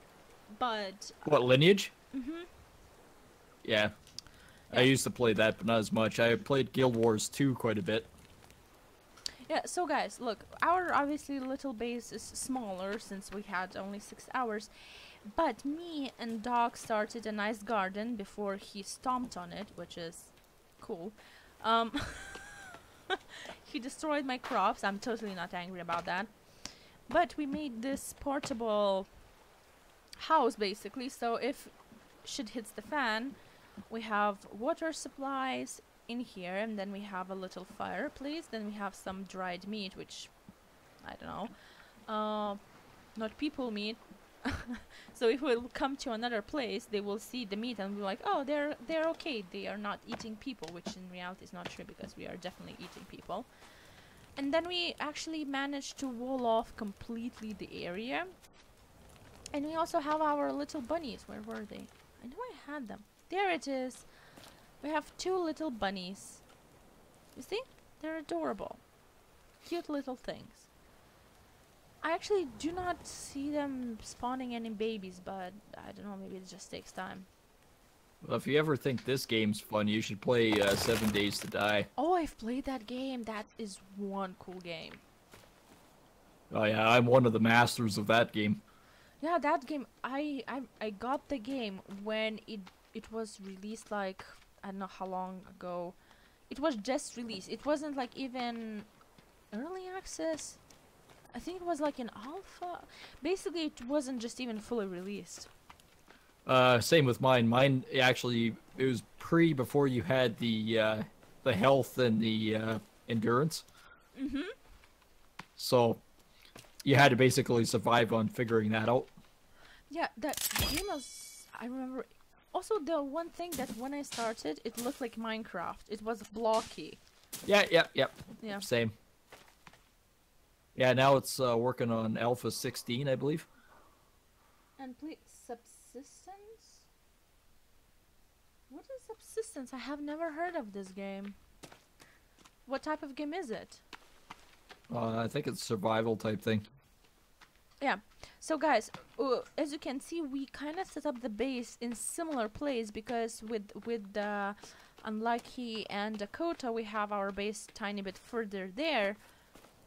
but What, Lineage? mhm. Yeah. I used to play that, but not as much. I played Guild Wars 2 quite a bit. Yeah, so guys, look, our obviously little base is smaller since we had only six hours, but me and Doc started a nice garden before he stomped on it, which is cool. Um, he destroyed my crops. I'm totally not angry about that. But we made this portable house basically, so if shit hits the fan, we have water supplies in here and then we have a little fireplace then we have some dried meat which i don't know. Uh not people meat. So if we come to another place they will see the meat and be like oh they're they're okay. They are not eating people which in reality is not true because we are definitely eating people. And then we actually managed to wall off completely the area. And we also have our little bunnies. Where were they? I know i had them there it is we have two little bunnies. You see? They're adorable. Cute little things. I actually do not see them spawning any babies, but I don't know, maybe it just takes time. Well, if you ever think this game's fun, you should play uh, Seven Days to Die. Oh, I've played that game. That is one cool game. Oh yeah, I'm one of the masters of that game. Yeah, that game. I I I got the game when it it was released like I don't know how long ago. It was just released. It wasn't like even early access. I think it was like an alpha. Basically, it wasn't just even fully released. Uh, same with mine. Mine actually it was pre before you had the uh, the health and the uh, endurance. Mhm. So you had to basically survive on figuring that out. Yeah, that game was. I remember. Also, the one thing that when I started, it looked like Minecraft. It was blocky. Yeah, yeah, yeah. Yeah. Same. Yeah, now it's uh, working on Alpha 16, I believe. And please, subsistence? What is subsistence? I have never heard of this game. What type of game is it? Uh, I think it's survival type thing. Yeah. So guys, uh, as you can see, we kind of set up the base in similar place because with with the unlucky and Dakota, we have our base tiny bit further there.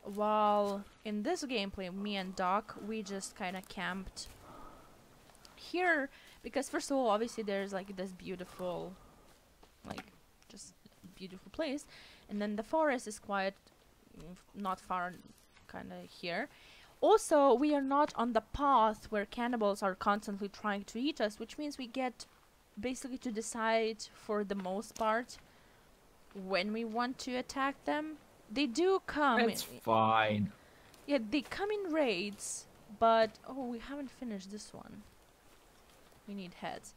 While in this gameplay, me and Doc, we just kind of camped here because first of all, obviously there's like this beautiful, like just beautiful place, and then the forest is quite mm, not far, kind of here. Also, we are not on the path where cannibals are constantly trying to eat us, which means we get basically to decide for the most part when we want to attack them. They do come. It's fine. Yeah, they come in raids, but oh, we haven't finished this one. We need heads.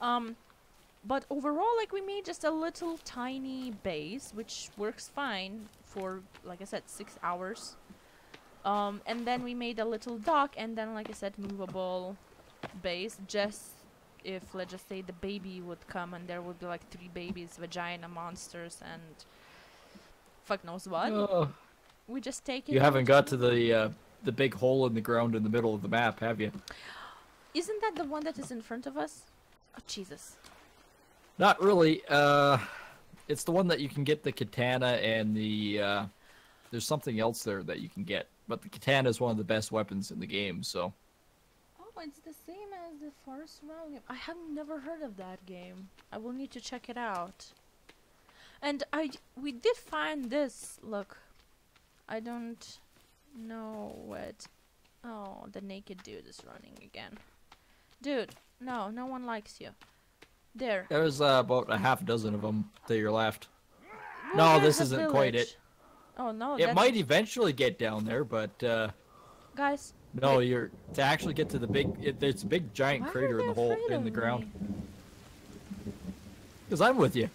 Um, but overall, like we made just a little tiny base, which works fine for, like I said, six hours. Um, and then we made a little dock, and then, like I said, movable base, just if let's just say the baby would come and there would be like three babies, vagina monsters, and fuck knows what. Oh, we just take it. you haven't got to the uh, the big hole in the ground in the middle of the map, have you? Isn't that the one that is in front of us? Oh Jesus! Not really. Uh, it's the one that you can get the katana and the. Uh, there's something else there that you can get, but the katana is one of the best weapons in the game. So Oh, it's the same as the Forest Realm game. I have never heard of that game. I will need to check it out. And I, we did find this. Look, I don't know what. Oh, the naked dude is running again. Dude, no, no one likes you. There. there's uh, about a half dozen of them to your left. Well, No, this isn't quite it. Oh no, it might eventually get down there, but uh, guys. no, you're to actually get to the big. It, there's a big giant why crater in the hole in the ground. Because I'm with you.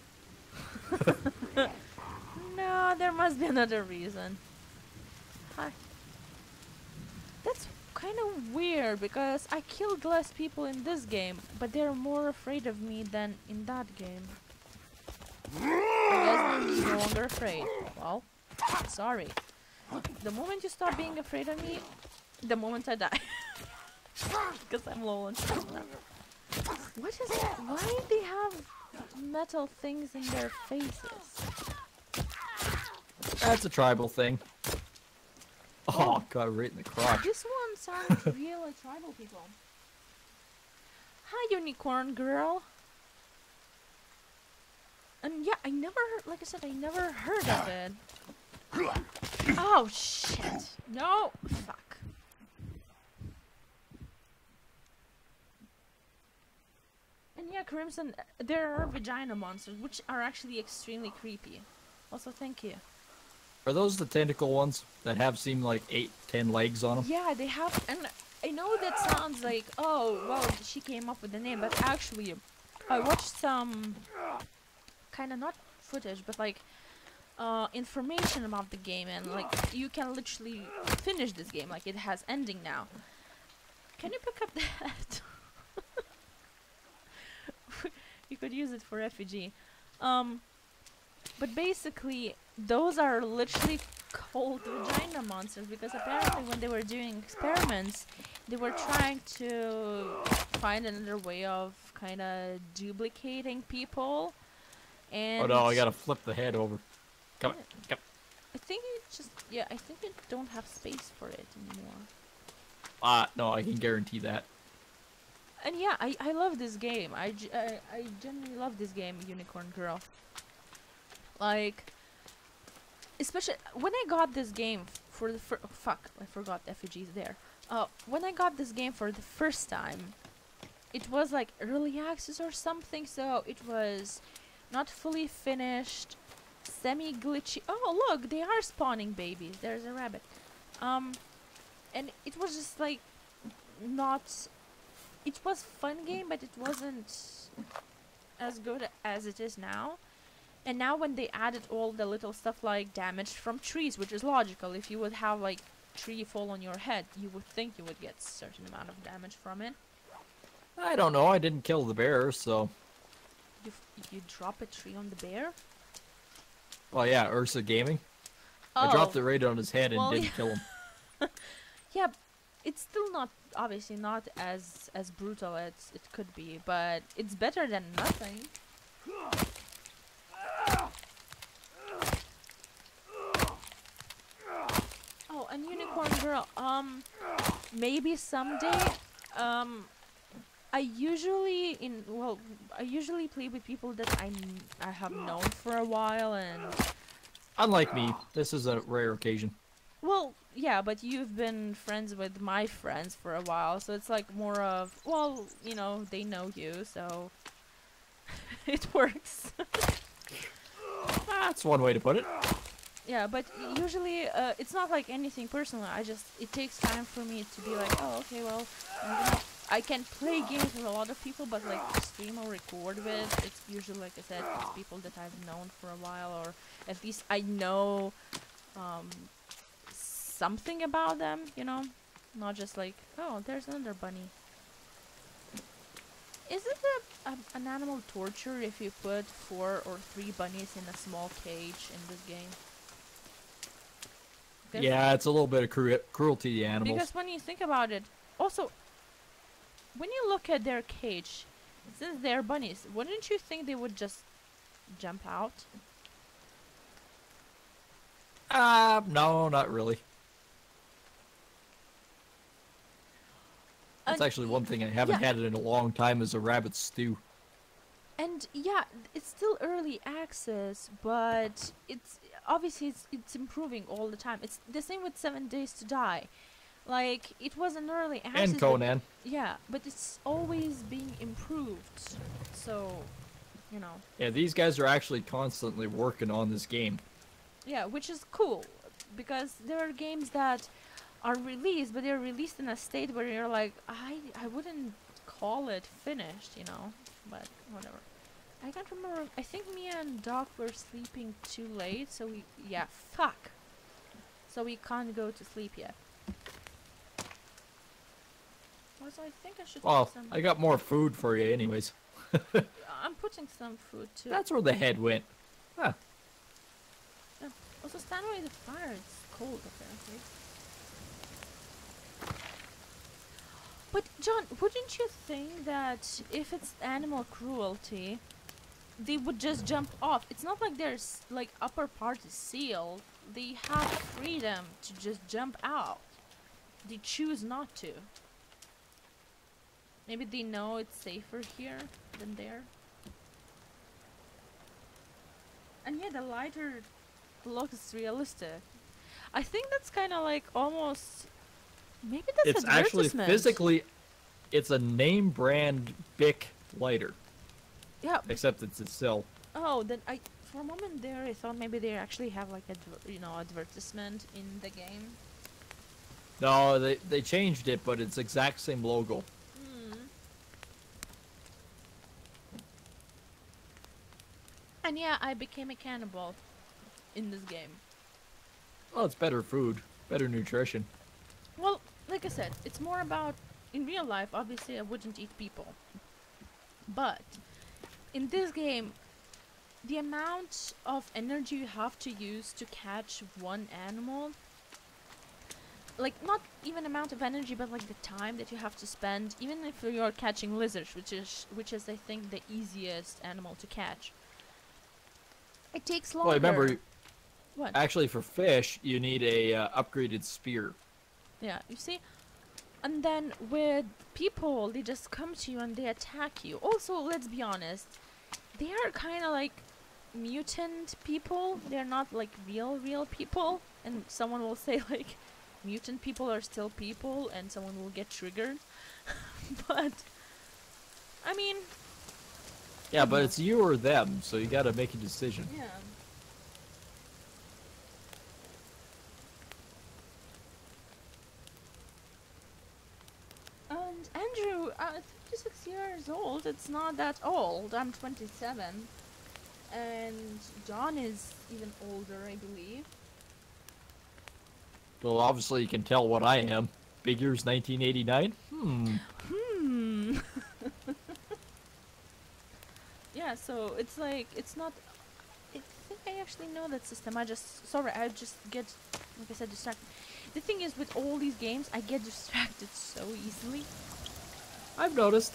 No, there must be another reason. Hi. That's kind of weird because I killed less people in this game, but they're more afraid of me than in that game. I guess they're no longer afraid. Well, sorry. The moment you stop being afraid of me, the moment I die. Because I'm low on stamina. What is that? Why do they have metal things in their faces? That's a tribal thing. Oh, oh. got right in the crotch. This one sounds real like tribal people. Hi, unicorn girl. And yeah, I never heard, like I said, I never heard of ah. it. Oh shit! No, fuck. And yeah, Crimson, there are vagina monsters, which are actually extremely creepy. Also, thank you. Are those the tentacle ones that have seem like eight, ten legs on them? Yeah, they have, and I know that sounds like, oh, well, she came up with the name, but actually, I watched some kind of not footage, but like uh, information about the game, and like you can literally finish this game, like it has ending now. Can you pick up that? you could use it for refugee. Um, but basically, those are literally called vagina monsters because apparently when they were doing experiments, they were trying to find another way of kind of duplicating people. And Oh no, I gotta flip the head over. Come on, come. I think you just yeah, I think you don't have space for it anymore. Ah, no, I can guarantee that. And yeah, I, I love this game. I, I, I genuinely love this game, Unicorn Girl. Like, especially when I got this game for the fir- oh, fuck, I forgot effigies there. Uh, when I got this game for the first time, it was like early access or something, so it was not fully finished, semi glitchy. Oh look, they are spawning babies. There's a rabbit. Um, and it was just like not it was fun game, but it wasn't as good as it is now. And now when they added all the little stuff like damage from trees, which is logical, if you would have like tree fall on your head, you would think you would get certain amount of damage from it. I don't know. I didn't kill the bear, so. You f- you drop a tree on the bear. Well, yeah, Ursa Gaming. Oh, I dropped the right on his head and Well, didn't yeah. kill him. Yeah, it's still not obviously not as as brutal as it could be, but it's better than nothing. Oh, and unicorn girl. Um, maybe someday. Um, I usually in well, I usually play with people that I I have known for a while, and Unlike me, this is a rare occasion. well, yeah, but you've been friends with my friends for a while, so it's like more of well, you know, they know you, so it works. That's one way to put it. Yeah, but usually uh, it's not like anything personal. I just it takes time for me to be like, oh, okay, well, I'm gonna, I can play games with a lot of people, but like stream or record with, it's usually like I said, it's people that I've known for a while, or at least I know um, something about them. You know, not just like, oh, there's another bunny. Is it a, a, an animal torture if you put four or three bunnies in a small cage in this game? Yeah, it's a little bit of cru- cruelty to animals. Because when you think about it, also, when you look at their cage, since they're bunnies, wouldn't you think they would just jump out? Uh, no, not really. That's actually one thing I haven't yeah. had it in a long time is a rabbit stew. And yeah, it's still early access, but it's obviously it's it's improving all the time. It's the same with Seven Days to Die. Like it was an early access, And but- Conan. yeah, but it's always being improved. So, you know, Yeah, these guys are actually constantly working on this game. Yeah, which is cool because there are games that are released, but they're released in a state where you're like, I I wouldn't call it finished, you know. But whatever. I can't remember. I think me and Doc were sleeping too late, so we yeah fuck. So we can't go to sleep yet. Also, I think I should. Well, I got more food for you anyways. I'm putting some food too. That's where the head went. Yeah. Also, stand away the fire. It's cold apparently. But John, wouldn't you think that if it's animal cruelty, they would just jump off? It's not like their like upper part is sealed. They have freedom to just jump out. They choose not to. Maybe they know it's safer here than there. And yeah, the lighter looks realistic. I think that's kind of like almost. Maybe that's it's actually physically, it's a name brand Bic lighter, Yeah. except it's itself. Oh, then I for a moment there I thought maybe they actually have like a you know advertisement in the game. No, they they changed it, but it's exact same logo. And yeah, I became a cannibal in this game. Well, it's better food, better nutrition. Well, like I said, it's more about in real life. Obviously, I wouldn't eat people, but in this game, the amount of energy you have to use to catch one animal, like not even amount of energy, but like the time that you have to spend, even if you're catching lizards, which is which is I think the easiest animal to catch. It takes longer. Well, remember, what? actually for fish, you need a uh, upgraded spear. Yeah, you see? And then with people, they just come to you and they attack you. Also, let's be honest, they are kind of like mutant people. They're not like real, real people. And someone will say, like, mutant people are still people, and someone will get triggered. but, I mean, Yeah, but it's you or them, so you got to make a decision. yeah. And Andrew, uh, 36 years old, it's not that old. I'm 27. And John is even older, I believe. Well, obviously you can tell what I am. Big ears 1989. Hmm. Hmm. Yeah, so it's like, it's not. I think I actually know that system. I just. Sorry, I just get, like I said, distracted. The thing is, with all these games, I get distracted so easily. I've noticed.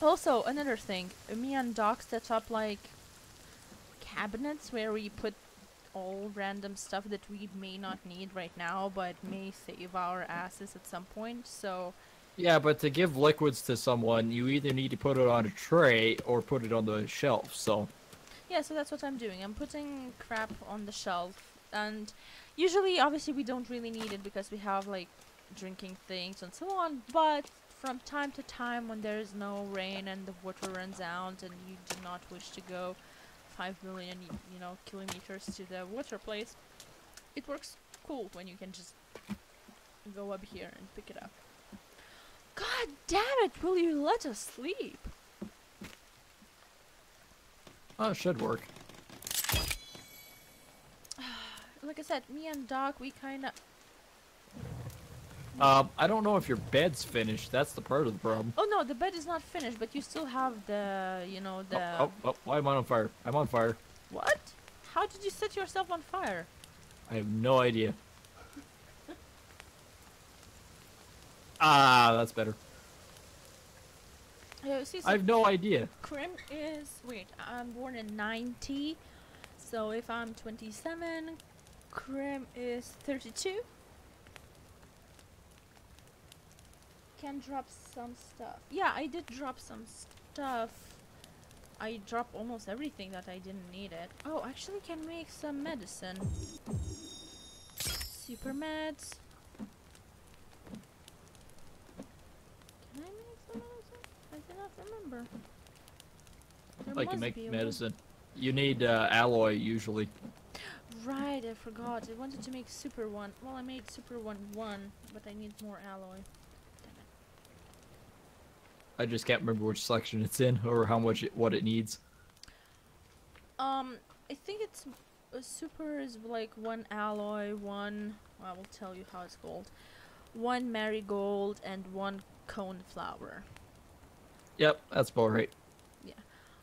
Also, another thing, me and Doc set up like cabinets where we put all random stuff that we may not need right now, but may save our asses at some point. So, Yeah, but to give liquids to someone, you either need to put it on a tray or put it on the shelf. So, yeah, so that's what I'm doing. I'm putting crap on the shelf, and Usually, obviously, we don't really need it because we have like drinking things and so on. But from time to time, when there is no rain and the water runs out, and you do not wish to go five million, you know, kilometers to the water place, it works cool when you can just go up here and pick it up. God damn it! Will you let us sleep? Oh, it should work. Like I said, me and Doc, we kind of. Um, I don't know if your bed's finished. That's the part of the problem. Oh no, the bed is not finished, but you still have the, you know, the. Oh, oh, oh, why am I on fire? I'm on fire. What? How did you set yourself on fire? I have no idea. Ah, that's better. See, so I have no idea. Krim is wait. I'm born in '90, so if I'm 27, Krim is 32. Can drop some stuff. Yeah, I did drop some stuff. I dropped almost everything that I didn't need it. Oh, actually, can make some medicine. Super meds. Can I make some medicine? I do not remember. There Like you make a medicine. You need uh, alloy usually. Right, I forgot. I wanted to make super one. Well, I made super one one, but I need more alloy. Damn it. I just can't remember which section it's in or how much it, what it needs. Um, I think it's uh, super is like one alloy, one. I will tell you how it's called. One marigold and one cone flower. Yep, that's about right. Yeah.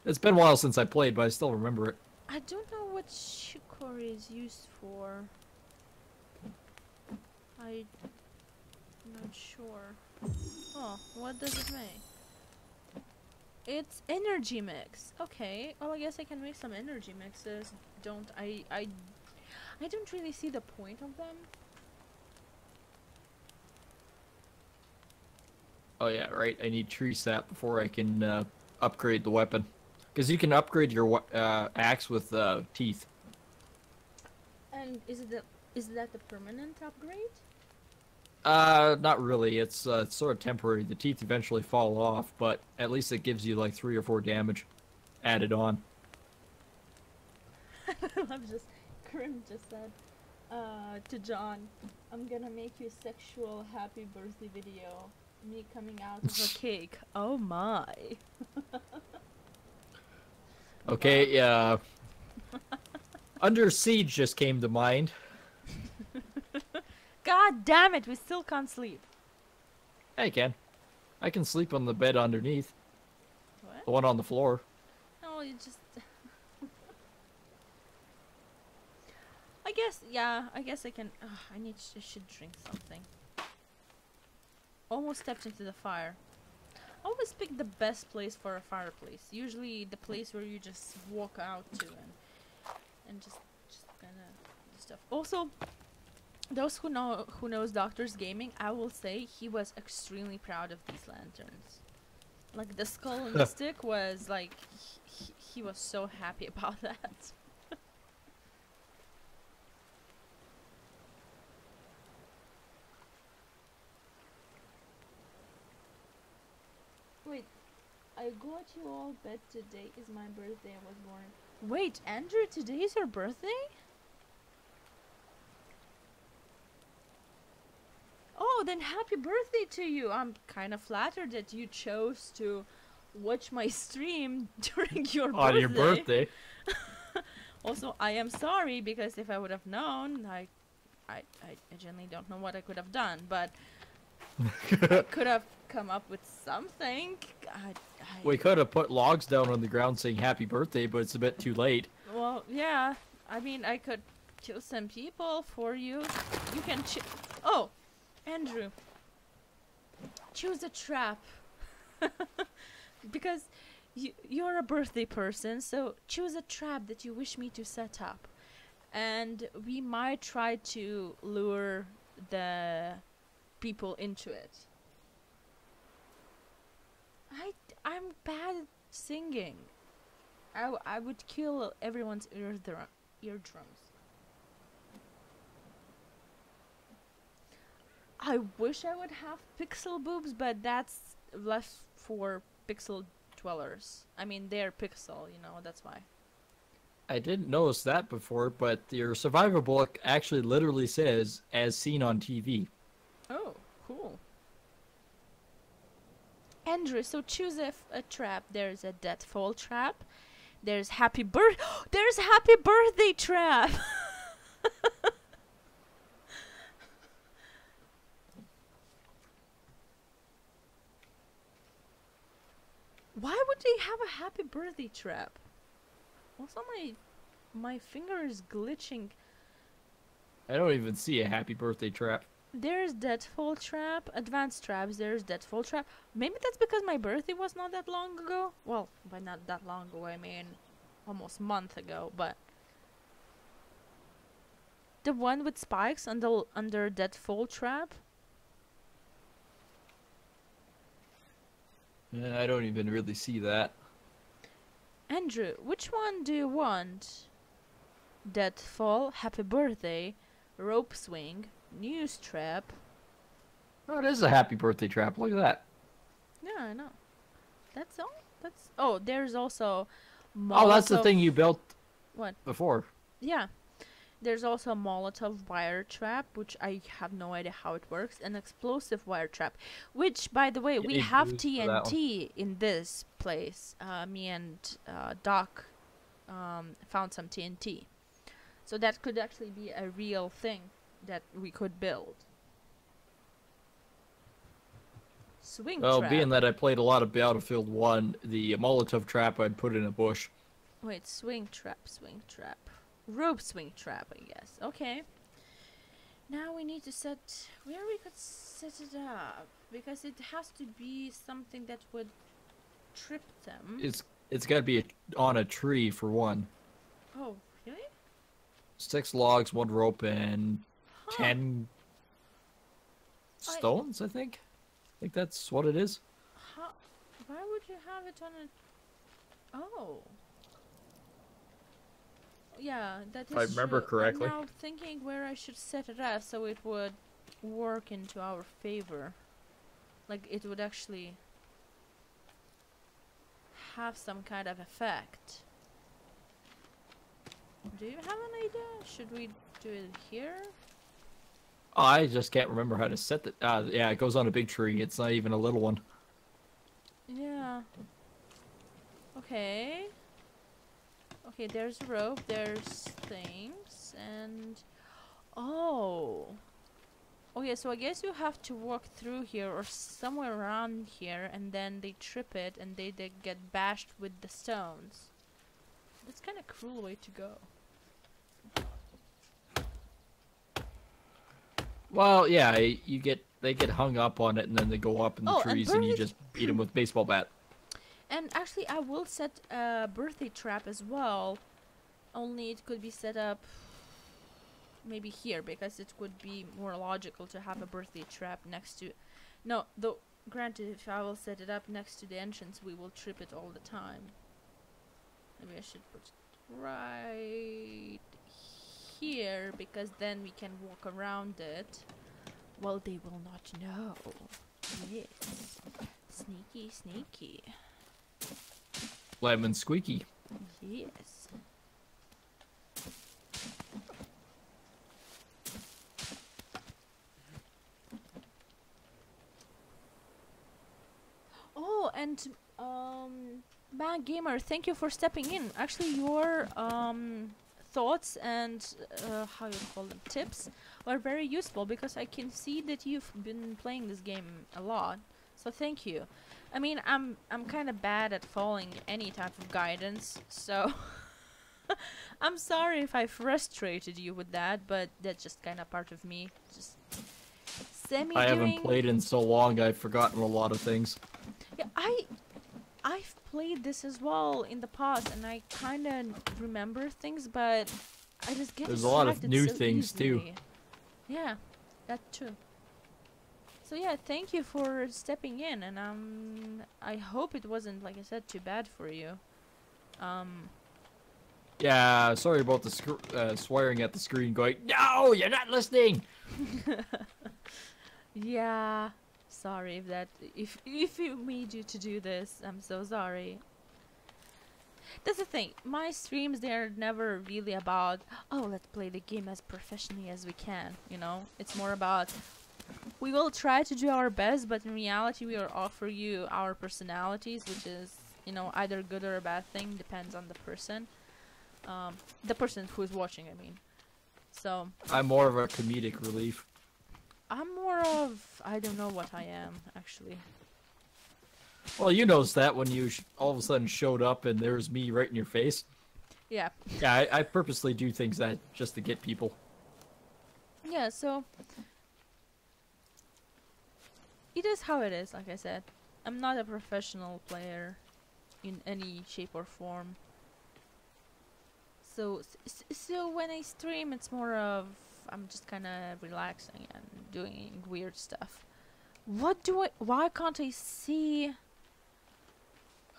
It's been a while since I played, but I still remember it. I don't know what chicory is used for. I'm not sure. Oh, what does it make? It's energy mix. Okay. Well, I guess I can make some energy mixes. Don't I? I. I don't really see the point of them. Oh yeah, right. I need tree sap before I can uh, upgrade the weapon. Because you can upgrade your uh, axe with uh, teeth. And is it the, is that the permanent upgrade? Uh, not really. It's uh, it's sort of temporary. The teeth eventually fall off, but at least it gives you like three or four damage added on. I'm just. Krim just said uh, to John, I'm gonna make you a sexual happy birthday video. Me coming out of a cake. Oh my. Okay, yeah. Under Siege just came to mind. God damn it, we still can't sleep. Hey, can. I can sleep on the bed underneath. What? The one on the floor. No, you just. I guess, yeah, I guess I can. Ugh, I need. I should drink something. Almost stepped into the fire. Always pick the best place for a fireplace. Usually the place where you just walk out to and and just just kind of stuff. Also, those who know who knows Doctor's Gaming, I will say he was extremely proud of these lanterns. Like the skull and the stick was like he, he, he was so happy about that. Wait, I got you all bet today is my birthday. I was born. Wait, Andrew, today is your birthday? Oh, then happy birthday to you. I'm kind of flattered that you chose to watch my stream during your On birthday. your birthday. Also, I am sorry because if I would have known, I, I, I, I genuinely don't know what I could have done, but I could have come up with something. I, I, We could have put logs down on the ground saying happy birthday, but it's a bit too late. Well, yeah. I mean, I could kill some people for you. You can ch- Oh, Andrew. Choose a trap. because you, you're a birthday person, so choose a trap that you wish me to set up. And we might try to lure the people into it. I, I'm bad at singing. I, I would kill everyone's eardrum, eardrums. I wish I would have pixel boobs, but that's left for pixel dwellers. I mean, they're pixel, you know, that's why. I didn't notice that before, but your survivor book actually literally says as seen on TV. Oh, cool. Andrew, so choose a, trap. There's a deadfall trap. There's happy birth. There's happy birthday trap. Why would they have a happy birthday trap? Also, my my finger is glitching. I don't even see a happy birthday trap. There's Deadfall Trap, Advanced Traps, there's Deadfall Trap. Maybe that's because my birthday was not that long ago. Well, by not that long ago, I mean almost month ago, but the one with spikes under under Deadfall Trap. I don't even really see that. Andrew, which one do you want? Deadfall, Happy Birthday, Rope Swing, Noose Trap. Oh, it is a happy birthday trap. Look at that. Yeah, I know. That's all. That's oh, there's also. Oh, that's the thing you built What? before. Yeah. There's also a Molotov wire trap, which I have no idea how it works, an explosive wire trap, which, by the way, we have boost for that one. TNT in this place. Uh, me and uh, Doc um, found some TNT. So that could actually be a real thing that we could build. Swing Well, trap. being that I played a lot of Battlefield 1, the Molotov trap I'd put in a bush. Wait, swing trap, swing trap. Rope swing trap, I guess. Okay. Now we need to set where we could set it up because it has to be something that would trip them. It's it's got to be a, on a tree for one. oh, really? Six logs, one rope, and. Ten I- stones. I think. I think that's what it is. How, why would you have it on a? Oh. Yeah, that is If I remember true. correctly. I'm now thinking where I should set it up so it would work into our favor. Like it would actually have some kind of effect. Do you have an idea? Should we do it here? I just can't remember how to set the. Uh, yeah, it goes on a big tree. It's not even a little one. Yeah. Okay. Okay, there's a rope, there's things, and... Oh! Okay, so I guess you have to walk through here or somewhere around here, and then they trip it, and they, they get bashed with the stones. That's kind of cruel way to go. Well, yeah, you get they get hung up on it, and then they go up in the Oh, trees, and you just beat them with baseball bat. And actually, I will set a birthday trap as well. Only it could be set up maybe here because it would be more logical to have a birthday trap next to. No, though. Granted, if I will set it up next to the entrance, we will trip it all the time. Maybe I should put it right here because then we can walk around it. Well, they will not know. Yes. Sneaky, sneaky. Lemon squeaky. Yes. Oh, and um, Bad Gamer, thank you for stepping in. Actually, your um thoughts and uh, how you call them tips were very useful because I can see that you've been playing this game a lot. So thank you. I mean, I'm I'm kind of bad at following any type of guidance, so I'm sorry if I frustrated you with that, but that's just kind of part of me. Just semi I haven't played in so long. I've forgotten a lot of things. Yeah, I I've played this as well in the past, and I kind of remember things, but I just get There's a lot of new so things, too. easily. Yeah, that too. So yeah, thank you for stepping in, and um, I hope it wasn't like I said too bad for you. Um, Yeah, sorry about the sc- uh, swearing at the screen, going, "No, you're not listening." Yeah. Sorry if that if if it made you to do this. I'm so sorry. That's the thing. My streams they're never really about oh let's play the game as professionally as we can, you know? It's more about we will try to do our best, but in reality we will offer you our personalities, which is, you know, either good or a bad thing, depends on the person. Um the person who's watching, I mean. So I'm more of a comedic relief. I'm more of I don't know what I am actually. Well, you noticed that when you sh- all of a sudden showed up and there was me right in your face. Yeah. Yeah, I, I purposely do things that just to get people. Yeah, so it is how it is, like I said. I'm not a professional player in any shape or form. So so when I stream it's more of I'm just kind of relaxing and doing weird stuff. What do I why can't I see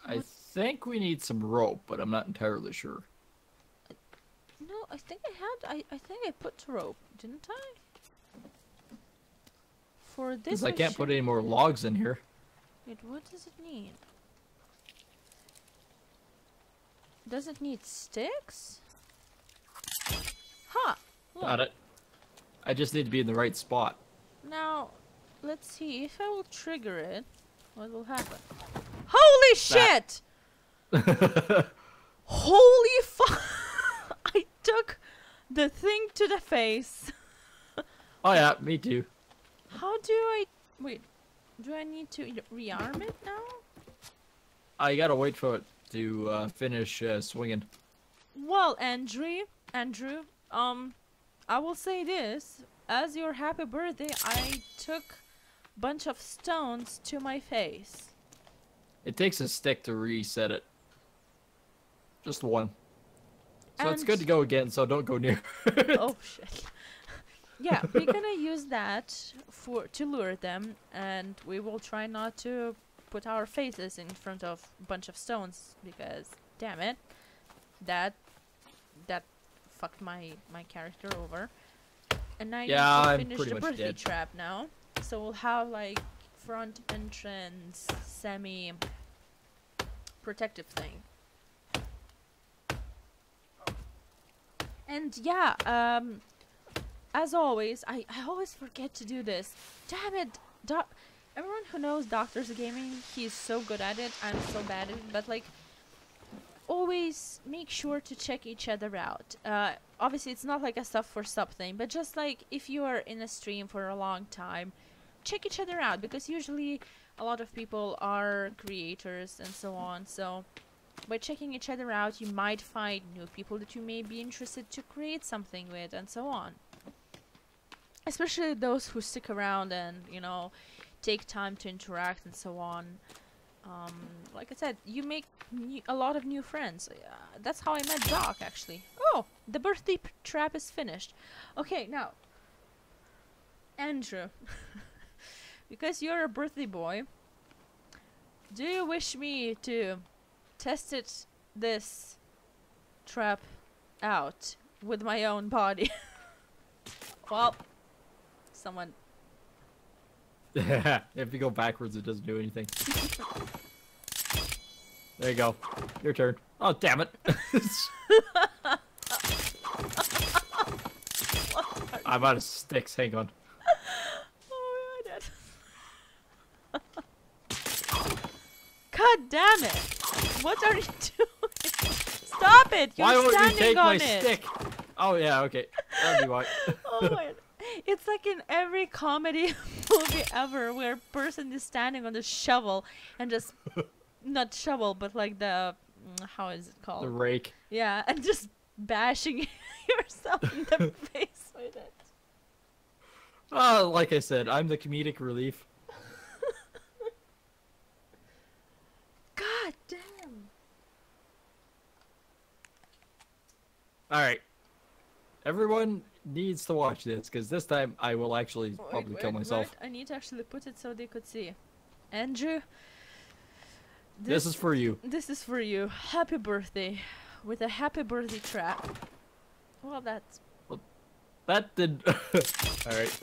I What? think we need some rope, but I'm not entirely sure. No, I think I had I I think I put rope, didn't I? For this Because I can't put any more logs in here. Wait, what does it need? Does it need sticks? Huh. Got it. I just need to be in the right spot. Now, let's see. If I will trigger it, what will happen? Holy shit! Holy fuck! I took the thing to the face. oh yeah, me too. How do I... Wait. Do I need to rearm it now? I gotta wait for it to uh, finish uh, swinging. Well, Andrew, Andrew, um, I will say this: as your happy birthday, I took bunch of stones to my face. It takes a stick to reset it. Just one. So it's good to go again, so don't go near. oh shit! yeah, we're gonna use that for to lure them, and we will try not to put our faces in front of a bunch of stones because, damn it, that fucked my my character over. And I Yeah, need to finish the birthday dead. trap now. So we'll have like front entrance, semi protective thing. And yeah, um, as always, I, I always forget to do this. Damn it! Doc- everyone who knows Doctors Gaming, he's so good at it. I'm so bad at it. But like, always make sure to check each other out. Uh, obviously, it's not like a stuff for sub thing, but just like if you are in a stream for a long time, check each other out because usually a lot of people are creators and so on. So by checking each other out, you might find new people that you may be interested to create something with, and so on. Especially those who stick around and you know take time to interact and so on. Um, like I said, you make a lot of new friends. Uh, that's how I met Doc, actually. Oh, the birthday trap is finished. Okay, now, Andrew, because you're a birthday boy, do you wish me to test it this trap out with my own body? well, someone if you go backwards, it doesn't do anything. There you go. Your turn. Oh, damn it. I'm out of sticks. Hang on. Oh my god. God damn it! What are you doing? Stop it! You're Why won't you standing take on my it. stick? Oh, yeah, okay. That'd be why. Oh my god. It's like in every comedy movie ever where a person is standing on the shovel and just not shovel but like the mm, how is it called? the rake. Yeah, and just bashing yourself in the face with it. Oh, like I said, I'm the comedic relief. God damn. All right. Everyone needs to watch this because this time I will actually Wait, probably wait, kill myself. wait, I need to actually put it so they could see. Andrew, This is for you. This is for you. Happy birthday. With a happy birthday trap. Well, that's. Well, That did. All right.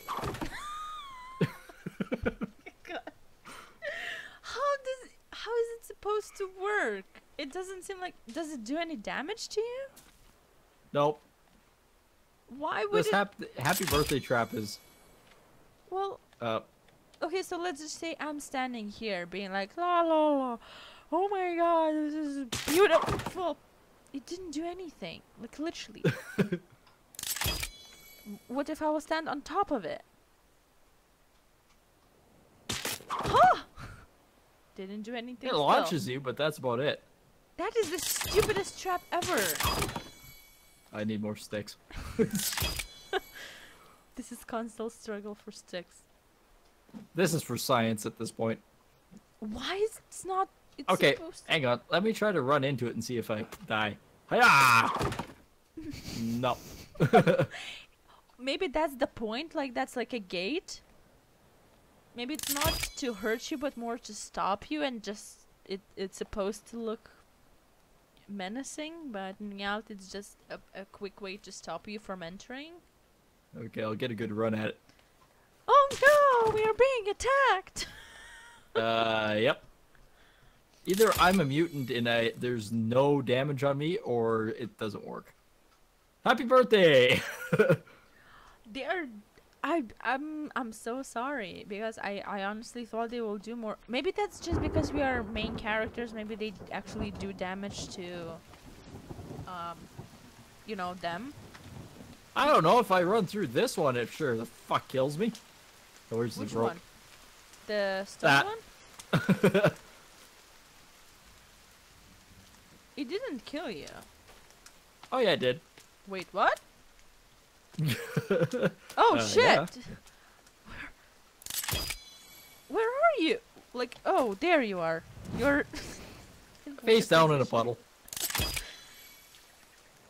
How does how is it supposed to work? It doesn't seem like does it do any damage to you? Nope. Why would This it hap- happy birthday trap is well uh okay, so let's just say I'm standing here being like la la la oh my god, this is beautiful it didn't do anything. Like literally. what if I was stand on top of it? Huh! Didn't do anything. it still. launches you, but that's about it. That is the stupidest trap ever. I need more sticks. This is constant struggle for sticks. This is for science at this point. Why is it not? It's Okay, hang on. Let me try to run into it and see if I die. Hiya! no. Maybe that's the point. Like that's like a gate. Maybe it's not to hurt you, but more to stop you, and just it. It's supposed to look menacing, but in reality, it's just a, a quick way to stop you from entering. Okay, I'll get a good run at it. Oh no, we are being attacked. Uh, yep. Either I'm a mutant and I there's no damage on me, or it doesn't work. Happy birthday! They are. I I'm I'm so sorry because I I honestly thought they will do more. Maybe that's just because we are main characters. Maybe they actually do damage to, um, you know them. I don't know if I run through this one, it sure the fuck kills me. Where's Which the rope? one? The stone one. It didn't kill you. oh yeah, it did. Wait, what? oh Uh, shit! yeah. Where, where are you? Like, oh, there you are. You're Face down in a puddle.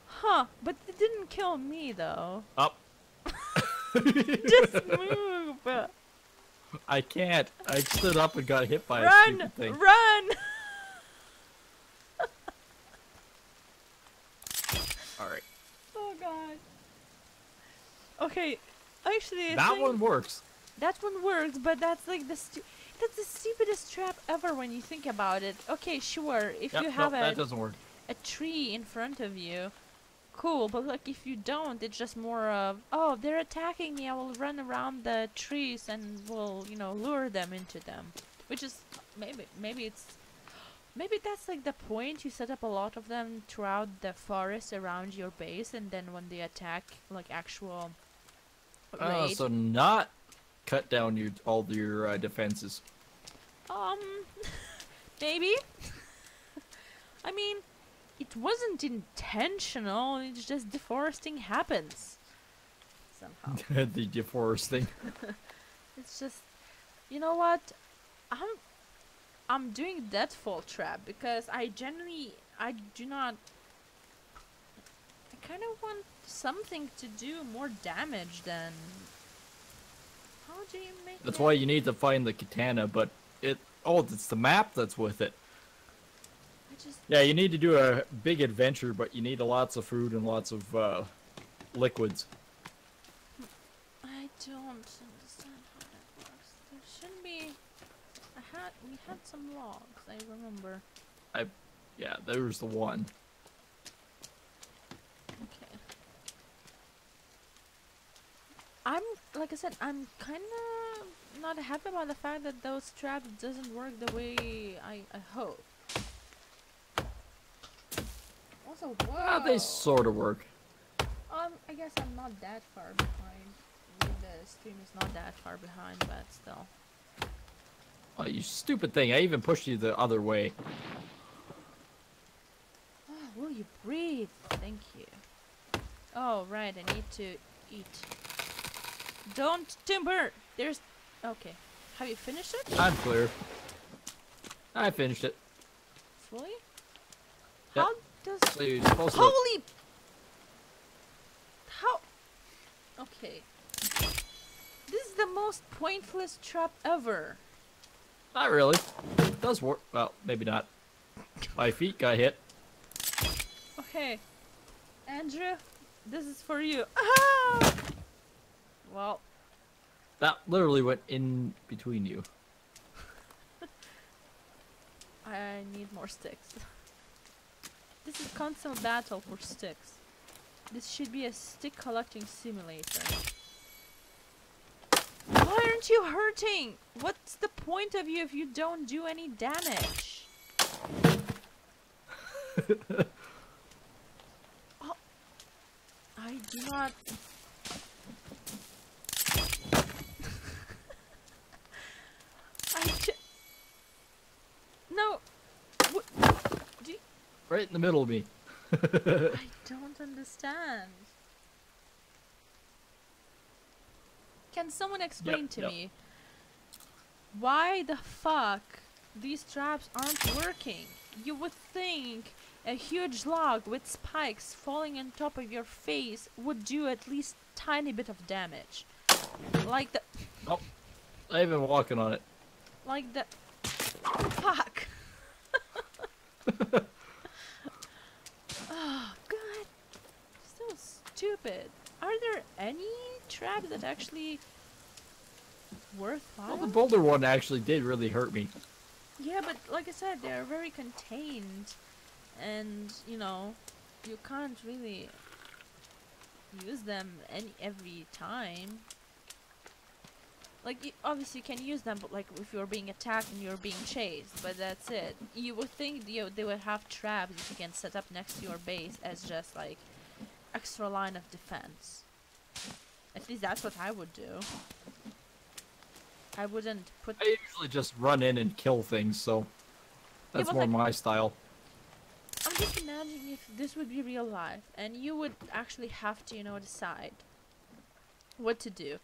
Huh? But it didn't kill me though. Up. Just move. I can't. I stood up and got hit by a run! stupid thing. Run! Alright. Oh god. Okay, actually, That think one works. that one works, but that's like the that's the stupidest trap ever when you think about it. Okay, sure, if Yep, you have that a doesn't work. a tree in front of you, cool. But like if you don't, it's just more of oh they're attacking me. I will run around the trees and will you know lure them into them, which is maybe maybe it's maybe that's like the point. You set up a lot of them throughout the forest around your base, and then when they attack, like actual Oh, so not cut down your all your uh, defenses. Um, maybe. I mean, it wasn't intentional. It's just deforesting happens somehow. the deforesting. it's just, you know what? I'm, I'm doing deadfall trap because I generally, I do not. I kind of want something to do more damage than. How do you make? That's it? why you need to find the katana, but it oh, it's the map that's with it. Just Yeah, you need to do a big adventure, but you need lots of food and lots of uh, liquids. I don't understand how that works. There should be. I had we had some logs. I remember. I... Yeah, there's the one. Okay. I'm like I said. I'm kind of not happy about the fact that those traps doesn't work the way I I hope. Also, whoa. Ah, they sort of work. Um, I guess I'm not that far behind. The stream is not that far behind, but still. Oh, you stupid thing! I even pushed you the other way. Oh, will you breathe? Thank you. Oh, right, I need to eat. Don't timber! There's. Okay. Have you finished it? I'm clear. I finished it. Fully? Yep. How does. So you're supposed to. Holy! How? Okay. This is the most pointless trap ever. Not really. It does work. Well, maybe not. My feet got hit. Okay. Andrew, this is for you. Ah! Well, That literally went in between you. I need more sticks. This is constant battle for sticks. This should be a stick collecting simulator. Why aren't you hurting? What's the point of you if you don't do any damage? Oh, I do not. I ju- No. What? You- Right in the middle of me. I don't understand. Can someone explain to yep. me why the fuck these traps aren't working? You would think a huge log with spikes falling on top of your face would do at least tiny bit of damage. Like the Oh, I've been walking on it. Like the fuck. oh god. So stupid. Are there any traps that actually worthwhile? Well, the boulder one actually did really hurt me. Yeah, but like I said, they're very contained, and you know, you can't really use them any every time. Like obviously, you can use them, but like if you're being attacked and you're being chased, but that's it. You would think you they would have traps that you can set up next to your base as just like extra line of defense. At least that's what I would do. I wouldn't put I usually just run in and kill things, so that's but more like- my style. I'm just imagining if this would be real life and you would actually have to, you know, decide what to do.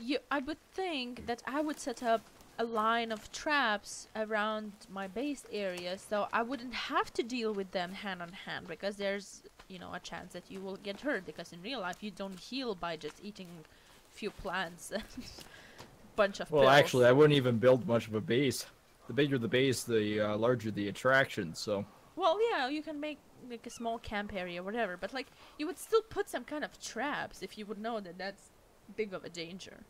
You, I would think that I would set up a line of traps around my base area so I wouldn't have to deal with them hand on hand because there's, you know, a chance that you will get hurt because in real life you don't heal by just eating few plants and a bunch of Well, pills. actually, I wouldn't even build much of a base. The bigger the base, the uh, larger the attraction. So Well, yeah, you can make like a small camp area, whatever. But like, you would still put some kind of traps if you would know that that's big of a danger.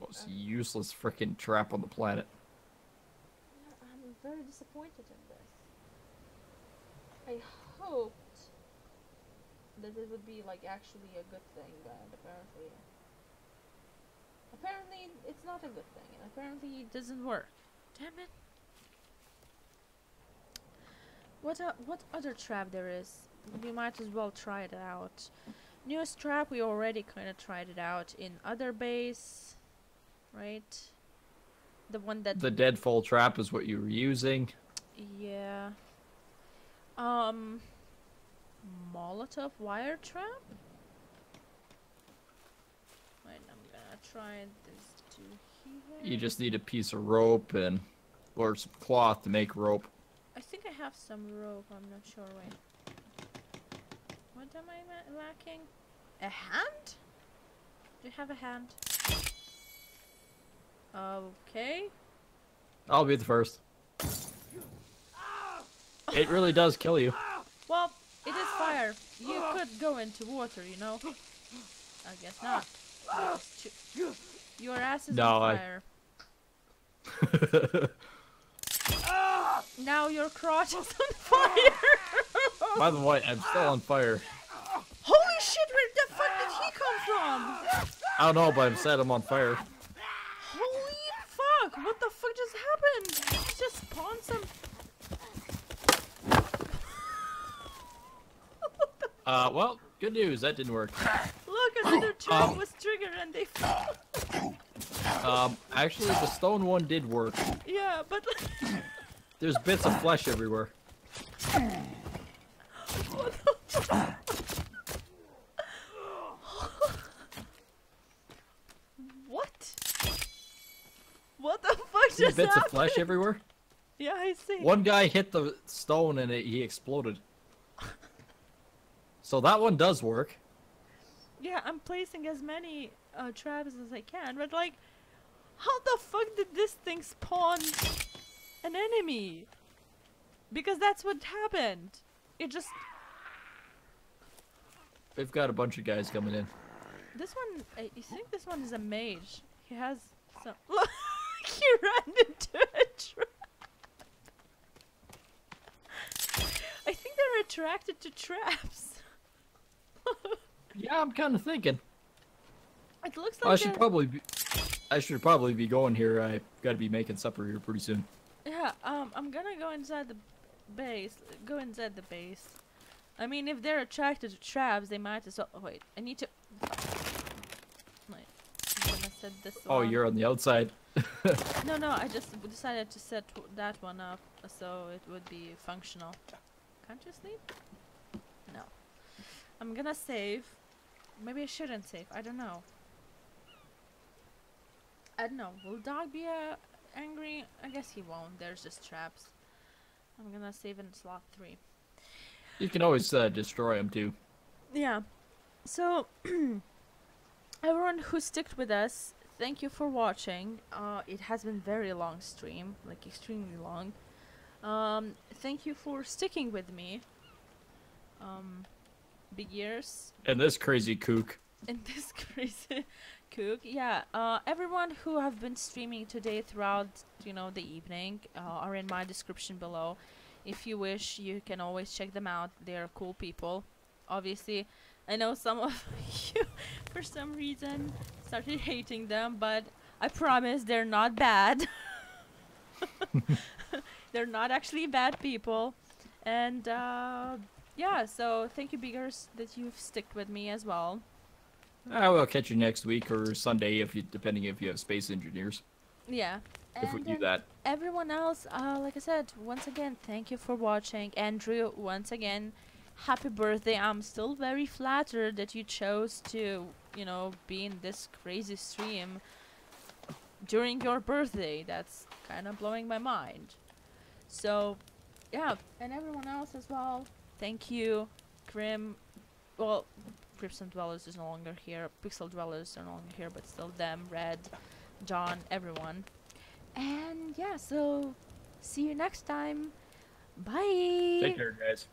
most useless freaking trap on the planet. I'm very disappointed in this. I hoped that it would be like actually a good thing, but apparently, apparently it's not a good thing, and apparently it doesn't work. Damn it! What o- what other trap there is? We might as well try it out. Newest trap we already kind of tried it out in other base, right? The one that The deadfall trap is what you were using. yeah. Um. Molotov wire trap? Wait, I'm gonna try this to here. You just need a piece of rope and or some cloth to make rope. I think I have some rope, I'm not sure. Wait. What am I lacking? A hand? Do you have a hand? Okay. I'll be the first. It really does kill you. Well, it is fire. You could go into water, you know. I guess not. Your ass is No, on I- fire. Now your crotch is on fire. By the way, I'm still on fire. Holy shit! Where the fuck did he come from? I don't know, but I'm set. I'm on fire. Holy fuck! What the fuck just happened? He just spawned some. Uh, well, good news. That didn't work. Look, another trap Um. was triggered and they. Um, actually, the stone one did work. Yeah, but There's bits of flesh everywhere. what the fuck? What? What the fuck See just bits happened? of flesh everywhere. Yeah, I see. One guy hit the stone and it, he exploded. So that one does work. Yeah, I'm placing as many uh, traps as I can, but like, how the fuck did this thing spawn an enemy? Because that's what happened. It just We've got a bunch of guys coming in. This one, I think this one is a mage. He has some. Look, he ran into a trap. I think they're attracted to traps. Yeah, I'm kind of thinking. It looks like I should they're- probably be, I should probably be going here. I got to be making supper here pretty soon. Yeah, um, I'm gonna go inside the base. Go inside the base. I mean, if they're attracted to traps, they might as well. Oh, wait, I need to. Wait, I'm set this Oh, one. you're on the outside. No, no, I just decided to set that one up so it would be functional. Can't you sleep? No. I'm gonna save. Maybe I shouldn't save. I don't know. I don't know. Will dog be uh, angry? I guess he won't. There's just traps. I'm gonna save in slot three. You can always uh, destroy them too. Yeah. So, everyone who stuck with us, thank you for watching. Uh, it has been very long stream, like extremely long. Um, thank you for sticking with me. Um, big ears And this crazy kook. And this crazy cook. Yeah. Uh, everyone who have been streaming today throughout, you know, the evening, uh, are in my description below. If you wish, you can always check them out. They are cool people. Obviously, I know some of you, for some reason, started hating them, but I promise they're not bad. they're not actually bad people. And uh, yeah, so thank you, Big ears, that you've stuck with me as well. I will catch you next week or Sunday if you, depending if you have space engineers. Yeah. If we do that. Everyone else, uh, like I said, once again, thank you for watching. Andrew, once again, happy birthday. I'm still very flattered that you chose to, you know, be in this crazy stream during your birthday. That's kind of blowing my mind. So, yeah, and everyone else as well. Thank you, Grim. Well, Crimson Dwellers is no longer here. Pixel Dwellers are no longer here, but still them, Red, John, everyone. And yeah, so see you next time. Bye. Take care, guys.